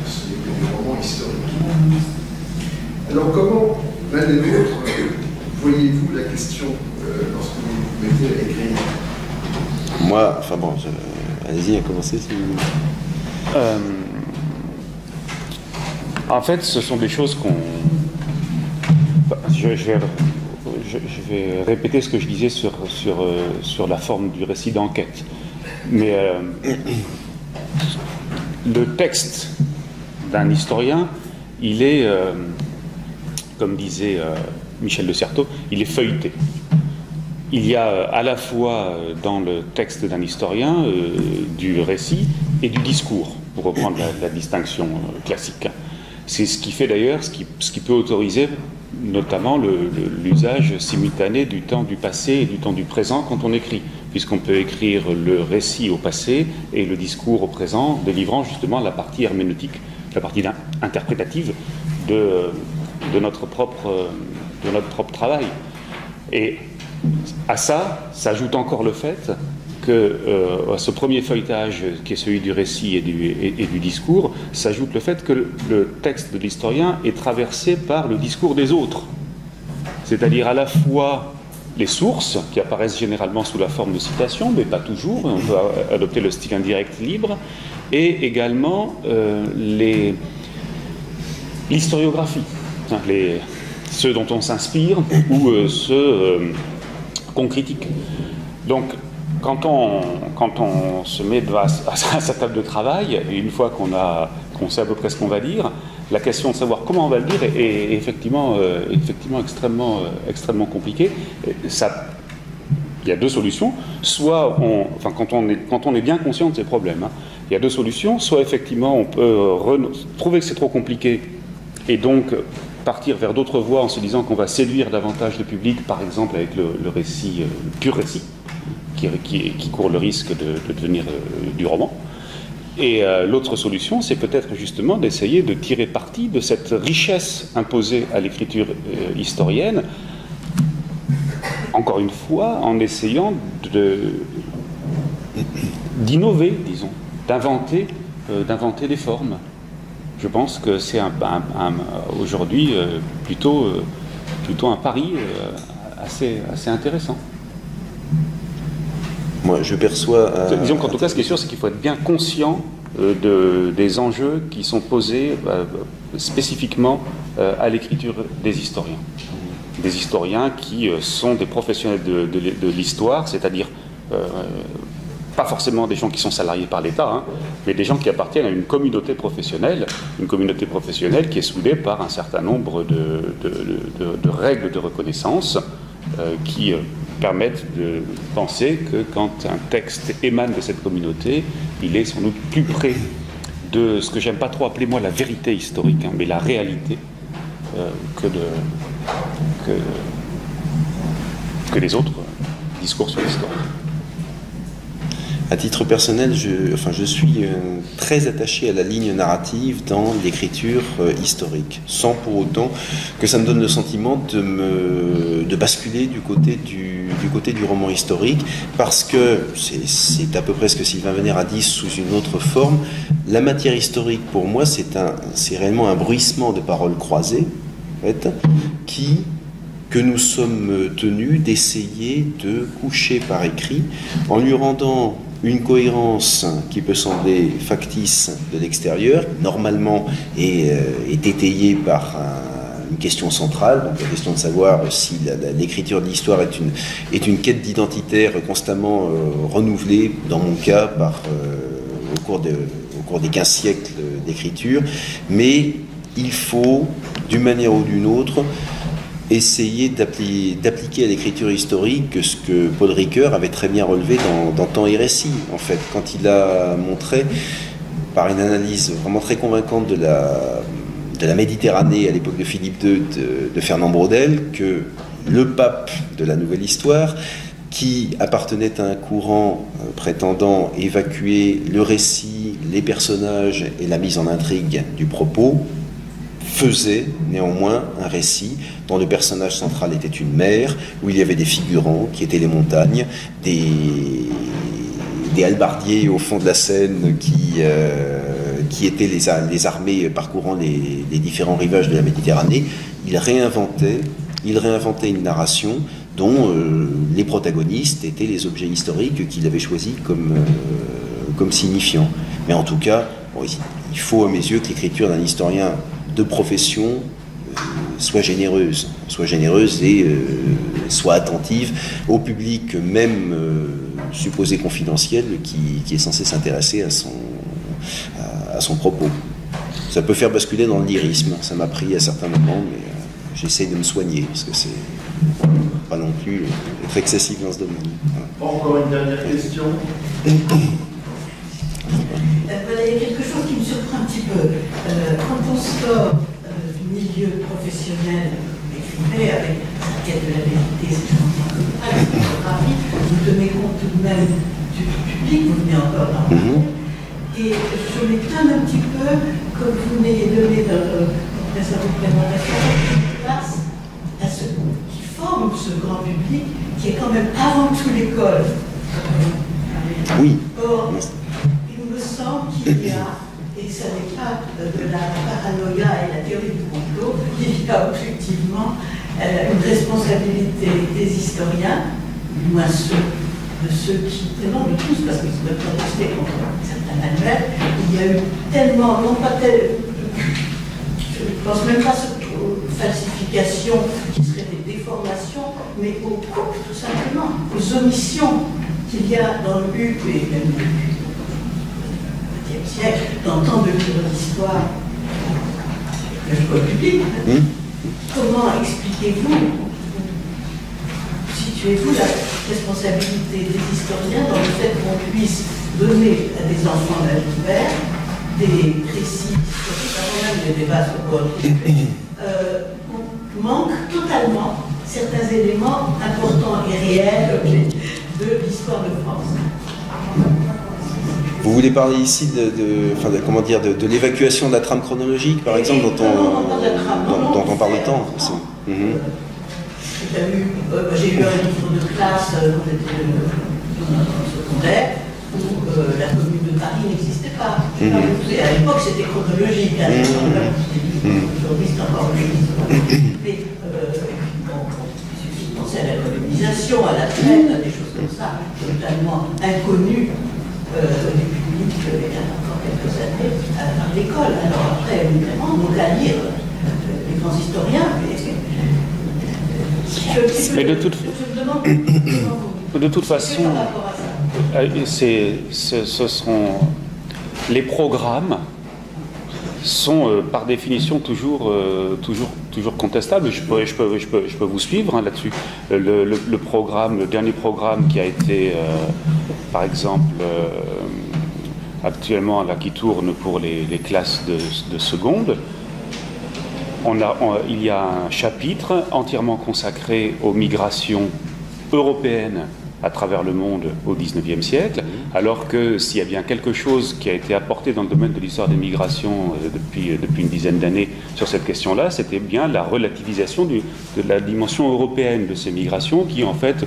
Ce n'est que des romans historiques. Alors comment, l'un et l'autre, voyez-vous la question euh, lorsque vous vous mettez à écrire? Moi, enfin bon, je- allez-y, à commencer si vous voulez. Euh, en fait, ce sont des choses qu'on. Je, je vais, je- vais répéter ce que je disais sur, sur, euh, sur la forme du récit d'enquête. Mais euh, le texte d'un historien, il est, euh, comme disait Michel de Certeau, il est feuilleté. Il y a à la fois dans le texte d'un historien du récit et du discours, pour reprendre la, distinction classique. C'est ce qui fait d'ailleurs, ce qui, ce qui peut autoriser notamment l'usage simultané du temps du passé et du temps du présent quand on écrit, puisqu'on peut écrire le récit au passé et le discours au présent, délivrant justement la partie herméneutique, la partie in- interprétative de, de notre propre, de notre propre travail. Et à ça s'ajoute encore le fait euh, à ce premier feuilletage qui est celui du récit et du, discours, s'ajoute le fait que le, texte de l'historien est traversé par le discours des autres. C'est-à-dire à la fois les sources, qui apparaissent généralement sous la forme de citation, mais pas toujours, on peut adopter le style indirect libre, et également euh, l'historiographie, ceux dont on s'inspire ou euh, ceux euh, qu'on critique. Donc, quand on, quand on se met [laughs] à, sa table de travail, et une fois qu'on a sait à peu près ce qu'on va dire, la question de savoir comment on va le dire est, effectivement, euh, effectivement extrêmement, euh, extrêmement compliquée. Ça, il y a deux solutions. Soit, enfin, quand on, est, quand on est bien conscient de ces problèmes, hein, il y a deux solutions. Soit, effectivement, on peut trouver que c'est trop compliqué et donc partir vers d'autres voies en se disant qu'on va séduire davantage le public, par exemple avec le, récit, euh, le pur récit, qui, qui, court le risque de, devenir du roman. Et euh, l'autre solution, c'est peut-être justement d'essayer de tirer parti de cette richesse imposée à l'écriture euh, historienne, encore une fois, en essayant d'innover, disons, d'inventer, euh, d'inventer des formes. Je pense que c'est un, aujourd'hui plutôt, plutôt un pari assez, assez intéressant. Moi, je perçois. Disons qu'en tout cas, ce qui est sûr, c'est qu'il faut être bien conscient euh, de, des enjeux qui sont posés euh, spécifiquement euh, à l'écriture des historiens. Des historiens qui sont des professionnels de, l'histoire, c'est-à-dire pas forcément des gens qui sont salariés par l'État, hein, mais des gens qui appartiennent à une communauté professionnelle, une communauté professionnelle qui est soudée par un certain nombre de règles de reconnaissance qui permettent de penser que quand un texte émane de cette communauté, il est sans doute plus près de ce que j'aime pas trop appeler moi la vérité historique, hein, mais la réalité euh, que, que les autres discours sur l'histoire. À titre personnel, je, enfin, je suis euh, très attaché à la ligne narrative dans l'écriture euh, historique, sans pour autant que ça me donne le sentiment de, me, de basculer du côté du, du côté du roman historique, parce que c'est à peu près ce que Sylvain Venère a dit sous une autre forme. La matière historique, pour moi, c'est réellement un bruissement de paroles croisées, en fait, qui que nous sommes tenus d'essayer de coucher par écrit en lui rendant une cohérence qui peut sembler factice de l'extérieur, normalement est, euh, étayée par une question centrale, donc la question de savoir si l'écriture de l'histoire est une, est une quête d'identitaire constamment euh, renouvelée, dans mon cas, par, euh, au, cours de, au cours des 15 siècles d'écriture, mais il faut, d'une manière ou d'une autre, essayer d'appliquer à l'écriture historique ce que Paul Ricoeur avait très bien relevé dans, Temps et Récit, en fait, quand il a montré, par une analyse vraiment très convaincante de la, de la Méditerranée à l'époque de Philippe II de, de, Fernand Braudel, que le pape de la Nouvelle Histoire, qui appartenait à un courant euh, prétendant évacuer le récit, les personnages et la mise en intrigue du propos, faisait néanmoins un récit dont le personnage central était une mer, où il y avait des figurants qui étaient les montagnes, des, des au fond de la Seine qui, euh, qui étaient les, armées parcourant les, différents rivages de la Méditerranée. Il réinventait, il réinventait une narration dont euh, les protagonistes étaient les objets historiques qu'il avait choisis comme, euh, comme signifiants. Mais en tout cas, il faut à mes yeux que l'écriture d'un historien de profession euh, soit généreuse, soit généreuse et euh, soit attentive au public même euh, supposé confidentiel qui, est censé s'intéresser à son, à, son propos. Ça peut faire basculer dans le lyrisme, ça m'a pris à certains moments, mais j'essaie de me soigner parce que c'est pas non plus être excessif dans ce domaine. Encore une dernière question. [coughs] il y a quelque chose qui me surprend un petit peu. Euh, quand on sort euh, du milieu professionnel, écrivez avec sa quête de la vérité, la photographie, vous tenez compte tout de même du public, vous venez encore dans mm Et je m'étonne un petit peu, comme vous m'ayez donné dans votre présentation, place à ceux qui forment ce grand public, qui est quand même avant tout l'école. Oui. Or, qu'il y a, et ce n'est pas de la paranoïa et la théorie du complot, [laughs] il y a objectivement euh, une responsabilité des historiens, du moins ceux, de ceux qui, non de tous, parce qu'ils peuvent protester contre certains manuels, il y a eu tellement, non pas tel, je ne pense même pas aux falsifications qui seraient des déformations, mais aux coupes tout simplement, aux omissions qu'il y a dans le but, et même le XXe siècle, dans tant de livres d'histoire, de l'école publique, Hmm. comment expliquez-vous, situez-vous la responsabilité des historiens dans le fait qu'on puisse donner à des enfants d'âge ouvert des récits historiques, avant même des débats sur quoi euh, on manque totalement certains éléments importants et réels de l'histoire de France. Vous voulez parler ici de, de- enfin, de- comment dire, de, de l'évacuation de la trame chronologique, par exemple, dont on, dont, dont parle tant aussi. Mhm. J'ai eu, euh, j'ai eu un livre de classe euh, quand j'étais euh, secondaire où euh, la commune de Paris n'existait pas. Mhm. À l'époque, c'était chronologique. hein, Mhm. Aujourd'hui, c'est encore. Mais euh, bon, il suffit de penser à la colonisation, à la traite, à des choses comme ça, totalement inconnues du public euh, il y a encore quelques années à, l'école. Alors après, évidemment, donc à lire euh, les grands historiens. mais- de toute- De toute façon, euh, ce, ce seront les programmes sont euh, par définition toujours, euh, toujours, toujours contestables. Je peux, je peux, je peux, je peux vous suivre hein, là-dessus. Le, le- programme, le dernier programme qui a été, euh, par exemple, euh, actuellement là qui tourne pour les, classes de, de seconde, on a, il y a un chapitre entièrement consacré aux migrations européennes à travers le monde au XIXe siècle, alors que s'il y a bien quelque chose qui a été apporté dans le domaine de l'histoire des migrations euh, depuis, depuis une dizaine d'années sur cette question-là, c'était bien la relativisation de la dimension européenne de ces migrations, qui en fait,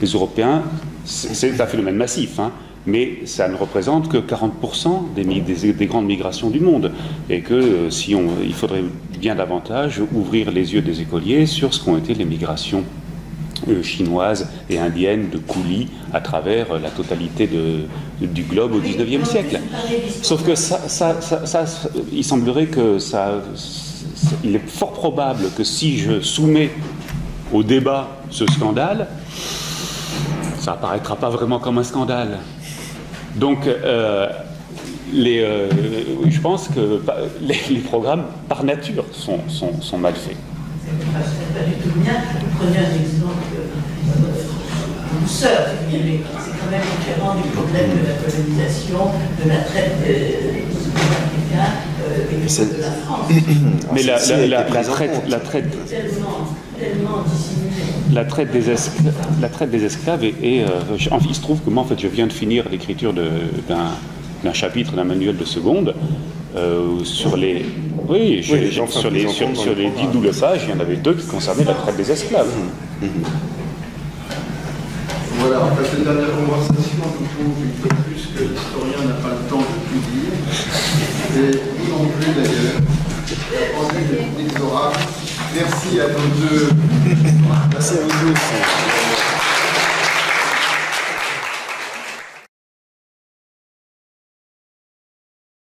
les Européens, c'est un phénomène massif, hein, mais ça ne représente que 40% des, grandes migrations du monde, et que euh, si faudrait bien davantage ouvrir les yeux des écoliers sur ce qu'ont été les migrations euh, chinoises et indiennes de coulis à travers euh, la totalité du globe au XIXe siècle. Sauf que ça, il semblerait que ça, il est fort probable que si je soumets au débat ce scandale, ça apparaîtra pas vraiment comme un scandale. Donc, euh, je pense que les, programmes, par nature, sont mal faits. C'est pas, pas du tout bien. Vous prenez un exemple euh, douceur, c'est quand même différent du problème de la colonisation, de la traite des Africains euh, et de la France. [coughs] Mais la, la- traite, la traite, Tellement, la traite des esclaves, la traite des esclaves est, est, euh, je- il se trouve que moi en fait je viens de finir l'écriture de- d'un d'un chapitre d'un manuel de seconde euh, sur les oui, les enfants sur les sur, les dix programme. doubles pages il y en avait deux qui concernaient la traite des esclaves. Voilà, en fait, cette dernière conversation nous prouve une fois de plus que l'historien n'a pas le temps de tout dire, et nous non plus d'ailleurs. Merci à nos deux. Merci à vous tous.